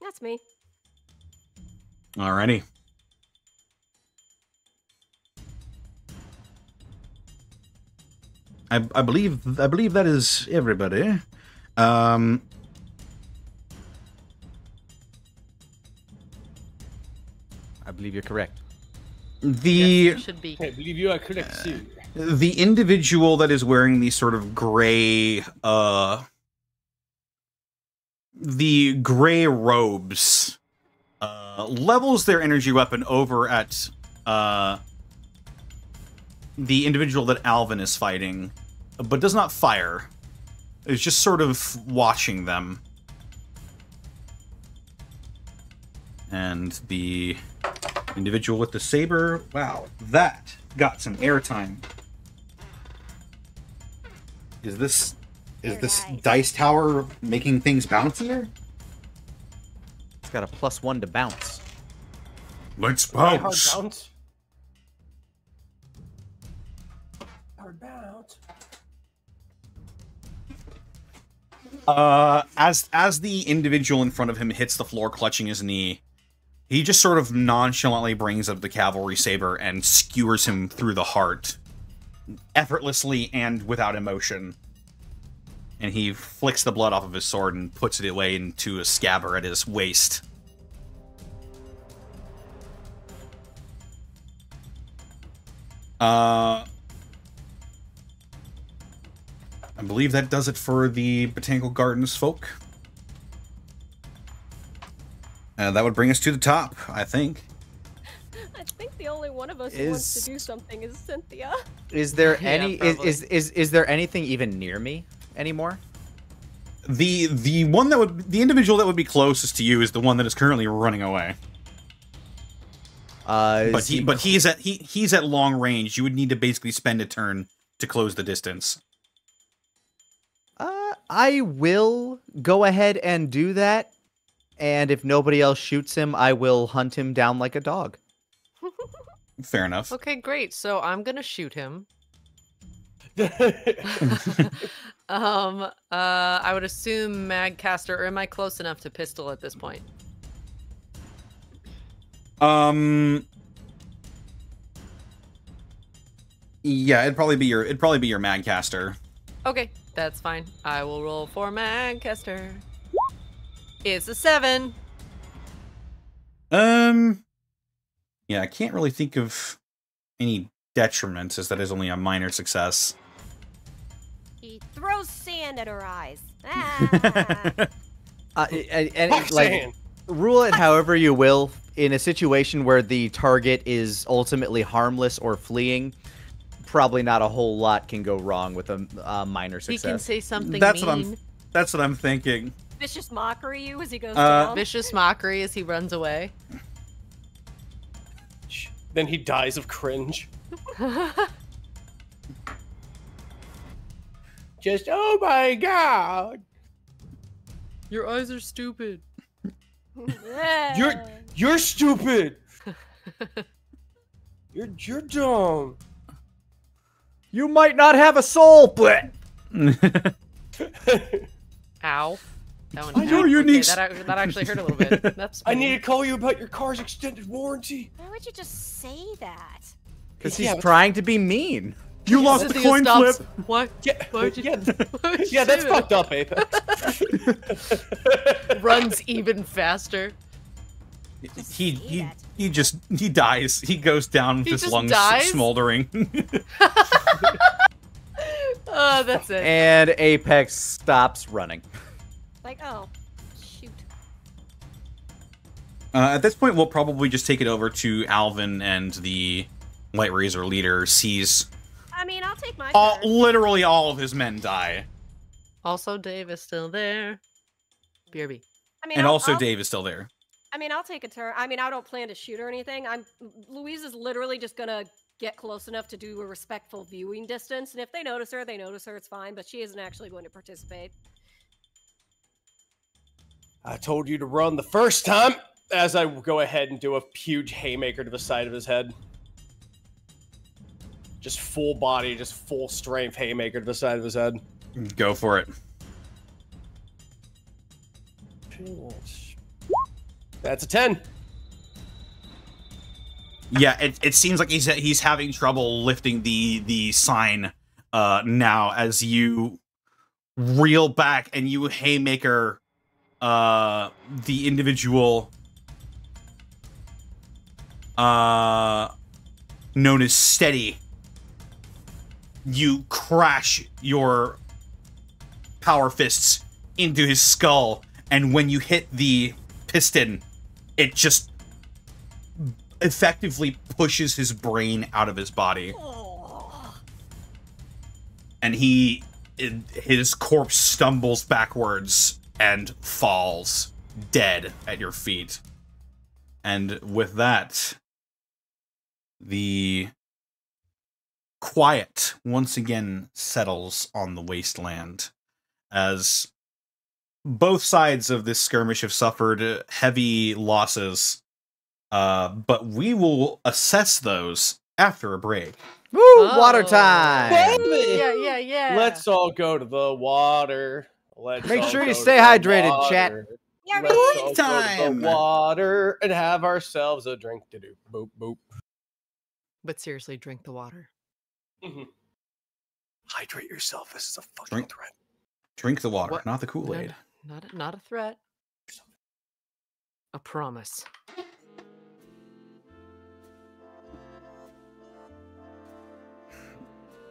That's me. alrighty. I, I believe I believe that is everybody. Um, I believe you're correct. the Yes, should be. I believe you are correct, sir. the individual that is wearing the sort of gray uh the gray robes uh levels their energy weapon over at uh the individual that Alvin is fighting but does not fire is just sort of watching them and the individual with the saber wow that got some airtime is this is Air this dice. dice tower making things bouncier? It's got a plus one to bounce. Let's Hard bounce. Hard bounce. Uh, as as the individual in front of him hits the floor, clutching his knee, he just sort of nonchalantly brings up the cavalry saber and skewers him through the heart, effortlessly and without emotion. And he flicks the blood off of his sword and puts it away into a scabbard at his waist. Uh, I believe that does it for the Botanical Gardens folk. Uh, that would bring us to the top, I think. I think the only one of us who wants to do something is Cynthia. Is there Yeah, any? is, is is is there anything even near me anymore? The the one that would the individual that would be closest to you is the one that is currently running away. Uh, is But he but he's at he he's at long range. You would need to basically spend a turn to close the distance. Uh, I will go ahead and do that. And if nobody else shoots him, I will hunt him down like a dog. Fair enough. Okay, great. So I'm gonna shoot him. um, uh, I would assume Magcaster, or am I close enough to pistol at this point? Um. Yeah, it'd probably be your it'd probably be your Magcaster. Okay, that's fine. I will roll for Magcaster. It's a seven. Um. Yeah, I can't really think of any detriments, as that is only a minor success. He throws sand at her eyes. Ah. Uh, and, and Fuck like sand. rule it however you will. In a situation where the target is ultimately harmless or fleeing, probably not a whole lot can go wrong with a, a minor He can say something That's what. I'm- That's what I'm thinking. Vicious mockery you as he goes Uh, down. Vicious mockery as he runs away. Then he dies of cringe. Just oh my god. Your eyes are stupid. You're you're stupid. you're you're dumb. you might not have a soul, but Ow. That one. I ow. know you Okay, need that, ac- that actually hurt a little bit. That's. I need to call you about your car's extended warranty. Why would you just say that? because he's but- trying to be mean. you lost the coin stops. flip. What? Yeah, Why'd you- yeah, why'd you yeah, that's say that? fucked up, Apex. Runs even faster. He he he just he dies. He goes down with He his lungs dies? smoldering. Oh, that's it. And Apex stops running. Like, oh, shoot. Uh, at this point, we'll probably just take it over to Alvin and the Light Razor leader sees I mean, I'll take my all, literally all of his men die, Also, Dave is still there. BRB. I mean, and I'll- also I'll- Dave is still there. I mean, I'll take a turn. I mean, I don't plan to shoot or anything. I'm Louise is literally just gonna get close enough to do a respectful viewing distance, and if they notice her, they notice her. It's fine, but she isn't actually going to participate. I told you to run the first time. As I go ahead and do a huge haymaker to the side of his head. Just full body, just full strength haymaker to the side of his head. Go for it. That's a 10. Yeah, it, it seems like he's he's having trouble lifting the the sign uh now as you reel back and you haymaker uh the individual uh known as steady you crash your power fists into his skull and when you hit the piston it just effectively pushes his brain out of his body. And he his corpse stumbles backwards and falls dead at your feet and with that the quiet once again settles on the wasteland as both sides of this skirmish have suffered heavy losses uh, but we will assess those after a break. Woo! Water Oh. time. Yeah, yeah, yeah. Let's all go to the water. Let's Make sure you stay the hydrated, chat. water. Yeah, Let's Drink all go to time. the water and have ourselves a drink to do. Boop boop. But seriously, drink the water. Mm-hmm. Hydrate yourself. This is a fucking Drink. threat. Drink the water, What? not the Kool Aid. Not, not, not a threat. A promise.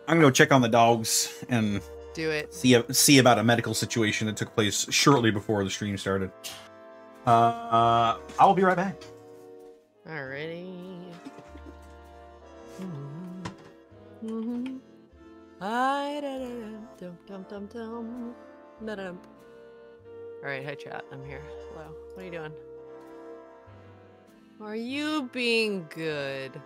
I'm gonna go check on the dogs and Do it. see see about a medical situation that took place shortly before the stream started. Uh, uh I will be right back. Alrighty. Mm-hmm. Alright, hi chat. I'm here. Hello. What are you doing? Are you being good?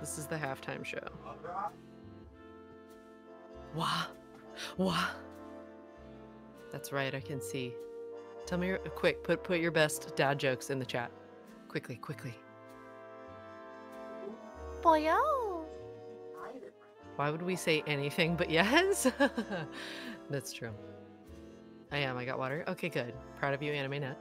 This is the halftime show. What? What? That's right, I can see. Tell me your quick, put put your best dad jokes in the chat. Quickly, quickly. Boyo. Why would we say anything but yes? That's true. I am, I got water. Okay, good. Proud of you, Anime Net.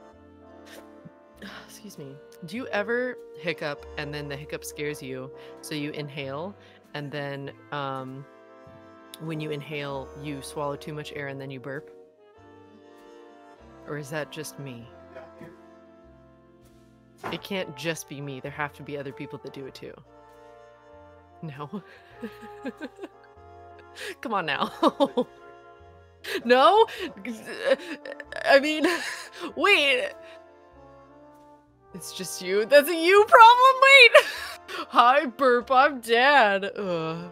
Excuse me. Do you ever hiccup and then the hiccup scares you, so you inhale and then um when you inhale you swallow too much air and then you burp? Or is that just me? It can't just be me. There have to be other people that do it too. No. Come on now. no? I mean, wait. It's just you. That's a you problem. Wait. Hi, burp. I'm dad. Ugh.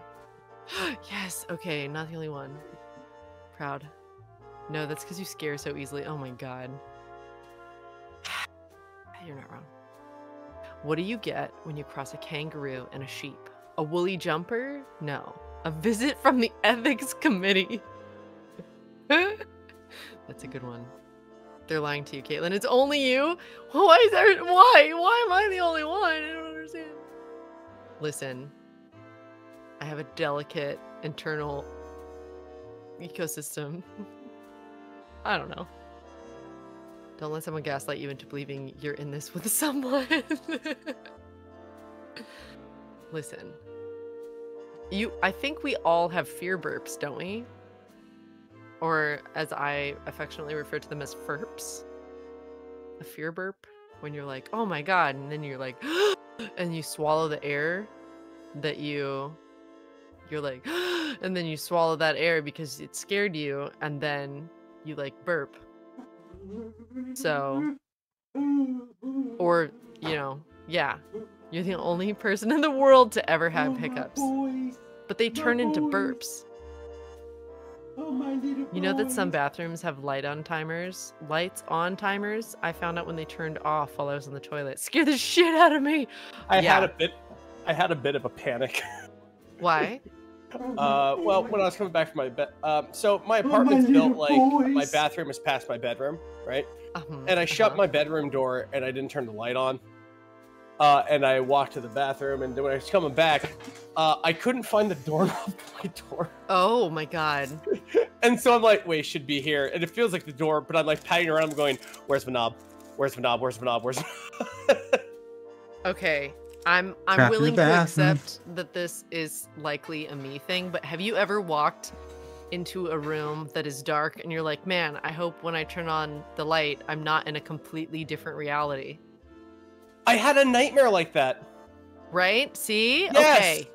Yes. Okay. Not the only one. Proud. No, that's because you scare so easily. Oh my god. You're not wrong. What do you get when you cross a kangaroo and a sheep? A woolly jumper? No. A visit from the ethics committee. That's a good one. They're lying to you, Caitlin. It's only you? Why is there why? Why am I the only one? I don't understand. Listen. I have a delicate internal ecosystem. I don't know. Don't let someone gaslight you into believing you're in this with someone. Listen. You I think we all have fear burps, don't we? Or as I affectionately refer to them as FERPs. A fear burp when you're like, "Oh my god," and then you're like and you swallow the air that you you're like and then you swallow that air because it scared you and then you like burp. So or, you know, yeah. You're the only person in the world to ever have hiccups. But they turn into burps. You know that some bathrooms have light on timers? Lights on timers? I found out when they turned off while I was in the toilet. Scared the shit out of me. I Yeah. had a bit. I had a bit of a panic. Why? Uh, well, when I was coming back from my bed, um, so my apartment's built like my bathroom is past my bedroom, right? Um, And I shut uh-huh. my bedroom door and I didn't turn the light on. Uh, and I walked to the bathroom, and when I was coming back, uh, I couldn't find the doorknob to my door. Oh my god. And so I'm like, wait, should be here. And it feels like the door, but I'm like patting around, I'm going, where's the knob? Where's the knob? Where's the knob? Where's the Okay. I'm I'm Trapped willing to accept that this is likely a me thing, but have you ever walked into a room that is dark and you're like, "Man, I hope when I turn on the light, I'm not in a completely different reality." I had a nightmare like that. Right? See? Yes. Okay.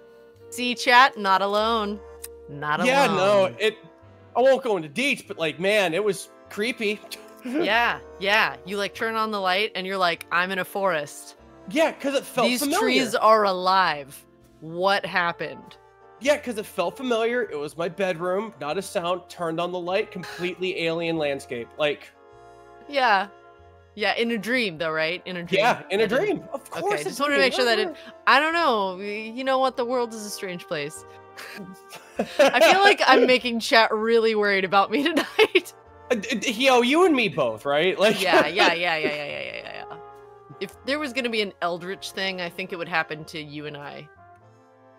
See chat, not alone. Not alone. Yeah, no, it. I won't go into deets, but like, man, it was creepy. yeah, yeah. You like turn on the light and you're like, I'm in a forest. Yeah, because it felt These familiar. trees are alive. What happened? Yeah, because it felt familiar. It was my bedroom, not a sound. Turned on the light, completely alien landscape. Like, Yeah. Yeah, in a dream though, right? In a dream. Yeah, in a dream. Of course. Okay, just wanted to make sure that it. I don't know. You know what? The world is a strange place. I feel like I'm making chat really worried about me tonight. Uh, yo, you and me both, right? Like. yeah, yeah, yeah, yeah, yeah, yeah, yeah, yeah. If there was gonna be an eldritch thing, I think it would happen to you and I.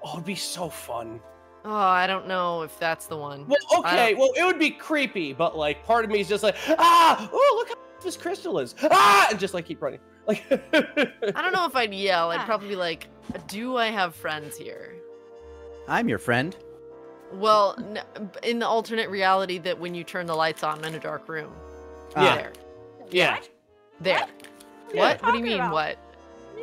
Oh, it'd be so fun. Oh, I don't know if that's the one. Well, okay. Well, it would be creepy, but like, part of me is just like, ah, oh, look this crystal is, ah, and just like keep running. Like, I don't know if I'd yell. I'd Ah. probably be like, "Do I have friends here?" I'm your friend. Well, n- in the alternate reality that when you turn the lights on in a dark room, Yeah. there, Yeah. there. What? What? Yeah. What do you mean? about? What?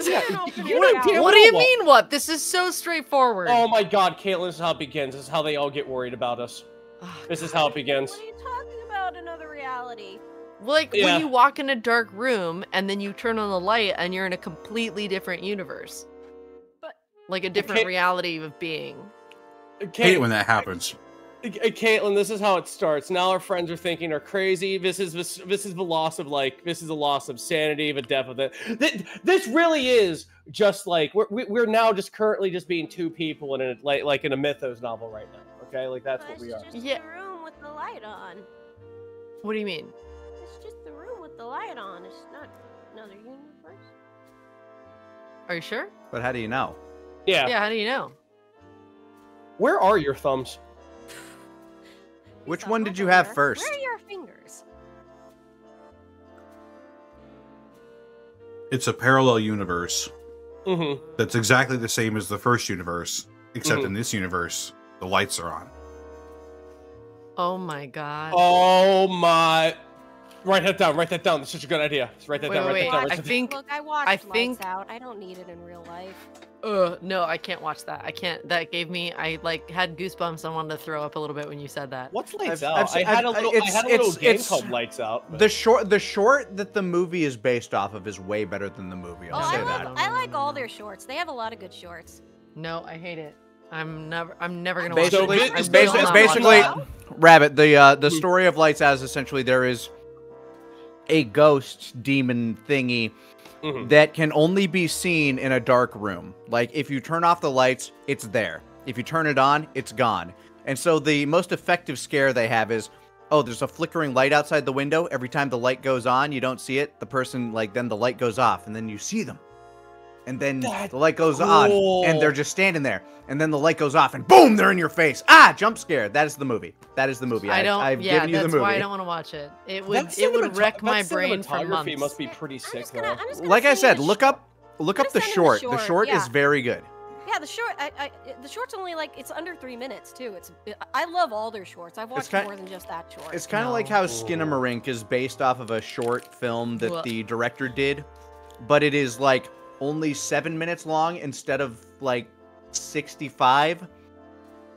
Yeah, an y- alternate you don't reality. care What do you mean? What? This is so straightforward. Oh my God, Caitlin, this is how it begins. This is how they all get worried about us. Ah, This is how it begins. What are you talking about? Another reality? Like Yeah. when you walk in a dark room and then you turn on the light and you're in a completely different universe. But- like a different Okay. reality of being. hate when that happens. Caitlin, this is how it starts. Now our friends are thinking are crazy. This is this, this is the loss of like this is the loss of sanity, the death of it. This, this really is just like we're we- we're now just currently just being two people in a like like in a mythos novel right now. Okay, like that's what we are. Just Yeah. a room with the light on. What do you mean? It's just the room with the light on. It's not another universe. Are you sure? But how do you know? Yeah. Yeah. How do you know? Where are your thumbs? Which one did you have there. first? Where are your fingers? It's a parallel universe Mm-hmm. that's exactly the same as the first universe, except Mhm. in this universe, the lights are on. Oh my god. Oh my! Write that down. Write that down. That's such a good idea. Just write that Wait, down. wait, Write wait. that down. I Write think. Look, I watched I Lights think- Out. I don't need it in real life. Ugh, no, I can't watch that. I can't. That gave me. I like had goosebumps. I wanted to throw up a little bit when you said that. What's lights I've- out? I've I seen- had a I've- little. I had a little game it's- called Lights Out. but- The short, the short that the movie is based off of is way better than the movie. Oh, I'll No, say I that. love. I like all their shorts. They have a lot of good shorts. No, I hate it. I'm never. I'm never gonna Basically, watch it. So I'm ba- still basi- not basically- Rabbit. The uh, the story of Lights Out is essentially there is a ghost demon thingy Mhm. that can only be seen in a dark room. Like if you turn off the lights, it's there. If you turn it on, it's gone. And so the most effective scare they have is oh, there's a flickering light outside the window. Every time the light goes on, you don't see it. The person like then the light goes off and then you see them. And then That's the light goes on and they're just standing there. And then the light goes off and boom, they're in your face. Ah, jump scare. That is the movie. That is the movie. I don't. I've yeah, given you the that's movie. why I don't want to watch it. It would. That It would wreck my brain for cinematography months. must be pretty I'm sick gonna. though. I'm just gonna like I said, look up look up the gonna send him the short. The short, short is very good. Yeah, the short. I, I, the short's only like it's under three minutes too. It's. I love all their shorts. I've watched kind- more than just that short. It's kind of like No. how Skinamarink is based off of a short film that Well- the director did, but it is like only seven minutes long instead of like 65.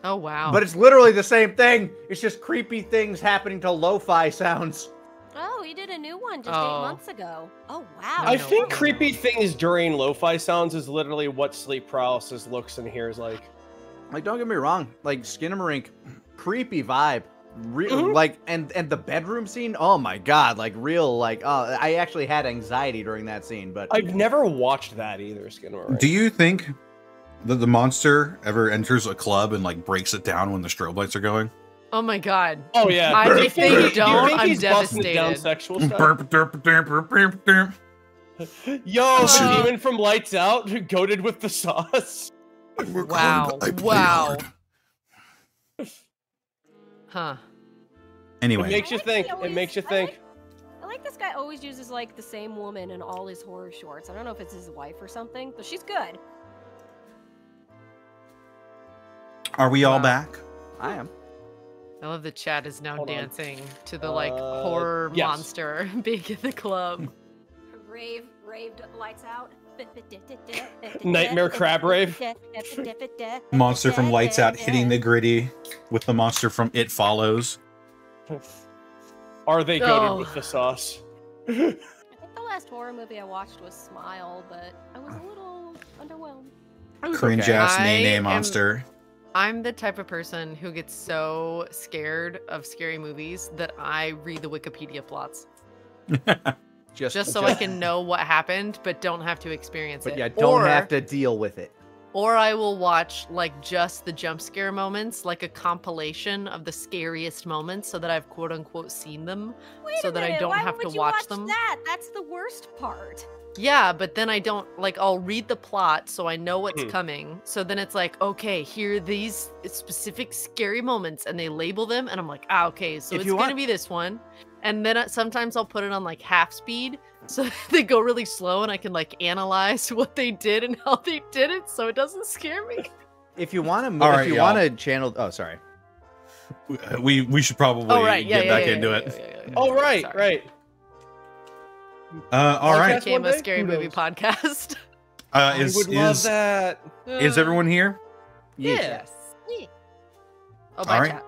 Oh wow. But it's literally the same thing. It's just creepy things happening to lo-fi sounds. Oh, he did a new one just Oh. eight months ago. Oh wow. I no, think no, creepy things during lo-fi sounds is literally what sleep paralysis looks and hears like. Like, don't get me wrong. Like Skinamarink, creepy vibe. Real, Mhm. like and and the bedroom scene. Oh my god! Like real. Like oh, I actually had anxiety during that scene. But I've never watched that either, Skinner. Do you think that the monster ever enters a club and like breaks it down when the strobe lights are going? oh my god. Oh yeah. I- Do if they think- do you don't, think I'm he's busting down devastated. sexual stuff. Burp, derp, derp, derp, derp, derp. Yo, the demon from Lights Out, goaded with the sauce. Wow, hard, I play wow. Hard. Huh. Anyway, It makes you like think. he It makes you I think. like- I like this guy always uses like the same woman in all his horror shorts. I don't know if it's his wife or something, but she's good. are we all Wow. back? I am. I love the chat is now Hold on. dancing to the like Uh, horror yes. monster being in the club. Rave, raved lights out. Nightmare crab rave. Monster from Lights Out hitting the gritty with the monster from It Follows. Are they goaded Oh. with the sauce? I think the last horror movie I watched was Smile, but I was a little underwhelmed. Cringe okay. ass I nay nay am- monster. I'm the type of person who gets so scared of scary movies that I read the Wikipedia plots Just, just so I can know what happened, but don't have to experience But it. yeah, don't or, have to deal with it. Or I will watch like just the jump scare moments, like a compilation of the scariest moments, so that I've quote unquote seen them. Wait So a that I don't have to watch watch them? That that's the worst part. Yeah, but then I don't like I'll read the plot so I know what's Mhm. coming. So then it's like, okay, here are these specific scary moments and they label them and I'm like, ah, okay, so If it's you going to want- be this one. And then uh, sometimes I'll put it on like half speed so they go really slow and I can like analyze what they did and how they did it so it doesn't scare me. If you want to, All if right, you y'all. want to channel, oh sorry, We we should probably oh, right. Yeah, get yeah, back yeah, into yeah, it. yeah, yeah, yeah, Oh right, sorry. right. Uh, all Podcast right. Became a scary movie podcast. Uh, is I would love is that. is everyone here? Yes. Yeah. Oh, bye, All right. chat.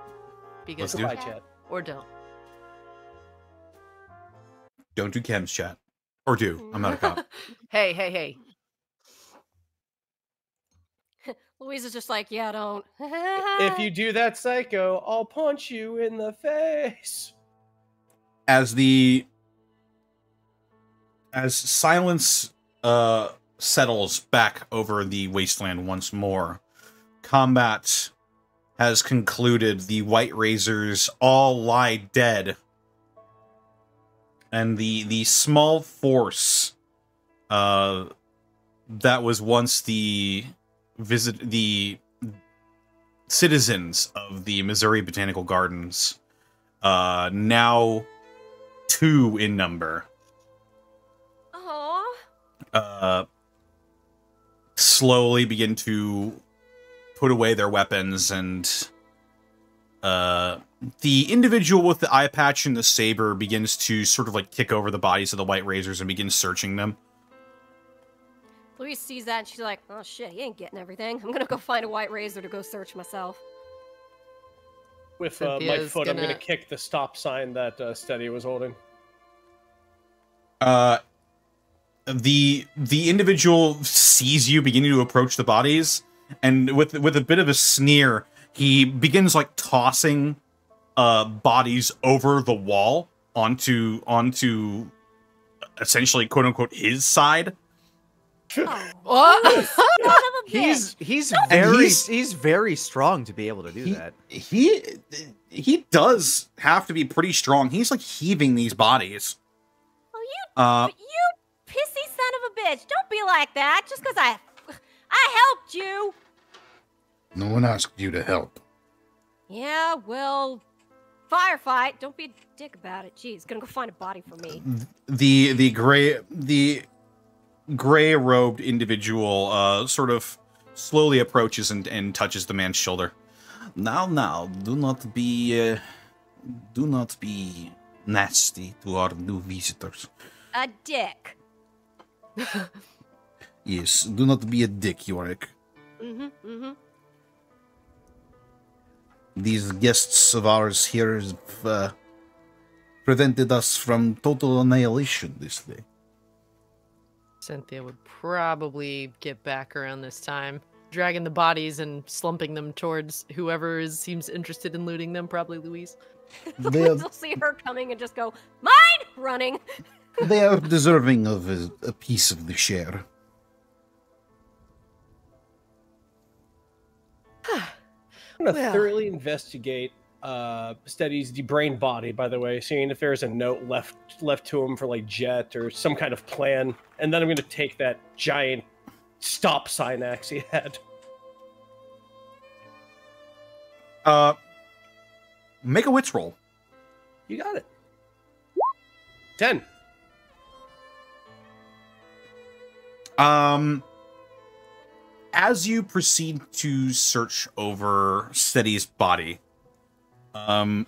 Be good. Let's do Bye, it. chat. Or don't. Don't do chems chat. Or do. I'm not a cop. hey, hey, hey. Louise is just like, yeah, don't. If you do that, psycho, I'll punch you in the face. As the as silence uh settles back over the wasteland once more, combat has concluded the White Razors all lie dead. And the the small force uh that was once the visit the citizens of the Missouri Botanical Gardens uh now two in number Aw. uh, slowly begin to put away their weapons and uh, the individual with the eye patch and the saber begins to sort of like kick over the bodies of the white razors and begin searching them Louise sees that and she's like, oh shit, he ain't getting everything. I'm gonna go find a white razor to go search myself. With uh, my Cynthia's foot, I'm gonna- gonna kick the stop sign that uh, Steady was holding. uh, the the individual sees you beginning to approach the bodies and with with a bit of a sneer he begins like tossing uh bodies over the wall onto onto essentially quote unquote his side Oh, What? son of a He's he's very he's- he's, very strong to be able to do he, that. he he does have to be pretty strong he's like heaving these bodies Oh, you, uh you pissy son of a bitch! Don't be like that. Just because I, I helped you. No one asked you to help. Yeah, well, firefight. Don't be a dick about it. Jeez, gonna go find a body for me. the the gray the gray robed individual uh sort of slowly approaches and, and touches the man's shoulder now now do not be uh, do not be nasty to our new visitors A dick. Yes, do not be a dick, Yorick. Mm-hmm. Mm-hmm. These guests of ours here have uh, prevented us from total annihilation this day. Cynthia would probably get back around this time, dragging the bodies and slumping them towards whoever is, seems interested in looting them. Probably Louise. They are, You'll see her coming and just go, mine, running. they are deserving of a, a piece of the share. I'm gonna Well. thoroughly investigate uh, Steady's debrained body. By the way, seeing if there's a note left left to him for like Jet or some kind of plan, and then I'm gonna take that giant stop sign axe he had. uh make a wits roll You got it. Ten. Um, as you proceed to search over Steady's body, um,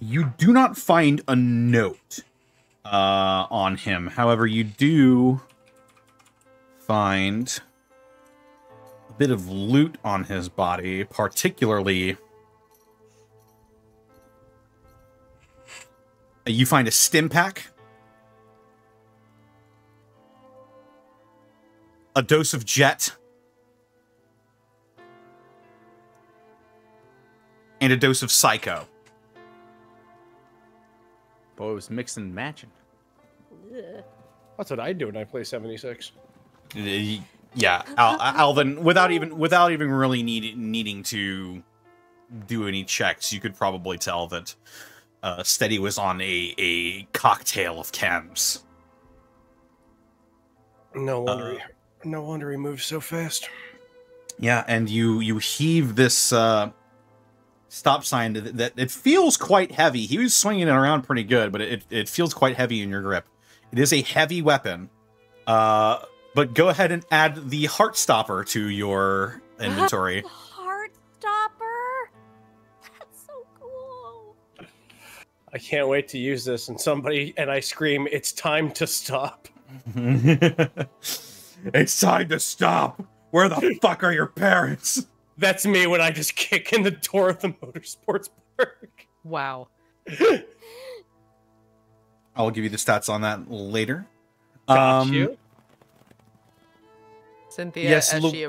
you do not find a note uh, on him. However, you do find a bit of loot on his body, particularly. You find a Stimpak a dose of jet, and a dose of psycho. Boy, it was mixing and matching. Ugh. That's what I do when I play 76. Uh, Yeah, Al- Alvin, without even without even really need, needing to do any checks, you could probably tell that uh, Steady was on a a cocktail of chems. No wonder, Uh, he, no wonder he moves so fast. Yeah, and you you heave this uh, stop sign that, that it feels quite heavy. He was swinging it around pretty good, but it it feels quite heavy in your grip. It is a heavy weapon. Uh, but go ahead and add the heart stopper to your inventory. Heart stopper. That's so cool. I can't wait to use this, and somebody and I scream, "It's time to stop!" it's time to stop. Where the fuck are your parents? That's me when I just kick in the door of the motorsports park. Wow. I'll give you the stats on that later. Got Um, you. Cynthia, Yes, as Lu- she.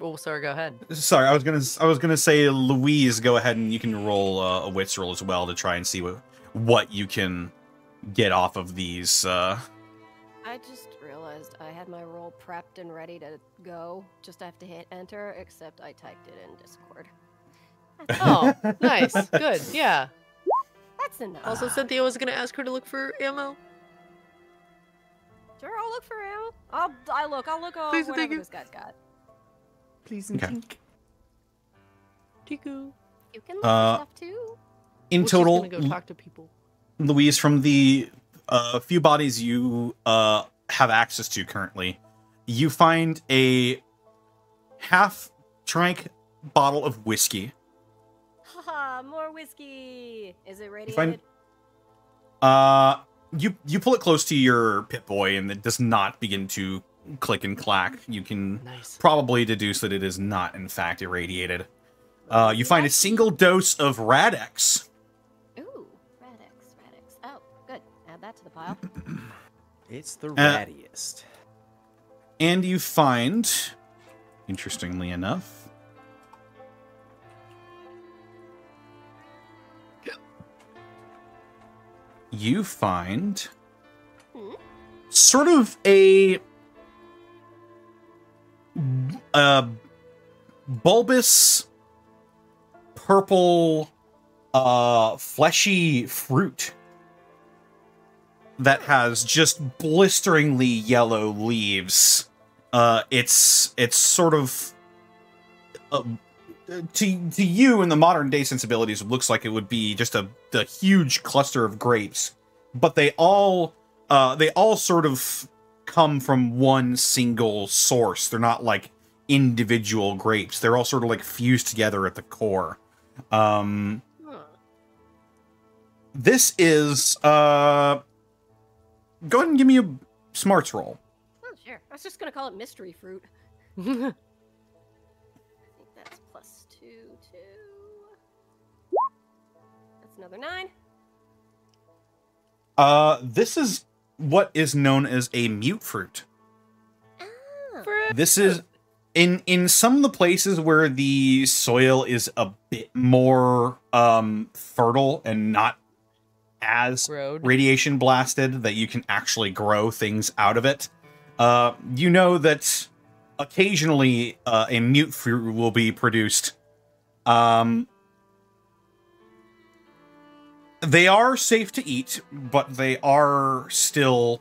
Oh, sorry. Go ahead. Sorry, I was gonna I was gonna say Louise, go ahead and you can roll uh, a wits roll as well to try and see what what you can get off of these. Uh, I just realized realized I had my role prepped and ready to go. Just have to hit enter, except I typed it in Discord. Oh, nice. Good. Yeah. That's enough. Also, Cynthia was going to ask her to look for ammo. sure, I'll look for him. I'll, I look. I'll look. Uh, Please and whatever thank you. this guy's got. Please and Okay. tink. Tiku. You can look Uh, for stuff too. In Well, total, gonna go talk to people. Louise, from the uh, few bodies you uh, have access to currently, you find a half drank bottle of whiskey. Haha, more whiskey. Is it radiated? find- Uh, you you pull it close to your Pip-Boy, and it does not begin to click and clack. You can Nice. probably deduce that it is not, in fact, irradiated. Uh, you find a single dose of Rad-X. Ooh, Rad-X, Rad-X. Oh, good. Add that to the pile. It's the Uh, rattiest. And you find, interestingly enough, you find sort of a uh, bulbous purple uh fleshy fruit that has just blisteringly yellow leaves. Uh it's it's sort of uh, to to you in the modern day sensibilities it looks like it would be just a, a huge cluster of grapes but they all uh they all sort of come from one single source. They're not like individual grapes. They're all sort of like fused together at the core. Um this is uh go ahead and give me a smarts roll Oh, sure. I was just gonna call it mystery fruit. I think that's plus two, two. That's another nine. uh this is what is known as a mute fruit Ah. This is in in some of the places where the soil is a bit more um fertile and not as Road. radiation blasted that you can actually grow things out of it. Uh you know that occasionally uh, a mute fruit will be produced. Um they are safe to eat, but they are still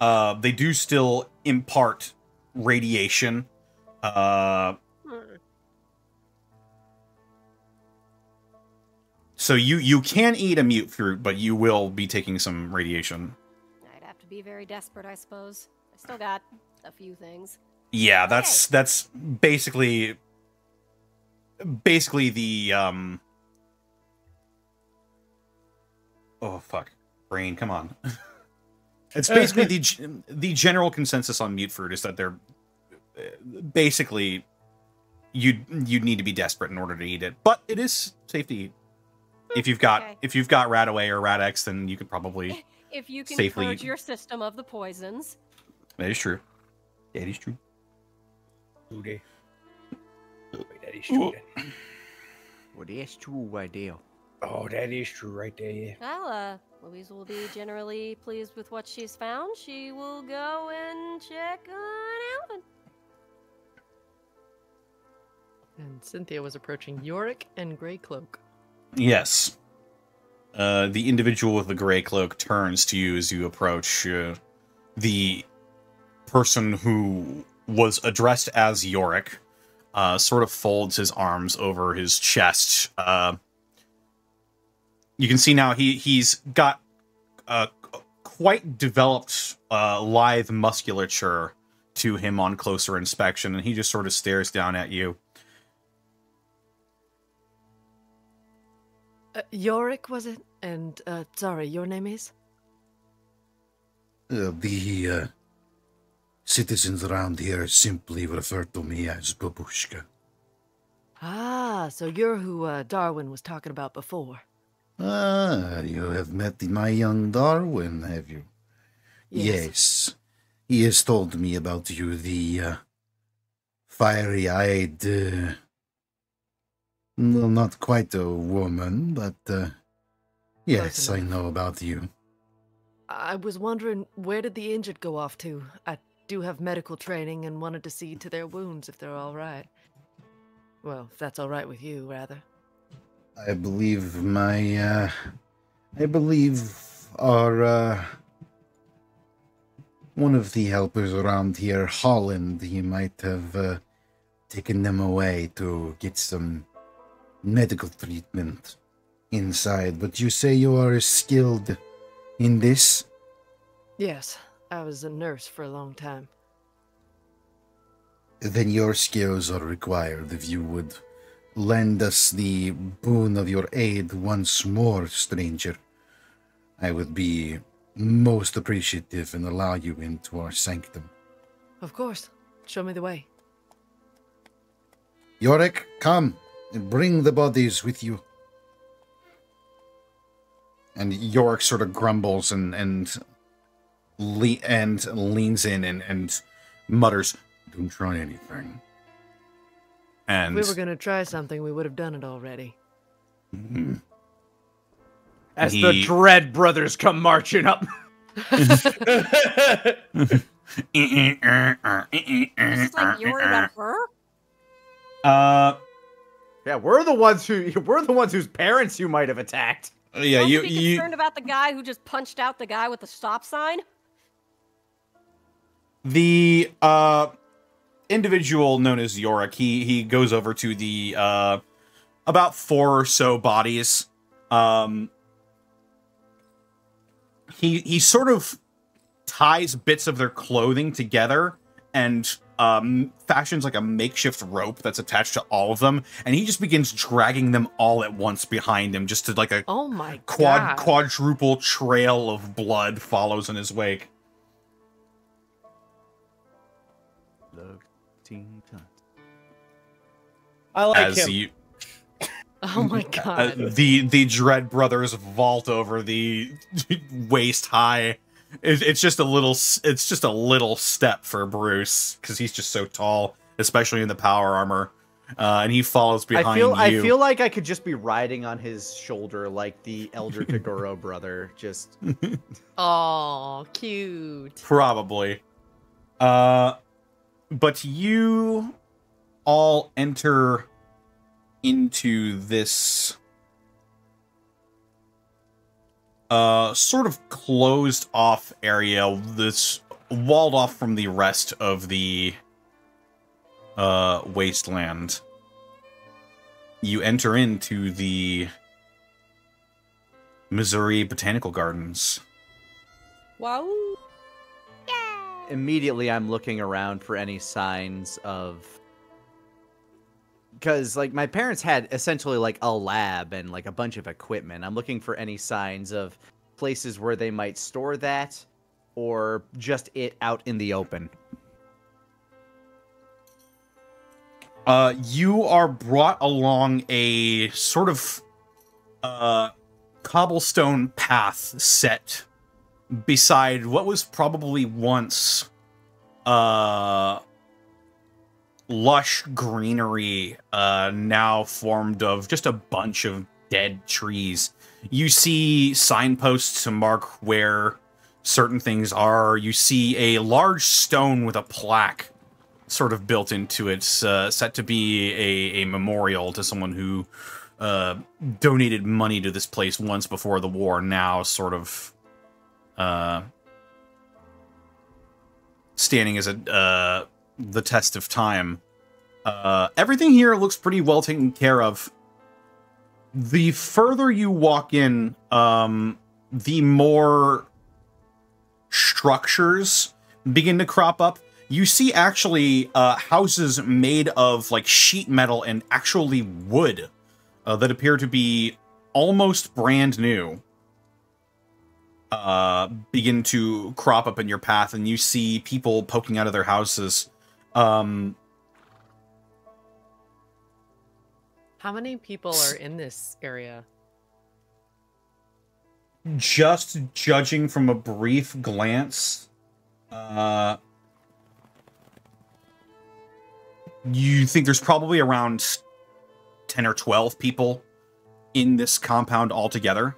uh they do still impart radiation. Uh so you you can eat a mute fruit, but you will be taking some radiation. I'd have to be very desperate, I suppose. I still got a few things. Yeah, that's that's basically basically the um Oh fuck. Brain, come on. it's basically the the general consensus on mute fruit is that they're basically you'd you'd need to be desperate in order to eat it, but it is safe to eat. If you've got Okay. if you've got Radaway or Rad-X, then you could probably If you can Safely- purge your system of the poisons. That is true. That is true. Booty. Wait, that is true. then. Well, that's true right there. Oh, that is true right there. Yeah. Well, uh, Louise will be generally pleased with what she's found. She will go and check on Alvin. And Cynthia was approaching Yorick and Grey Cloak. Yes. Uh, the individual with the gray cloak turns to you as you approach. Uh, the person who was addressed as Yorick uh, sort of folds his arms over his chest. Uh, you can see now he he's got uh, quite developed uh, lithe musculature to him on closer inspection, and he just sort of stares down at you. Uh, Yorick, was it? And, uh, sorry, your name is? Uh, the uh, citizens around here simply refer to me as Babushka. Ah, so you're who uh, Darwin was talking about before. Ah, you have met my young Darwin, have you? Yes. He has told me about you, the uh, fiery eyed. Uh, well, not quite a woman, but uh, yes, I know about you. I was wondering, where did the injured go off to? I do have medical training and wanted to see to their wounds if they're all right. Well, if that's all right with you, rather. I believe my, uh, I believe our, uh, one of the helpers around here, Holland, he might have, uh, taken them away to get some medical treatment inside. But you say you are skilled in this? Yes, I was a nurse for a long time. Then your skills are required if you would lend us the boon of your aid once more, stranger. I would be most appreciative and allow you into our sanctum. Of course. Show me the way. Yorick, come and bring the bodies with you. And Yorick sort of grumbles and and le- and leans in and, and mutters, "Don't try anything." And If we were gonna try something, we would have done it already. Mhm. As the Dread brothers come marching up. It's like you're about her. uh, Yeah, we're the ones who we're the ones whose parents you might have attacked. yeah, Don't you be you concerned about the guy who just punched out the guy with the stop sign. the uh individual known as Yorick, he he goes over to the uh about four or so bodies. Um he he sort of ties bits of their clothing together and um fashions like a makeshift rope that's attached to all of them and he just begins dragging them all at once behind him just to like a Oh my quad god. quadruple trail of blood follows in his wake. I like as him. you Oh my Uh, god. the the Dread brothers vault over the waist high. It, it's just a little. It's just a little step for Bruce because he's just so tall, especially in the power armor. Uh, and he follows behind I feel you. I feel like I could just be riding on his shoulder like the elder Toguro brother. Just Oh, cute. probably. Uh, but you all enter into this uh sort of closed off area this walled off from the rest of the uh wasteland you enter into the Missouri Botanical Gardens Wow. Yeah. immediately I'm looking around for any signs of because like my parents had essentially like a lab and like a bunch of equipment. I'm looking for any signs of places where they might store that or just it out in the open. uh, you are brought along a sort of uh, cobblestone path set beside what was probably once uh, lush greenery, uh, now formed of just a bunch of dead trees. You see signposts to mark where certain things are. You see a large stone with a plaque sort of built into it, uh, set to be a, a memorial to someone who uh, donated money to this place once before the war, now sort of uh, standing as a uh, the test of time. Uh, everything here looks pretty well taken care of. The further you walk in, um, the more structures begin to crop up you see actually uh, houses made of like sheet metal and actually wood uh, that appear to be almost brand new uh, begin to crop up in your path and you see people poking out of their houses um, How many people are in this area? just judging from a brief glance uh, you think there's probably around 10 or 12 people in this compound altogether.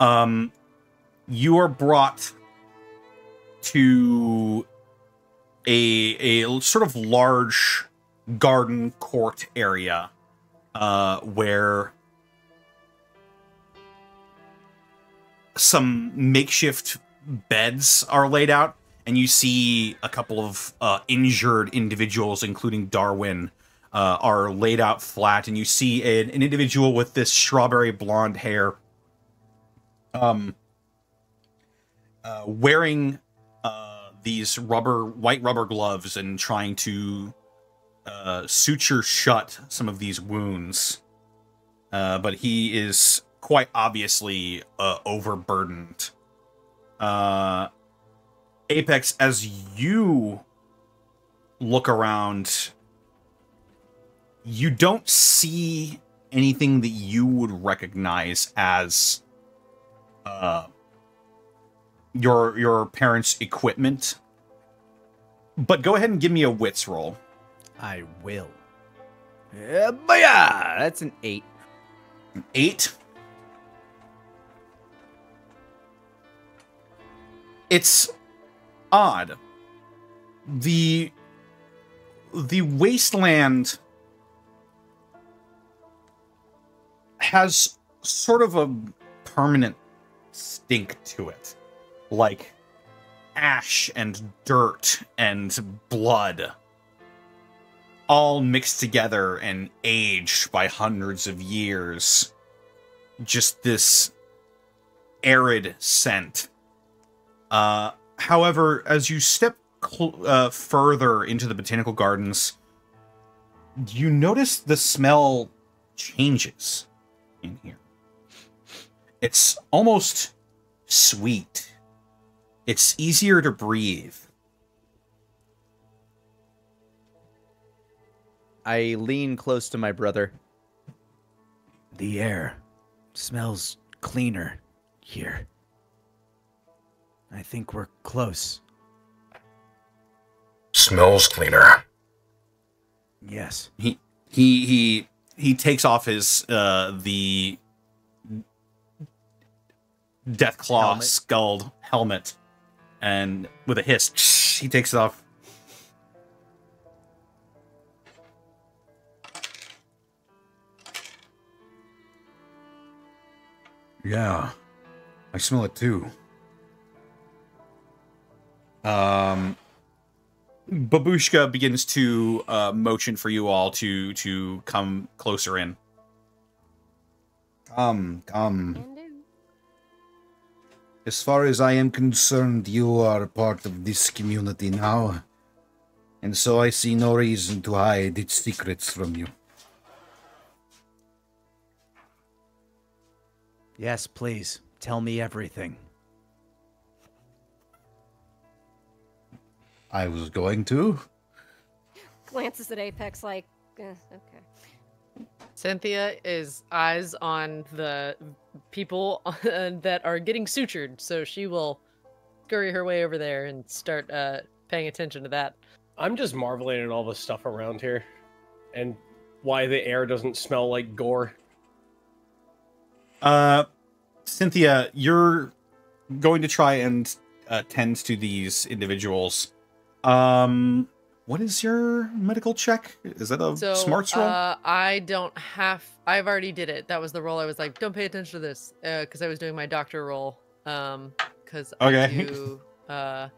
Um, you are brought to a a sort of large garden court area uh, where some makeshift beds are laid out, and you see a couple of uh, injured individuals, including Darwin, uh, are laid out flat, and you see an, an individual with this strawberry blonde hair, um, uh, wearing these rubber, white rubber gloves, and trying to uh, suture shut some of these wounds. Uh, but he is quite obviously uh, overburdened. Uh, Apex, as you look around, you don't see anything that you would recognize as uh, your your parents' equipment. But go ahead and give me a wits roll. I will. Yeah, but yeah, that's an eight. An eight. It's odd. The the wasteland has sort of a permanent stink to it. Like ash and dirt and blood all mixed together and aged by hundreds of years. Just this arid scent. Uh, however, as you step uh, further into the botanical gardens, you notice the smell changes in here. It's almost sweet. It's easier to breathe. I lean close to my brother. The air smells cleaner here. I think we're close. Smells cleaner. Yes. he he he he takes off his uh the Deathclaw Helmet. skulled helmet and with a hiss he takes it off Yeah, I smell it too. um babushka begins to uh motion for you all to to come closer in Come, come. Can do. As far as I am concerned, you are a part of this community now. And so I see no reason to hide its secrets from you. Yes, please. Tell me everything. I was going to. Glances at Apex like, eh, okay. Cynthia is eyes on the people that are getting sutured, so she will scurry her way over there and start uh, paying attention to that. I'm just marveling at all the stuff around here and why the air doesn't smell like gore. Uh, Cynthia, you're going to try and uh, tend to these individuals. Um, what is your medical check? Is that a So smarts roll? Uh, I don't have. I've already did it. That was the roll. I was like, don't pay attention to this, because I was doing my doctor roll. Um, because I do. Uh,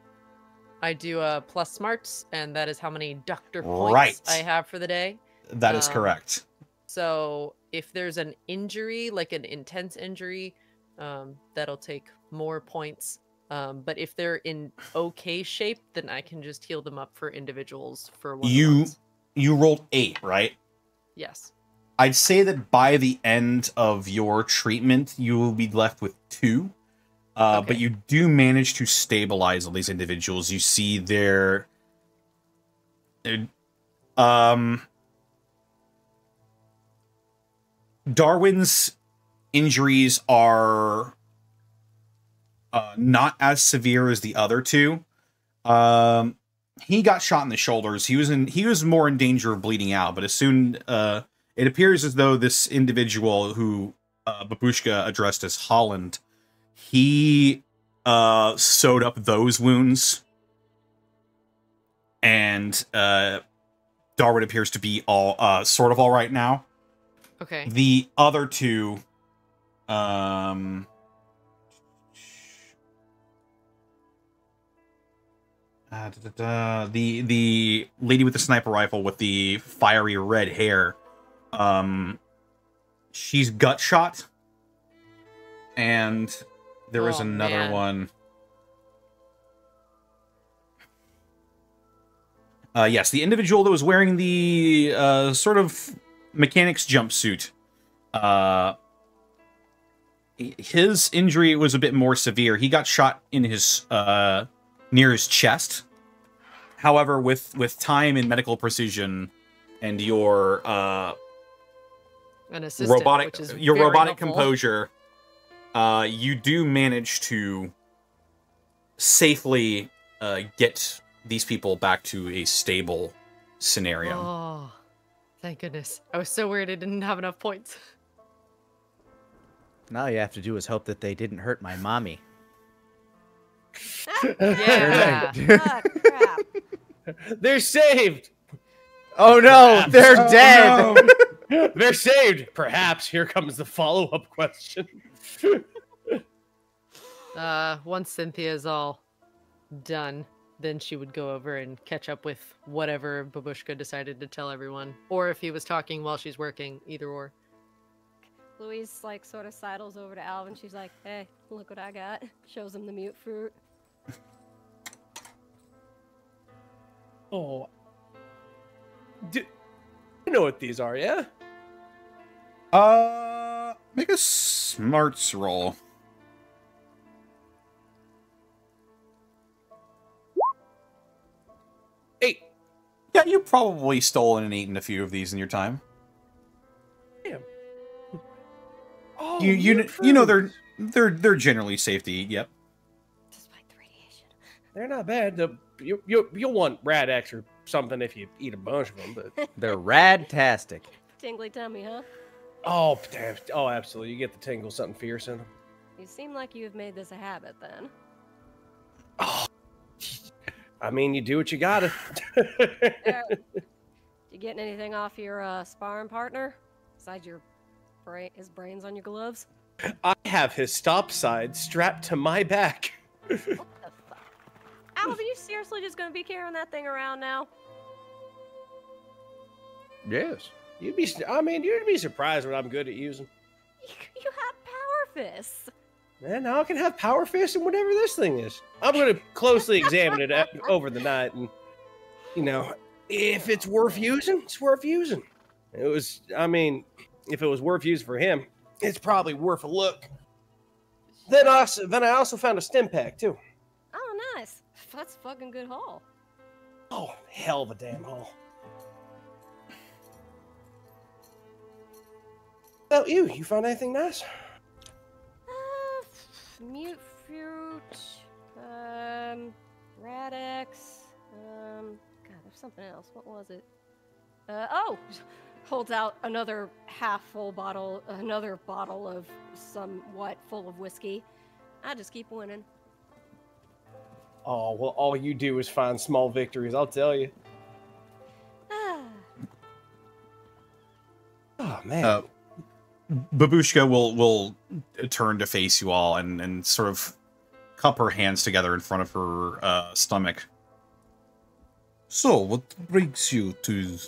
I do uh plus smarts, and that is how many doctor points Right. I have for the day. that is um, correct. So if there's an injury, like an intense injury, um, that'll take more points. Um, but if they're in okay shape, then I can just heal them up for individuals for one. You- You rolled eight, right? Yes. I'd say that by the end of your treatment, you will be left with two. Uh, But you do manage to stabilize all these individuals. You see their. their- Um. Darwin's injuries are uh, not as severe as the other two. Um, he got shot in the shoulders. He was in. He was more in danger of bleeding out. But as soon, uh, it appears as though this individual who uh, Babushka addressed as Holland, he uh, sewed up those wounds, and uh, Darwin appears to be all uh, sort of all right now. Okay. The other two, um, uh, da, da, da, the the lady with the sniper rifle with the fiery red hair, um, she's gut shot, and there was Oh, another man. one. Uh, yes, the individual that was wearing the uh, sort of mechanic's jumpsuit. Uh, his injury was a bit more severe. He got shot in his uh, near his chest. However, with with time and medical precision, and your uh, An assistant, robotic which is your very robotic helpful. composure, uh, you do manage to safely uh, get these people back to a stable scenario. Oh, thank goodness. I was so worried I didn't have enough points. Now all you have to do is hope that they didn't hurt my mommy. Yeah. Ah, crap. They're saved. Oh no, they're Oh, dead. no. They're saved. Perhaps here comes the follow-up question. Uh, once Cynthia's all done, then she would go over and catch up with whatever Babushka decided to tell everyone, or if he was talking while she's working, either or. Louise like sort of sidles over to Alvin. She's like, "Hey, look what I got." Shows him the mute fruit. Oh. Do you know what these are, yeah? Uh, make a smarts roll. Eight. Yeah, you probably stolen and eaten a few of these in your time. Damn. Oh, you you you know they're they're they're generally safe to eat. Yep. Despite the radiation. They're not bad. The, you, you, you'll want Rad X or something if you eat a bunch of them, but... They're radtastic. Tingly tummy, huh? Oh, damn. Oh, absolutely. You get the tingle, something fierce in them. You seem like you have made this a habit then. Oh. I mean, you do what you gotta. Uh, you getting anything off your uh, sparring partner? Besides your brain, his brains on your gloves? I have his stop side strapped to my back. What the fuck? Alvin, you seriously just gonna be carrying that thing around now? Yes. You'd be. I mean, you'd be surprised what I'm good at using. You, you have power fists. Man, now I can have power fist and whatever this thing is. I'm going to closely examine it over the night, and you know, if it's worth using, it's worth using. It was. I mean, if it was worth using for him, it's probably worth a look. Then I then I also found a Stimpak too. Oh, nice. That's fucking good haul. Oh, hell of a damn haul. Well, you, you found anything nice? Uh, mute fruit. Um, Rad-X. Um, God, there's something else. What was it? Uh, oh, holds out another half full bottle, another bottle of somewhat full of whiskey. I just keep winning. Oh, well, all you do is find small victories, I'll tell you. Ah, Oh, man. Uh, Babushka will will turn to face you all and and sort of cup her hands together in front of her uh, stomach. So, what brings you to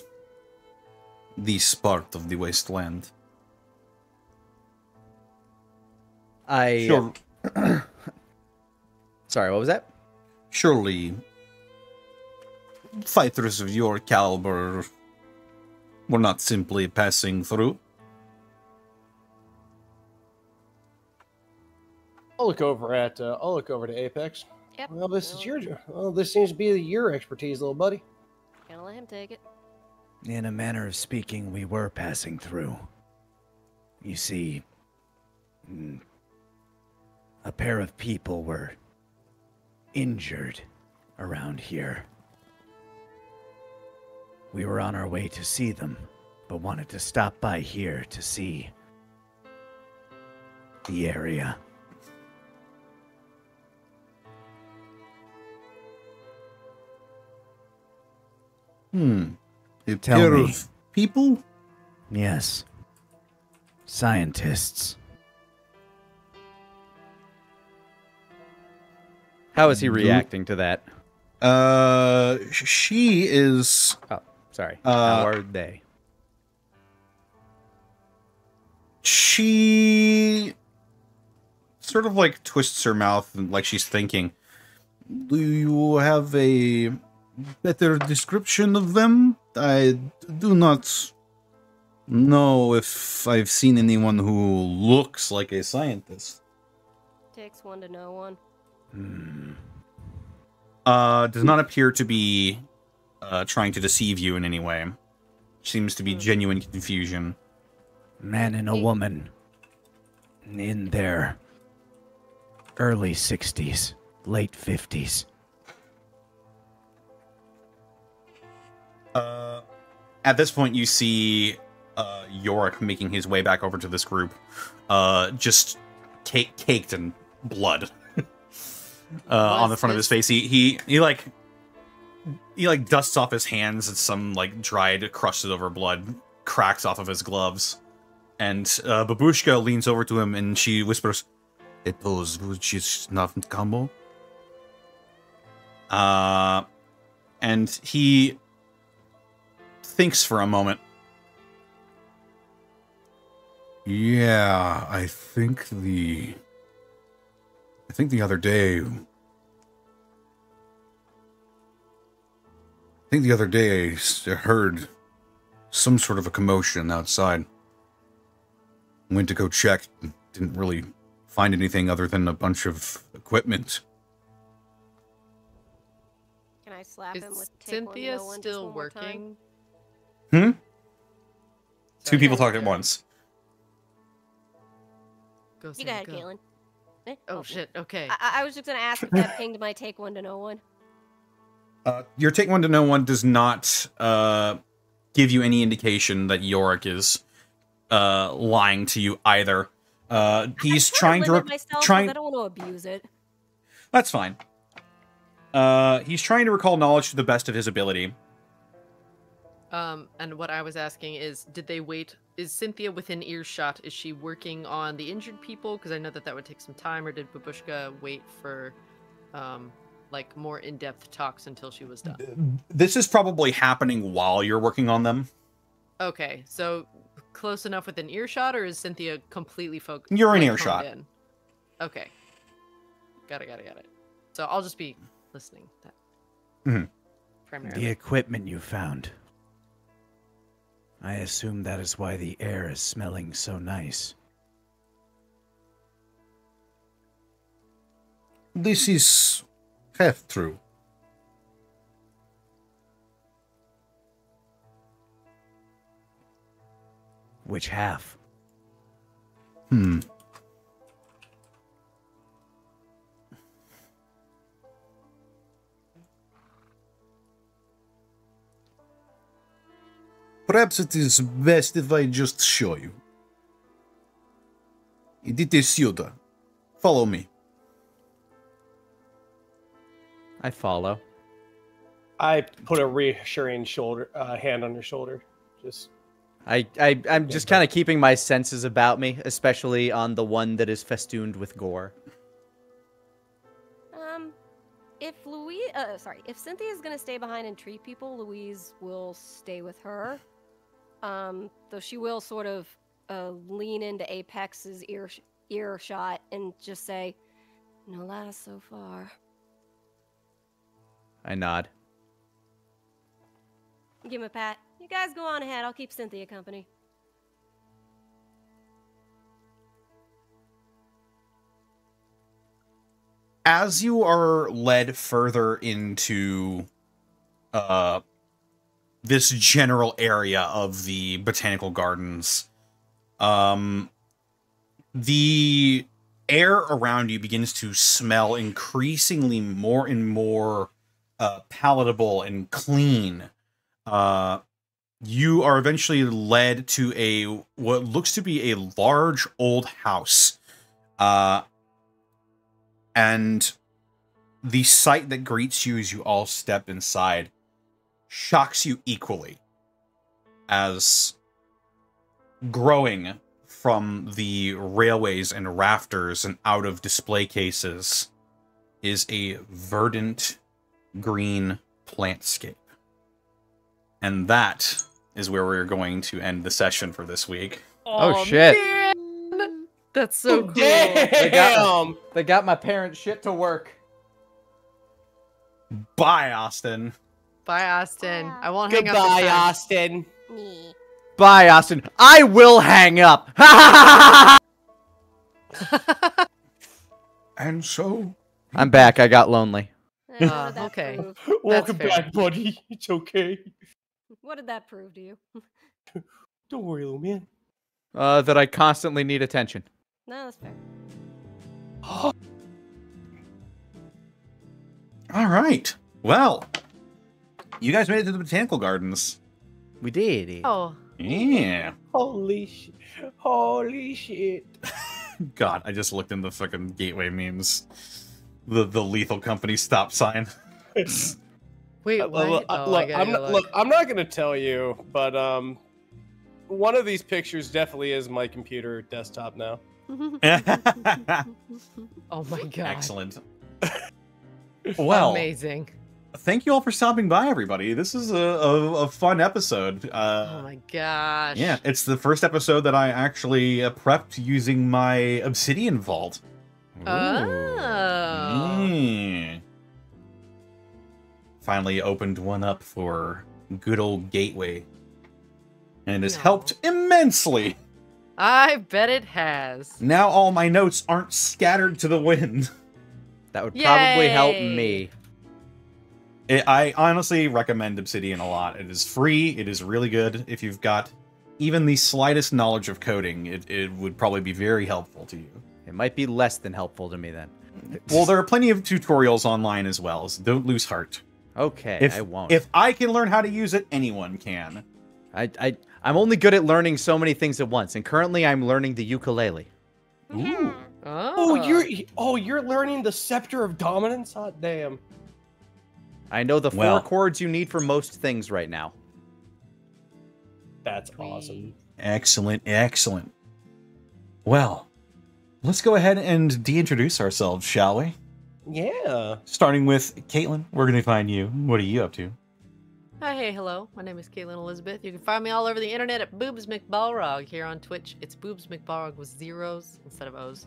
this part of the wasteland? I. Sure, Sorry, what was that? Surely fighters of your caliber were not simply passing through. I'll look over at, uh, I'll look over to Apex. Yep. Well, this is your, well, this seems to be your expertise, little buddy. gonna let him take it. In a manner of speaking, we were passing through. You see, mm, a pair of people were injured around here. We were on our way to see them, but wanted to stop by here to see the area. Hmm. Tell me. People? Yes. Scientists. How is he reacting to that? Uh, she is Oh, sorry. Uh, How are they? she sort of like twists her mouth and like she's thinking. Do you have a better description of them? I do not know if I've seen anyone who looks like a scientist. Takes one to know one. Hmm. Uh, does not appear to be uh trying to deceive you in any way. Seems to be Hmm. genuine confusion. Man and a woman. In their early 60s, late 50s. Uh, at this point, you see uh, Yorick making his way back over to this group, uh, just cake caked in blood uh, on the front of his face. He he he like he like dusts off his hands and some like dried, crusted over blood cracks off of his gloves. And uh, Babushka leans over to him and she whispers, It was which is not combo. Uh, and he thinks for a moment. Yeah, I think the I think the other day I think the other day I heard some sort of a commotion outside. Went to go check, didn't really find anything other than a bunch of equipment. Can I slap Is him with take Cynthia one to know one just still one more time? working? Hmm? Two people go talked at once. Go, You Sam, go ahead, go. Caitlin. Eh? Oh shit. Okay. I, I was just gonna ask if that pinged my take one to no one. Uh, your take one to no one does not uh, give you any indication that Yorick is uh, lying to you either. Uh, he's I'm trying to limit re- myself 'cause trying. I don't want to abuse it. That's fine. Uh, he's trying to recall knowledge to the best of his ability. Um, and what I was asking is, did they wait? Is Cynthia within earshot? Is she working on the injured people? Because I know that that would take some time. Or did Babushka wait for, um, like more in-depth talks until she was done? This is probably happening while you're working on them. Okay, so close enough within earshot, or is Cynthia completely focused? You're in earshot. Okay, got it, got it, got it. So I'll just be listening. That Mhm. primarily. The equipment you found. I assume that is why the air is smelling so nice. This is half true. Which half? Hmm. Perhaps it is best if I just show you. Idite Ciuda. Follow me. I follow. I put a reassuring shoulder uh, hand on your shoulder. Just I, I I'm just kind of keeping my senses about me, especially on the one that is festooned with gore. Um, if Louise, uh, sorry, if Cynthia's gonna stay behind and treat people, Louise will stay with her. Um, though she will sort of uh, lean into Apex's ear earshot and just say, "No last so far." I nod. Give him a pat. You guys go on ahead. I'll keep Cynthia company. as you are led further into uh this general area of the botanical gardens. Um the air around you begins to smell increasingly more and more uh palatable and clean. Uh you are eventually led to a what looks to be a large old house. Uh and the sight that greets you as you all step inside shocks you equally as growing from the railways and rafters and out of display cases is a verdant green plantscape. And that is where we're going to end the session for this week. Oh, shit. man! That's so oh, cool. Damn. They got my parents' shit to work. Bye, Austin. Bye, Austin. I won't hang up. this Goodbye. Austin. Me. Bye, Austin. I will hang up. And so I'm back. I got lonely. What did that okay. prove? Welcome fair. back, buddy. It's okay. What did that prove to you? Don't worry, little man. Uh, that I constantly need attention. No, that's fair. All right. Well, you guys made it to the botanical gardens. We did. Oh, Yeah. Holy shit. Holy shit. God, I just looked in the fucking gateway memes. The the lethal company stop sign. wait, Uh, what? look, uh, Oh, look, I'm not, look. look, I'm not gonna tell you, but um, one of these pictures definitely is my computer desktop now. Oh my god. Excellent. Well, Amazing. Thank you all for stopping by, everybody. This is a, a, a fun episode. Oh Uh, my gosh. yeah, it's the first episode that I actually uh, prepped using my Obsidian Vault. Oh. Mm. Finally opened one up for good old Gateway. And it has Aw. helped immensely. I bet it has. Now all my notes aren't scattered to the wind. That would probably help me. It, I honestly recommend Obsidian a lot. It is free. It is really good. If you've got even the slightest knowledge of coding, it, it would probably be very helpful to you. It might be less than helpful to me then. Well, there are plenty of tutorials online as well, so don't lose heart. Okay, If, I won't. if I can learn how to use it, anyone can. I, I, I'm only good at learning so many things at once, and currently I'm learning the ukulele. Ooh. Oh, Oh, you're oh, you're learning the scepter of dominance. Hot damn. I know the four Well- chords you need for most things right now. That's awesome. Excellent, excellent. Well, let's go ahead and de-introduce ourselves, shall we? Yeah. Starting with Caitlin, we're going to find you. What are you up to? Hi, hey, hello. My name is Caitlin Elizabeth. You can find me all over the internet at Boobs McBalrog here on Twitch. It's Boobs McBalrog with zeros instead of O's.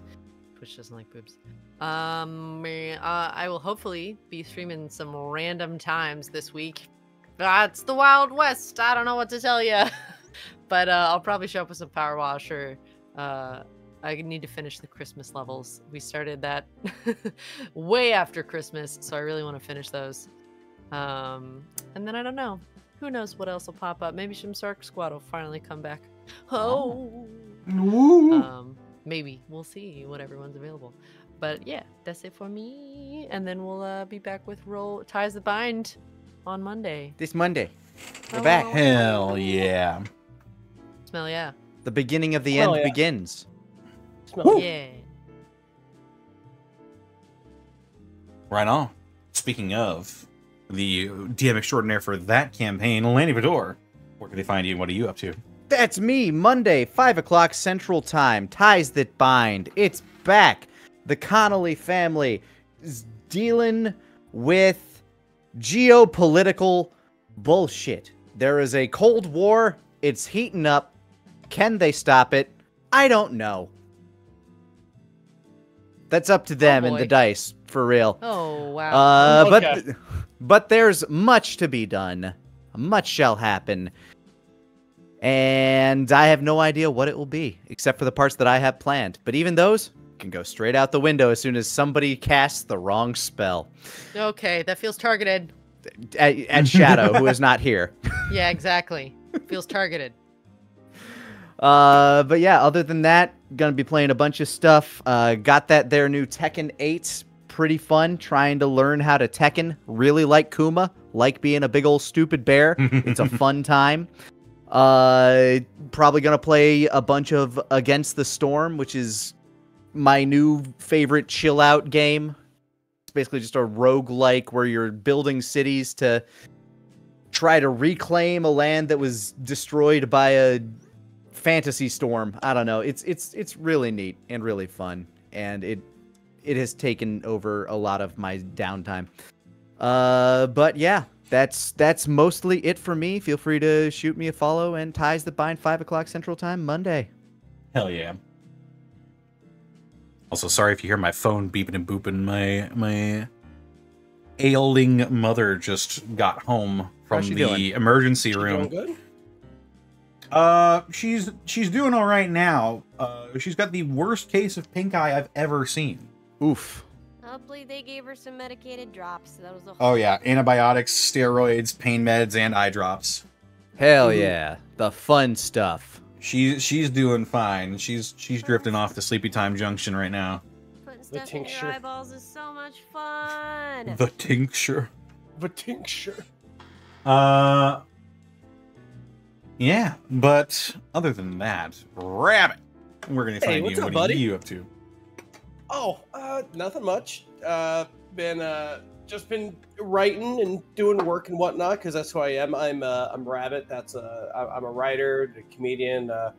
Twitch doesn't like boobs. Um, uh, I will hopefully be streaming some random times this week. That's the Wild West. I don't know what to tell you, but uh, I'll probably show up with some Power Wash or uh, I need to finish the Christmas levels. We started that way after Christmas, so I really want to finish those. Um, and then I don't know. Who knows what else will pop up? Maybe some Sark Squad will finally come back. Oh, um, maybe we'll see what everyone's available. But yeah, that's it for me. And then we'll uh, be back with Roll Ties the Bind on Monday. This Monday, we're Oh, back. Hell yeah. Smell yeah, The beginning of the Hell end yeah. begins. Smell yeah. Right on. Speaking of the DM extraordinaire for that campaign, Lanipator, where can they find you? and What are you up to? That's me, Monday, 5 o'clock Central Time. Ties that bind. It's back. The Connolly family is dealing with geopolitical bullshit. There is a Cold War. It's heating up. Can they stop it? I don't know. That's up to them and the dice, for real. Oh wow. Uh, Okay. but but there's much to be done. Much shall happen. And I have no idea what it will be, except for the parts that I have planned. But even those can go straight out the window as soon as somebody casts the wrong spell. okay, that feels targeted. At, at Shadow, who is not here. Yeah, exactly. feels targeted. Uh, but yeah, other than that, gonna be playing a bunch of stuff. Uh, got that their new Tekken 8. Pretty fun trying to learn how to Tekken. Really like Kuma. Like being a big old stupid bear. it's a fun time. Uh, probably gonna play a bunch of Against the Storm, which is my new favorite chill out game. It's basically just a roguelike where you're building cities to try to reclaim a land that was destroyed by a fantasy storm. I don't know. It's it's it's really neat and really fun, and it it has taken over a lot of my downtime. Uh, but yeah, that's that's mostly it for me. Feel free to shoot me a follow and ties that bind five o'clock Central Time Monday. Hell yeah. Also, sorry if you hear my phone beeping and booping. My my ailing mother just got home from the doing? emergency She room. doing good? Uh, she's she's doing all right now. Uh, she's got the worst case of pink eye I've ever seen. Oof. Hopefully they gave her some medicated drops. That was a Oh yeah, antibiotics, steroids, pain meds, and eye drops. Hell yeah, the fun stuff. She's she's doing fine. She's she's drifting off the sleepy time junction right now. Putting stuff in tincture. your eyeballs is so much fun. The tincture. The tincture. Uh, yeah, but other than that, rabbit. we're gonna find what's you? up, what buddy? are you up to? Oh, uh, nothing much. Uh, been uh, just been writing and doing work and whatnot because that's who I am. I'm uh, I'm Rabbit. That's I- I'm a writer, a comedian, uh,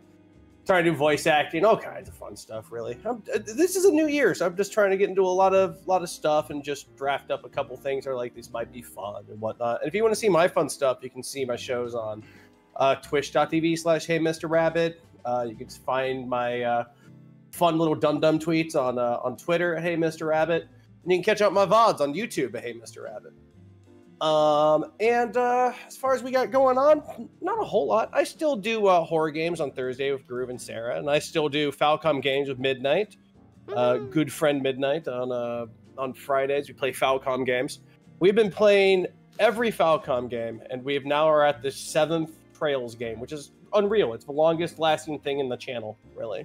trying to do voice acting, all kinds of fun stuff. Really, I'm, uh, this is a new year, so I'm just trying to get into a lot of lot of stuff and just draft up a couple things. Or like these might be fun and whatnot. And if you want to see my fun stuff, you can see my shows on uh, Twitch.tv/slash Hey Mr. Rabbit. Uh, you can find my uh, fun little dum dum tweets on uh, on Twitter Hey Mr. Rabbit, and you can catch up my vods on YouTube at Hey Mr. Rabbit. Um, and uh, as far as we got going on, not a whole lot. I still do uh, horror games on Thursday with Groove and Sarah, and I still do Falcom games with Midnight, uh, Mhm. good friend Midnight on uh, on Fridays. We play Falcom games. We've been playing every Falcom game, and we have now are at the seventh Trails game, which is unreal. It's the longest lasting thing in the channel, really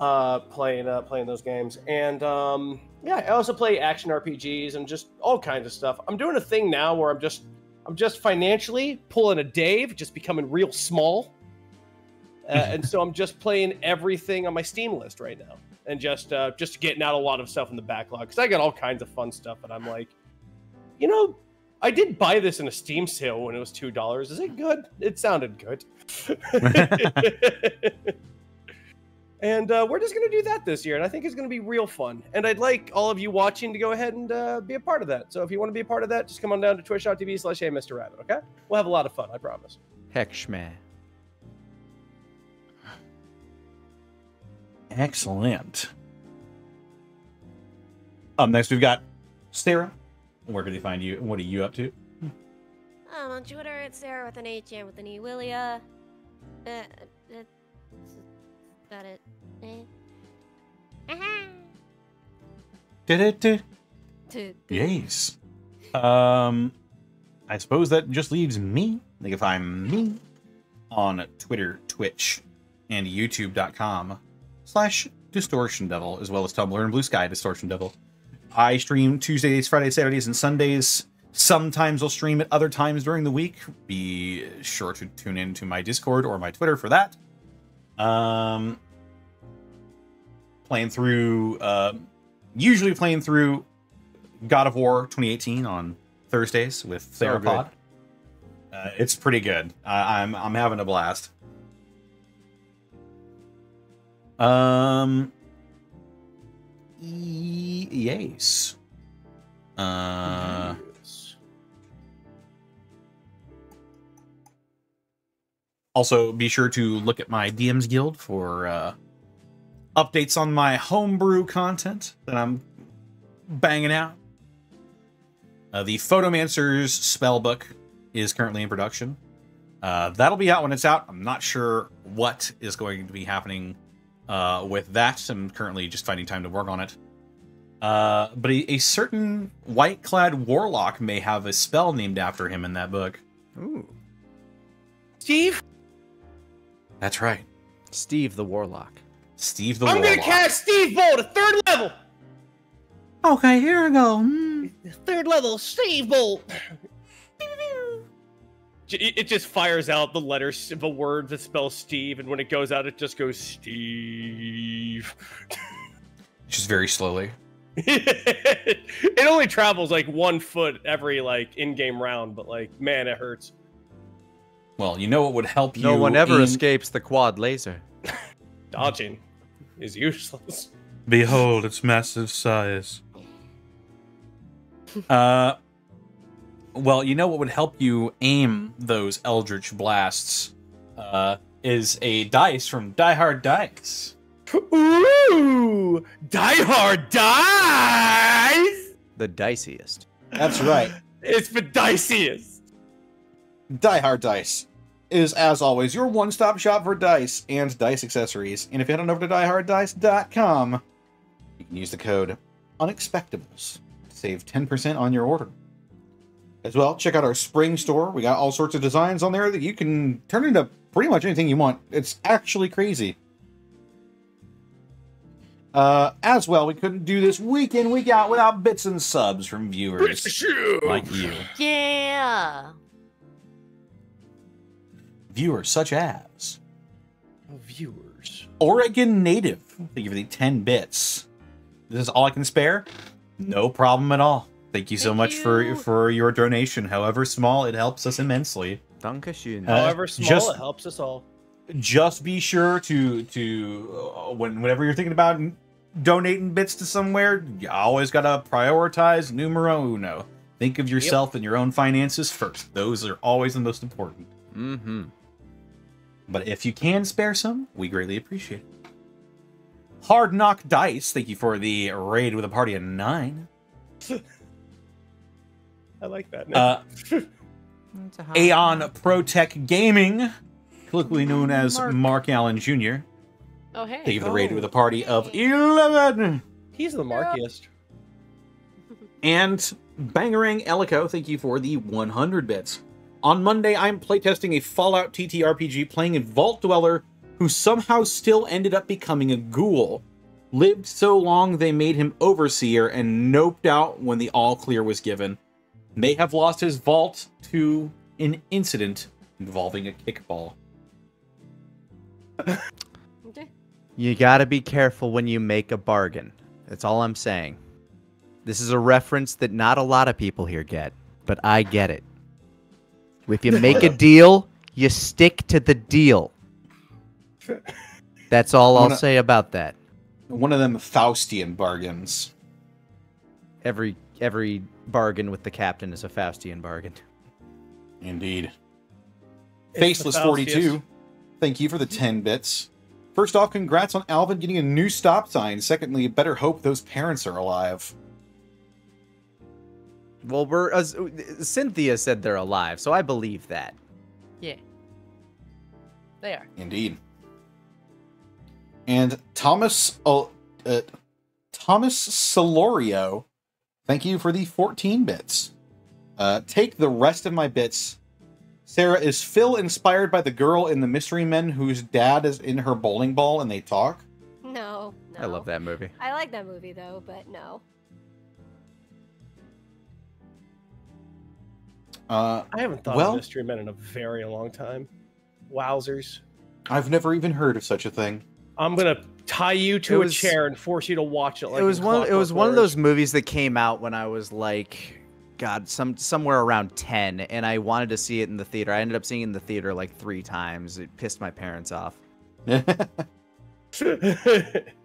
uh, playing uh, playing those games. And um, yeah, I also play action RPGs and just all kinds of stuff. I'm doing a thing now where I'm just I'm just financially pulling a Dave, just becoming real small. Uh, and so I'm just playing everything on my Steam list right now, and just uh, just getting out a lot of stuff in the backlog because I got all kinds of fun stuff. And I'm like, you know, I did buy this in a Steam sale when it was two dollars. Is it good? It sounded good. and uh, we're just gonna do that this year, and I think it's gonna be real fun. And I'd like all of you watching to go ahead and uh, be a part of that. So if you want to be a part of that, just come on down to twitch.tv slash hey Mr. Rabbit, okay? We'll have a lot of fun, I promise. Heck schmeh. Excellent. Up next, we've got Sarah. Where can they find you? And what are you up to? Um, on Twitter, it's Sarah with an H and with an E. Willia. Uh, uh, that's about it. Yes. Um, I suppose that just leaves me. They can find me on Twitter, Twitch, and YouTube.com slash Distortion Devil, as well as Tumblr and Bluesky Distortion Devil. I stream Tuesdays, Fridays, Saturdays, and Sundays. Sometimes I'll stream at other times during the week. Be sure to tune in to my Discord or my Twitter for that. Um, playing through, uh, usually playing through God of War 2018 on Thursdays with So Theropod. uh, it's pretty good. I I'm I'm having a blast. Um. e- yes. Uh. Also, be sure to look at my DMs Guild for uh, updates on my homebrew content that I'm banging out. Uh, the Photomancer's spellbook is currently in production. Uh, that'll be out when it's out. I'm not sure what is going to be happening uh, with that. I'm currently just finding time to work on it. Uh, but a, a certain white-clad warlock may have a spell named after him in that book. Ooh. Steve, That's right, Steve the Warlock. Steve the I'm Warlock. gonna cast Steve Bolt at third level. Okay, here I go. Hmm. Third level, Steve Bolt. It just fires out the letters, the word that spells Steve, and when it goes out, it just goes Steve. Just very slowly. it only travels like one foot every like in-game round, but like man, it hurts. Well, you know what would help you. No one ever aim- escapes the quad laser. Dodging is useless. Behold its massive size. uh, well, you know what would help you aim those eldritch blasts uh, is a dice from Die Hard Dice. Ooh, Die Hard dies. The diciest. That's right. It's the diciest. Die Hard Dice is, as always, your one-stop shop for dice and dice accessories. And if you head on over to dieharddice.com, you can use the code UNEXPECTABLES to save 10% on your order. As well, check out our spring store. We got all sorts of designs on there that you can turn into pretty much anything you want. It's actually crazy. Uh, as well, we couldn't do this week in, week out without bits and subs from viewers like you. Yeah. Viewers such as Viewers. Oregon native. Thank you for the 10 bits. This is all I can spare? No problem at all. Thank you so Thank much for you. for your donation. However small, it helps us immensely. Dankeschön. Uh, However small, just- it helps us all. Just be sure to to uh, when whenever you're thinking about donating bits to somewhere, you always gotta prioritize numero uno. Think of yourself and your own finances first. Those are always the most important. mm-hmm. But if you can spare some, we greatly appreciate it. Hard Knock Dice, thank you for the raid with a party of nine. I like that. Uh, Aeon Protech Gaming, colloquially known as Mark. Mark, Allen Jr. Oh hey. Thank you for the raid with a party of 11. He's the markiest. And Bangerang Elico, thank you for the 100 bits. On Monday, I'm playtesting a Fallout TTRPG playing a Vault Dweller who somehow still ended up becoming a ghoul. Lived so long they made him Overseer and noped out when the all clear was given. May have lost his vault to an incident involving a kickball. You gotta be careful when you make a bargain. That's all I'm saying. This is a reference that not a lot of people here get, but I get it. If you make a deal, you stick to the deal. That's all I'll Wanna- say about that. One of them Faustian bargains. Every every bargain with the captain is a Faustian bargain. Indeed. It's Faceless42, thank you for the 10 bits. First off, congrats on Alvin getting a new stop sign. Secondly, better hope those parents are alive. Well, we're uh, Cynthia said they're alive, so I believe that. Yeah. They are. Indeed. And Thomas uh, uh, Thomas Solorio, thank you for the 14 bits. Uh, take the rest of my bits. Sarah, is Phil inspired by the girl in the Mystery Men whose dad is in her bowling ball and they talk? No, no. I love that movie. I like that movie though, but no. Uh, I haven't thought Well- of Mystery Men in a very long time. Wowzers. I've never even heard of such a thing. I'm gonna tie you to It a was- chair and force you to watch it. Like it was one. It was Clockwork one of those movies that came out when I was like, God, some somewhere around ten, and I wanted to see it in the theater. I ended up seeing it in the theater like three times. It pissed my parents off.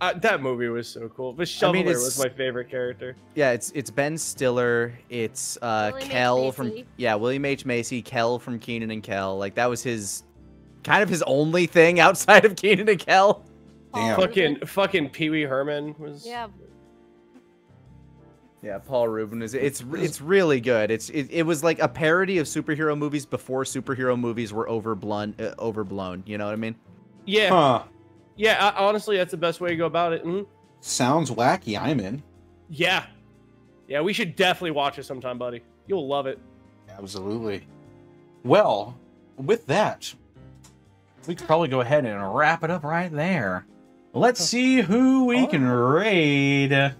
I- that movie was so cool. But I mean, Shoveler was my favorite character. Yeah, it's it's Ben Stiller. It's uh, Kel from yeah William H Macy. Kel from Kenan and Kel. Like that was his kind of his only thing outside of Kenan and Kel. Damn. Fucking fucking Pee Wee Herman was. Yeah. Yeah, Paul Reubens. It's it's really good. It's it, it was like a parody of superhero movies before superhero movies were overblown. Uh, overblown. You know what I mean? Yeah, Huh. Yeah. I, honestly, that's the best way to go about it. Mhm. Sounds wacky. I'm in. Yeah, yeah. We should definitely watch it sometime, buddy. You'll love it. Absolutely. Well, with that, we could probably go ahead and wrap it up right there. Let's see who we can raid.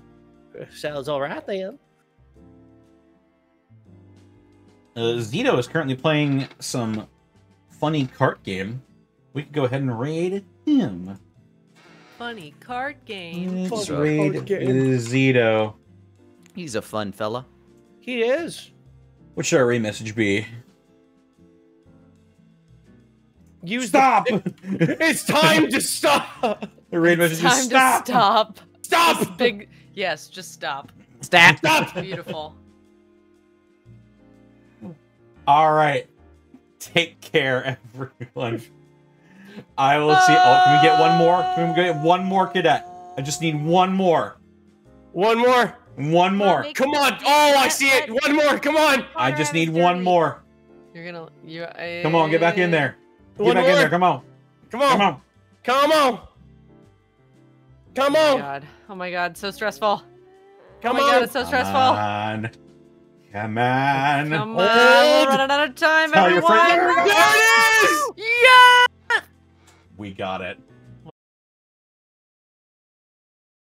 Sounds all right then. Uh, Zito is currently playing some funny cart game. We could go ahead and raid him. Funny card game. Let's Fuck, read card game. Zito. He's a fun fella. He is. What should our read message be? Use Stop! The, it's time to stop. the read message Time is stop. to stop. Stop. Big. Yes, just stop. Stat. Stop. Beautiful. All right. Take care, everyone. I will see. Oh, can we get one more? Can we get one more cadet? I just need one more. One more. One more. make- Come on. Oh, I see it. One more. Come on. I just need one more. You're gonna. You. Uh, Come on, get back in there. Get One back more. in there. Come on. Come on. Come on. Come on. Come Oh my god. Oh my god. So stressful. Come oh my god, on. it's so Come stressful. on. Come on. Come on, Hold. we're running out of time, Tell everyone. There it is. Yeah. We got it.